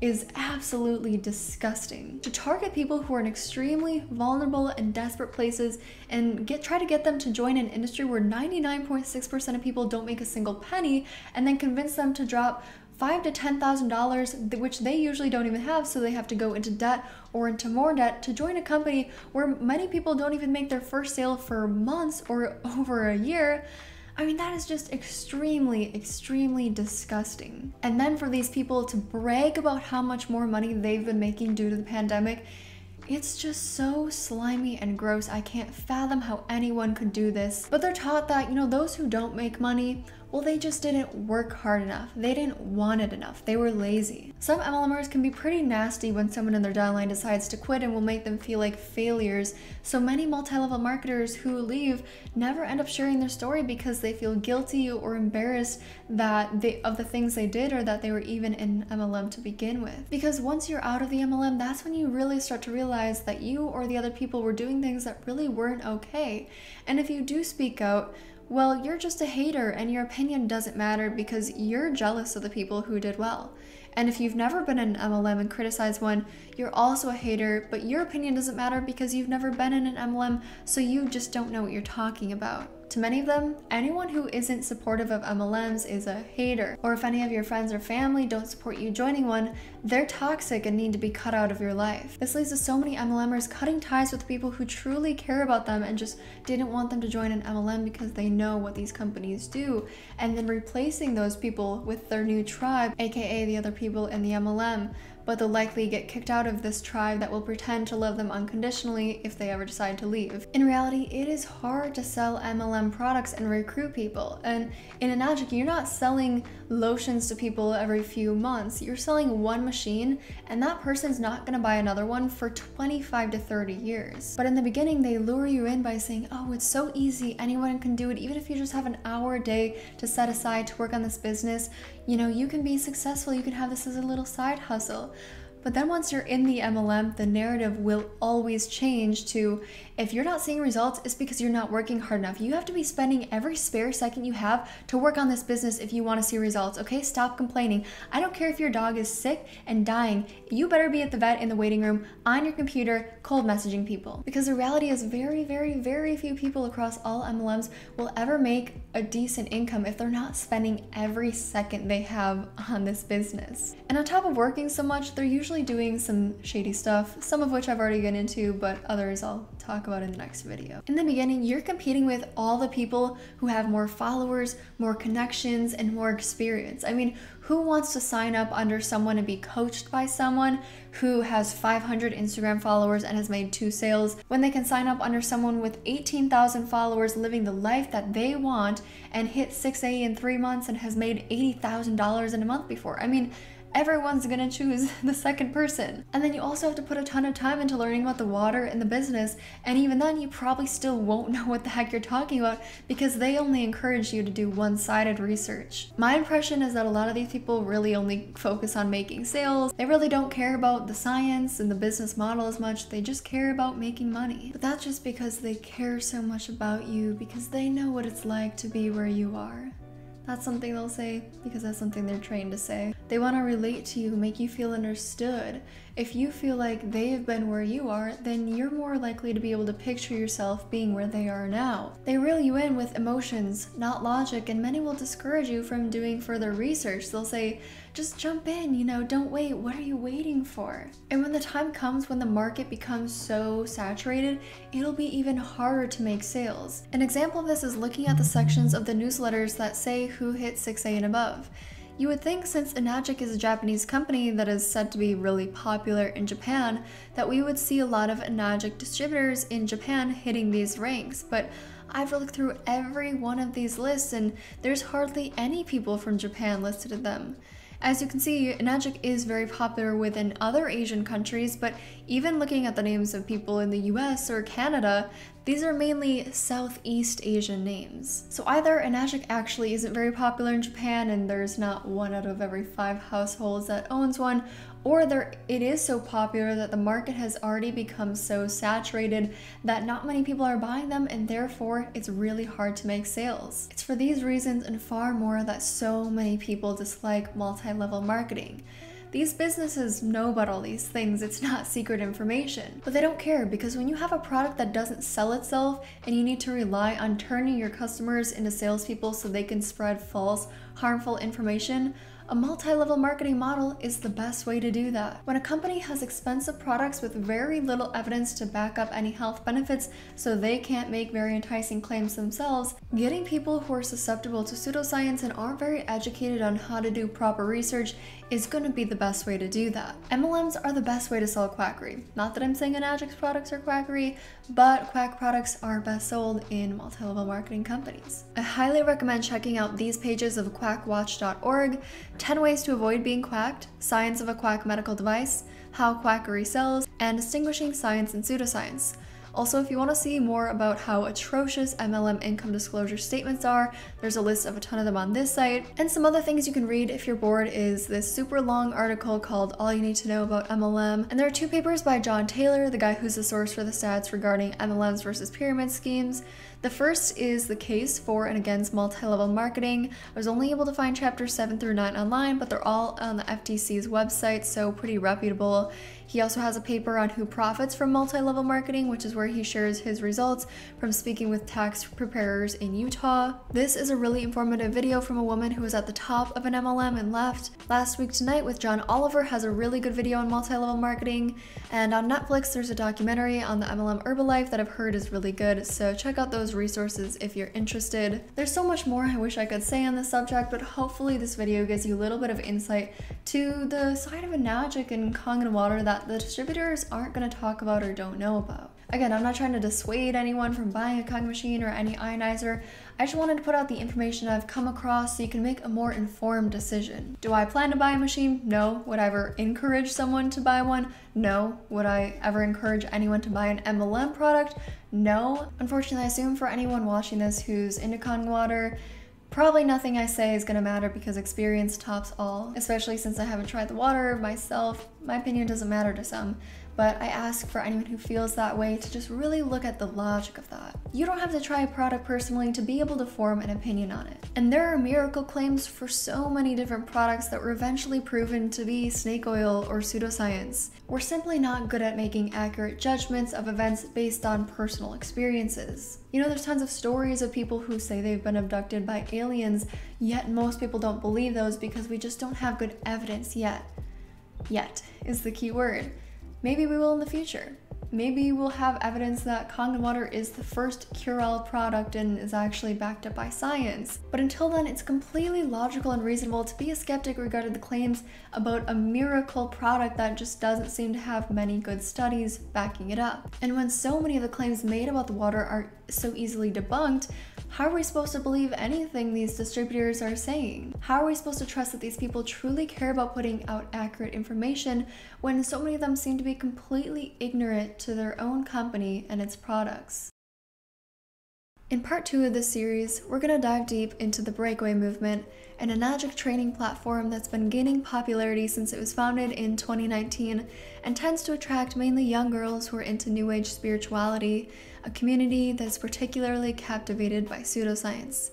S1: is absolutely disgusting. To target people who are in extremely vulnerable and desperate places and get try to get them to join an industry where 99.6% of people don't make a single penny and then convince them to drop five to ten thousand dollars, which they usually don't even have, so they have to go into debt or into more debt to join a company where many people don't even make their first sale for months or over a year. I mean, that is just extremely, extremely disgusting. And then for these people to brag about how much more money they've been making due to the pandemic, it's just so slimy and gross. I can't fathom how anyone could do this. But they're taught that, you know, those who don't make money well, they just didn't work hard enough. They didn't want it enough. They were lazy. Some MLMers can be pretty nasty when someone in their downline decides to quit and will make them feel like failures. So many multi-level marketers who leave never end up sharing their story because they feel guilty or embarrassed that they of the things they did or that they were even in MLM to begin with. Because once you're out of the MLM, that's when you really start to realize that you or the other people were doing things that really weren't okay. And if you do speak out, well, you're just a hater and your opinion doesn't matter because you're jealous of the people who did well. And if you've never been in an MLM and criticized one, you're also a hater, but your opinion doesn't matter because you've never been in an MLM, so you just don't know what you're talking about. To many of them, anyone who isn't supportive of MLMs is a hater. Or if any of your friends or family don't support you joining one, they're toxic and need to be cut out of your life. This leads to so many MLMers cutting ties with people who truly care about them and just didn't want them to join an MLM because they know what these companies do, and then replacing those people with their new tribe, aka the other people in the MLM but they'll likely get kicked out of this tribe that will pretend to love them unconditionally if they ever decide to leave. In reality, it is hard to sell MLM products and recruit people. And in Enagic, you're not selling lotions to people every few months. You're selling one machine, and that person's not gonna buy another one for 25 to 30 years. But in the beginning, they lure you in by saying, oh, it's so easy, anyone can do it, even if you just have an hour a day to set aside to work on this business, you know, you can be successful, you can have this as a little side hustle. But then once you're in the MLM, the narrative will always change to if you're not seeing results, it's because you're not working hard enough. You have to be spending every spare second you have to work on this business if you want to see results, okay? Stop complaining. I don't care if your dog is sick and dying. You better be at the vet in the waiting room on your computer cold messaging people. Because the reality is very, very, very few people across all MLMs will ever make a decent income if they're not spending every second they have on this business. And on top of working so much, they're usually doing some shady stuff, some of which I've already gotten into, but others I'll talk about in the next video. In the beginning, you're competing with all the people who have more followers, more connections, and more experience. I mean, who wants to sign up under someone and be coached by someone who has 500 Instagram followers and has made two sales when they can sign up under someone with 18,000 followers living the life that they want and hit 6A in three months and has made $80,000 in a month before? I mean, everyone's gonna choose the second person. And then you also have to put a ton of time into learning about the water and the business, and even then you probably still won't know what the heck you're talking about because they only encourage you to do one-sided research. My impression is that a lot of these people really only focus on making sales. They really don't care about the science and the business model as much, they just care about making money. But that's just because they care so much about you because they know what it's like to be where you are. That's something they'll say because that's something they're trained to say. They want to relate to you, make you feel understood. If you feel like they've been where you are, then you're more likely to be able to picture yourself being where they are now. They reel you in with emotions, not logic, and many will discourage you from doing further research. They'll say, just jump in, you know, don't wait. What are you waiting for? And when the time comes when the market becomes so saturated, it'll be even harder to make sales. An example of this is looking at the sections of the newsletters that say who hit 6A and above. You would think since Enagic is a Japanese company that is said to be really popular in Japan, that we would see a lot of Enagic distributors in Japan hitting these ranks, but I've looked through every one of these lists and there's hardly any people from Japan listed in them. As you can see, Enagic is very popular within other Asian countries, but even looking at the names of people in the US or Canada, these are mainly Southeast Asian names. So either Enagic actually isn't very popular in Japan and there's not one out of every five households that owns one, or there, it is so popular that the market has already become so saturated that not many people are buying them and therefore it's really hard to make sales. It's for these reasons and far more that so many people dislike multi-level marketing. These businesses know about all these things, it's not secret information. But they don't care because when you have a product that doesn't sell itself and you need to rely on turning your customers into salespeople so they can spread false, harmful information, a multi-level marketing model is the best way to do that. When a company has expensive products with very little evidence to back up any health benefits so they can't make very enticing claims themselves, getting people who are susceptible to pseudoscience and aren't very educated on how to do proper research is going to be the best way to do that. MLMs are the best way to sell quackery. Not that I'm saying Enagic's products are quackery, but quack products are best sold in multi-level marketing companies. I highly recommend checking out these pages of quackwatch.org, 10 ways to avoid being quacked, science of a quack medical device, how quackery sells, and distinguishing science and pseudoscience. Also, if you want to see more about how atrocious MLM income disclosure statements are, there's a list of a ton of them on this site. And some other things you can read if you're bored is this super long article called All You Need to Know About MLM. And there are two papers by Jon Taylor, the guy who's the source for the stats regarding MLMs versus pyramid schemes. The first is the case for and against multi-level marketing. I was only able to find chapters 7 through 9 online, but they're all on the FTC's website, so pretty reputable. He also has a paper on who profits from multi-level marketing, which is where he shares his results from speaking with tax preparers in Utah. This is a really informative video from a woman who was at the top of an MLM and left. Last Week Tonight with John Oliver has a really good video on multi-level marketing, and on Netflix there's a documentary on the MLM Herbalife that I've heard is really good, so check out those resources if you're interested. There's so much more I wish I could say on this subject, but hopefully this video gives you a little bit of insight to the side of a Enagic and Kangen Water that the distributors aren't going to talk about or don't know about. Again, I'm not trying to dissuade anyone from buying a Kangen machine or any ionizer. I just wanted to put out the information I've come across so you can make a more informed decision. Do I plan to buy a machine? No. Would I ever encourage someone to buy one? No. Would I ever encourage anyone to buy an MLM product? No. Unfortunately, I assume for anyone watching this who's into Kangen water, Probably nothing I say is to matter because experience tops all, especially since I haven't tried the water myself. My opinion doesn't matter to some, but I ask for anyone who feels that way to just really look at the logic of that. You don't have to try a product personally to be able to form an opinion on it. And there are miracle claims for so many different products that were eventually proven to be snake oil or pseudoscience. We're simply not good at making accurate judgments of events based on personal experiences. You know, there's tons of stories of people who say they've been abducted by aliens, yet most people don't believe those because we just don't have good evidence yet. Yet is the key word. Maybe we will in the future. Maybe we'll have evidence that Kangen water is the first cure-all product and is actually backed up by science. But until then, it's completely logical and reasonable to be a skeptic regarding the claims about a miracle product that just doesn't seem to have many good studies backing it up. And when so many of the claims made about the water are so easily debunked, how are we supposed to believe anything these distributors are saying? How are we supposed to trust that these people truly care about putting out accurate information when so many of them seem to be completely ignorant to their own company and its products? In part two of this series, we're going to dive deep into the breakaway movement, an Enagic training platform that's been gaining popularity since it was founded in 2019 and tends to attract mainly young girls who are into New Age spirituality a community that's particularly captivated by pseudoscience.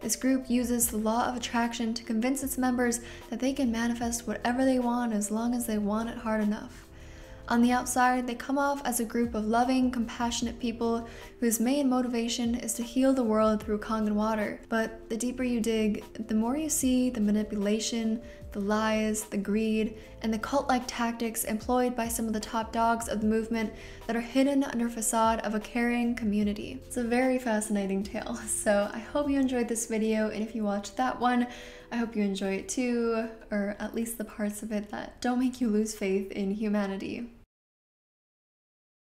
S1: This group uses the law of attraction to convince its members that they can manifest whatever they want as long as they want it hard enough. On the outside, they come off as a group of loving, compassionate people whose main motivation is to heal the world through Kangen water. But the deeper you dig, the more you see the manipulation, the lies, the greed, and the cult like tactics employed by some of the top dogs of the movement that are hidden under facade of a caring community. It's a very fascinating tale, so I hope you enjoyed this video, and if you watched that one, I hope you enjoy it too, or at least the parts of it that don't make you lose faith in humanity.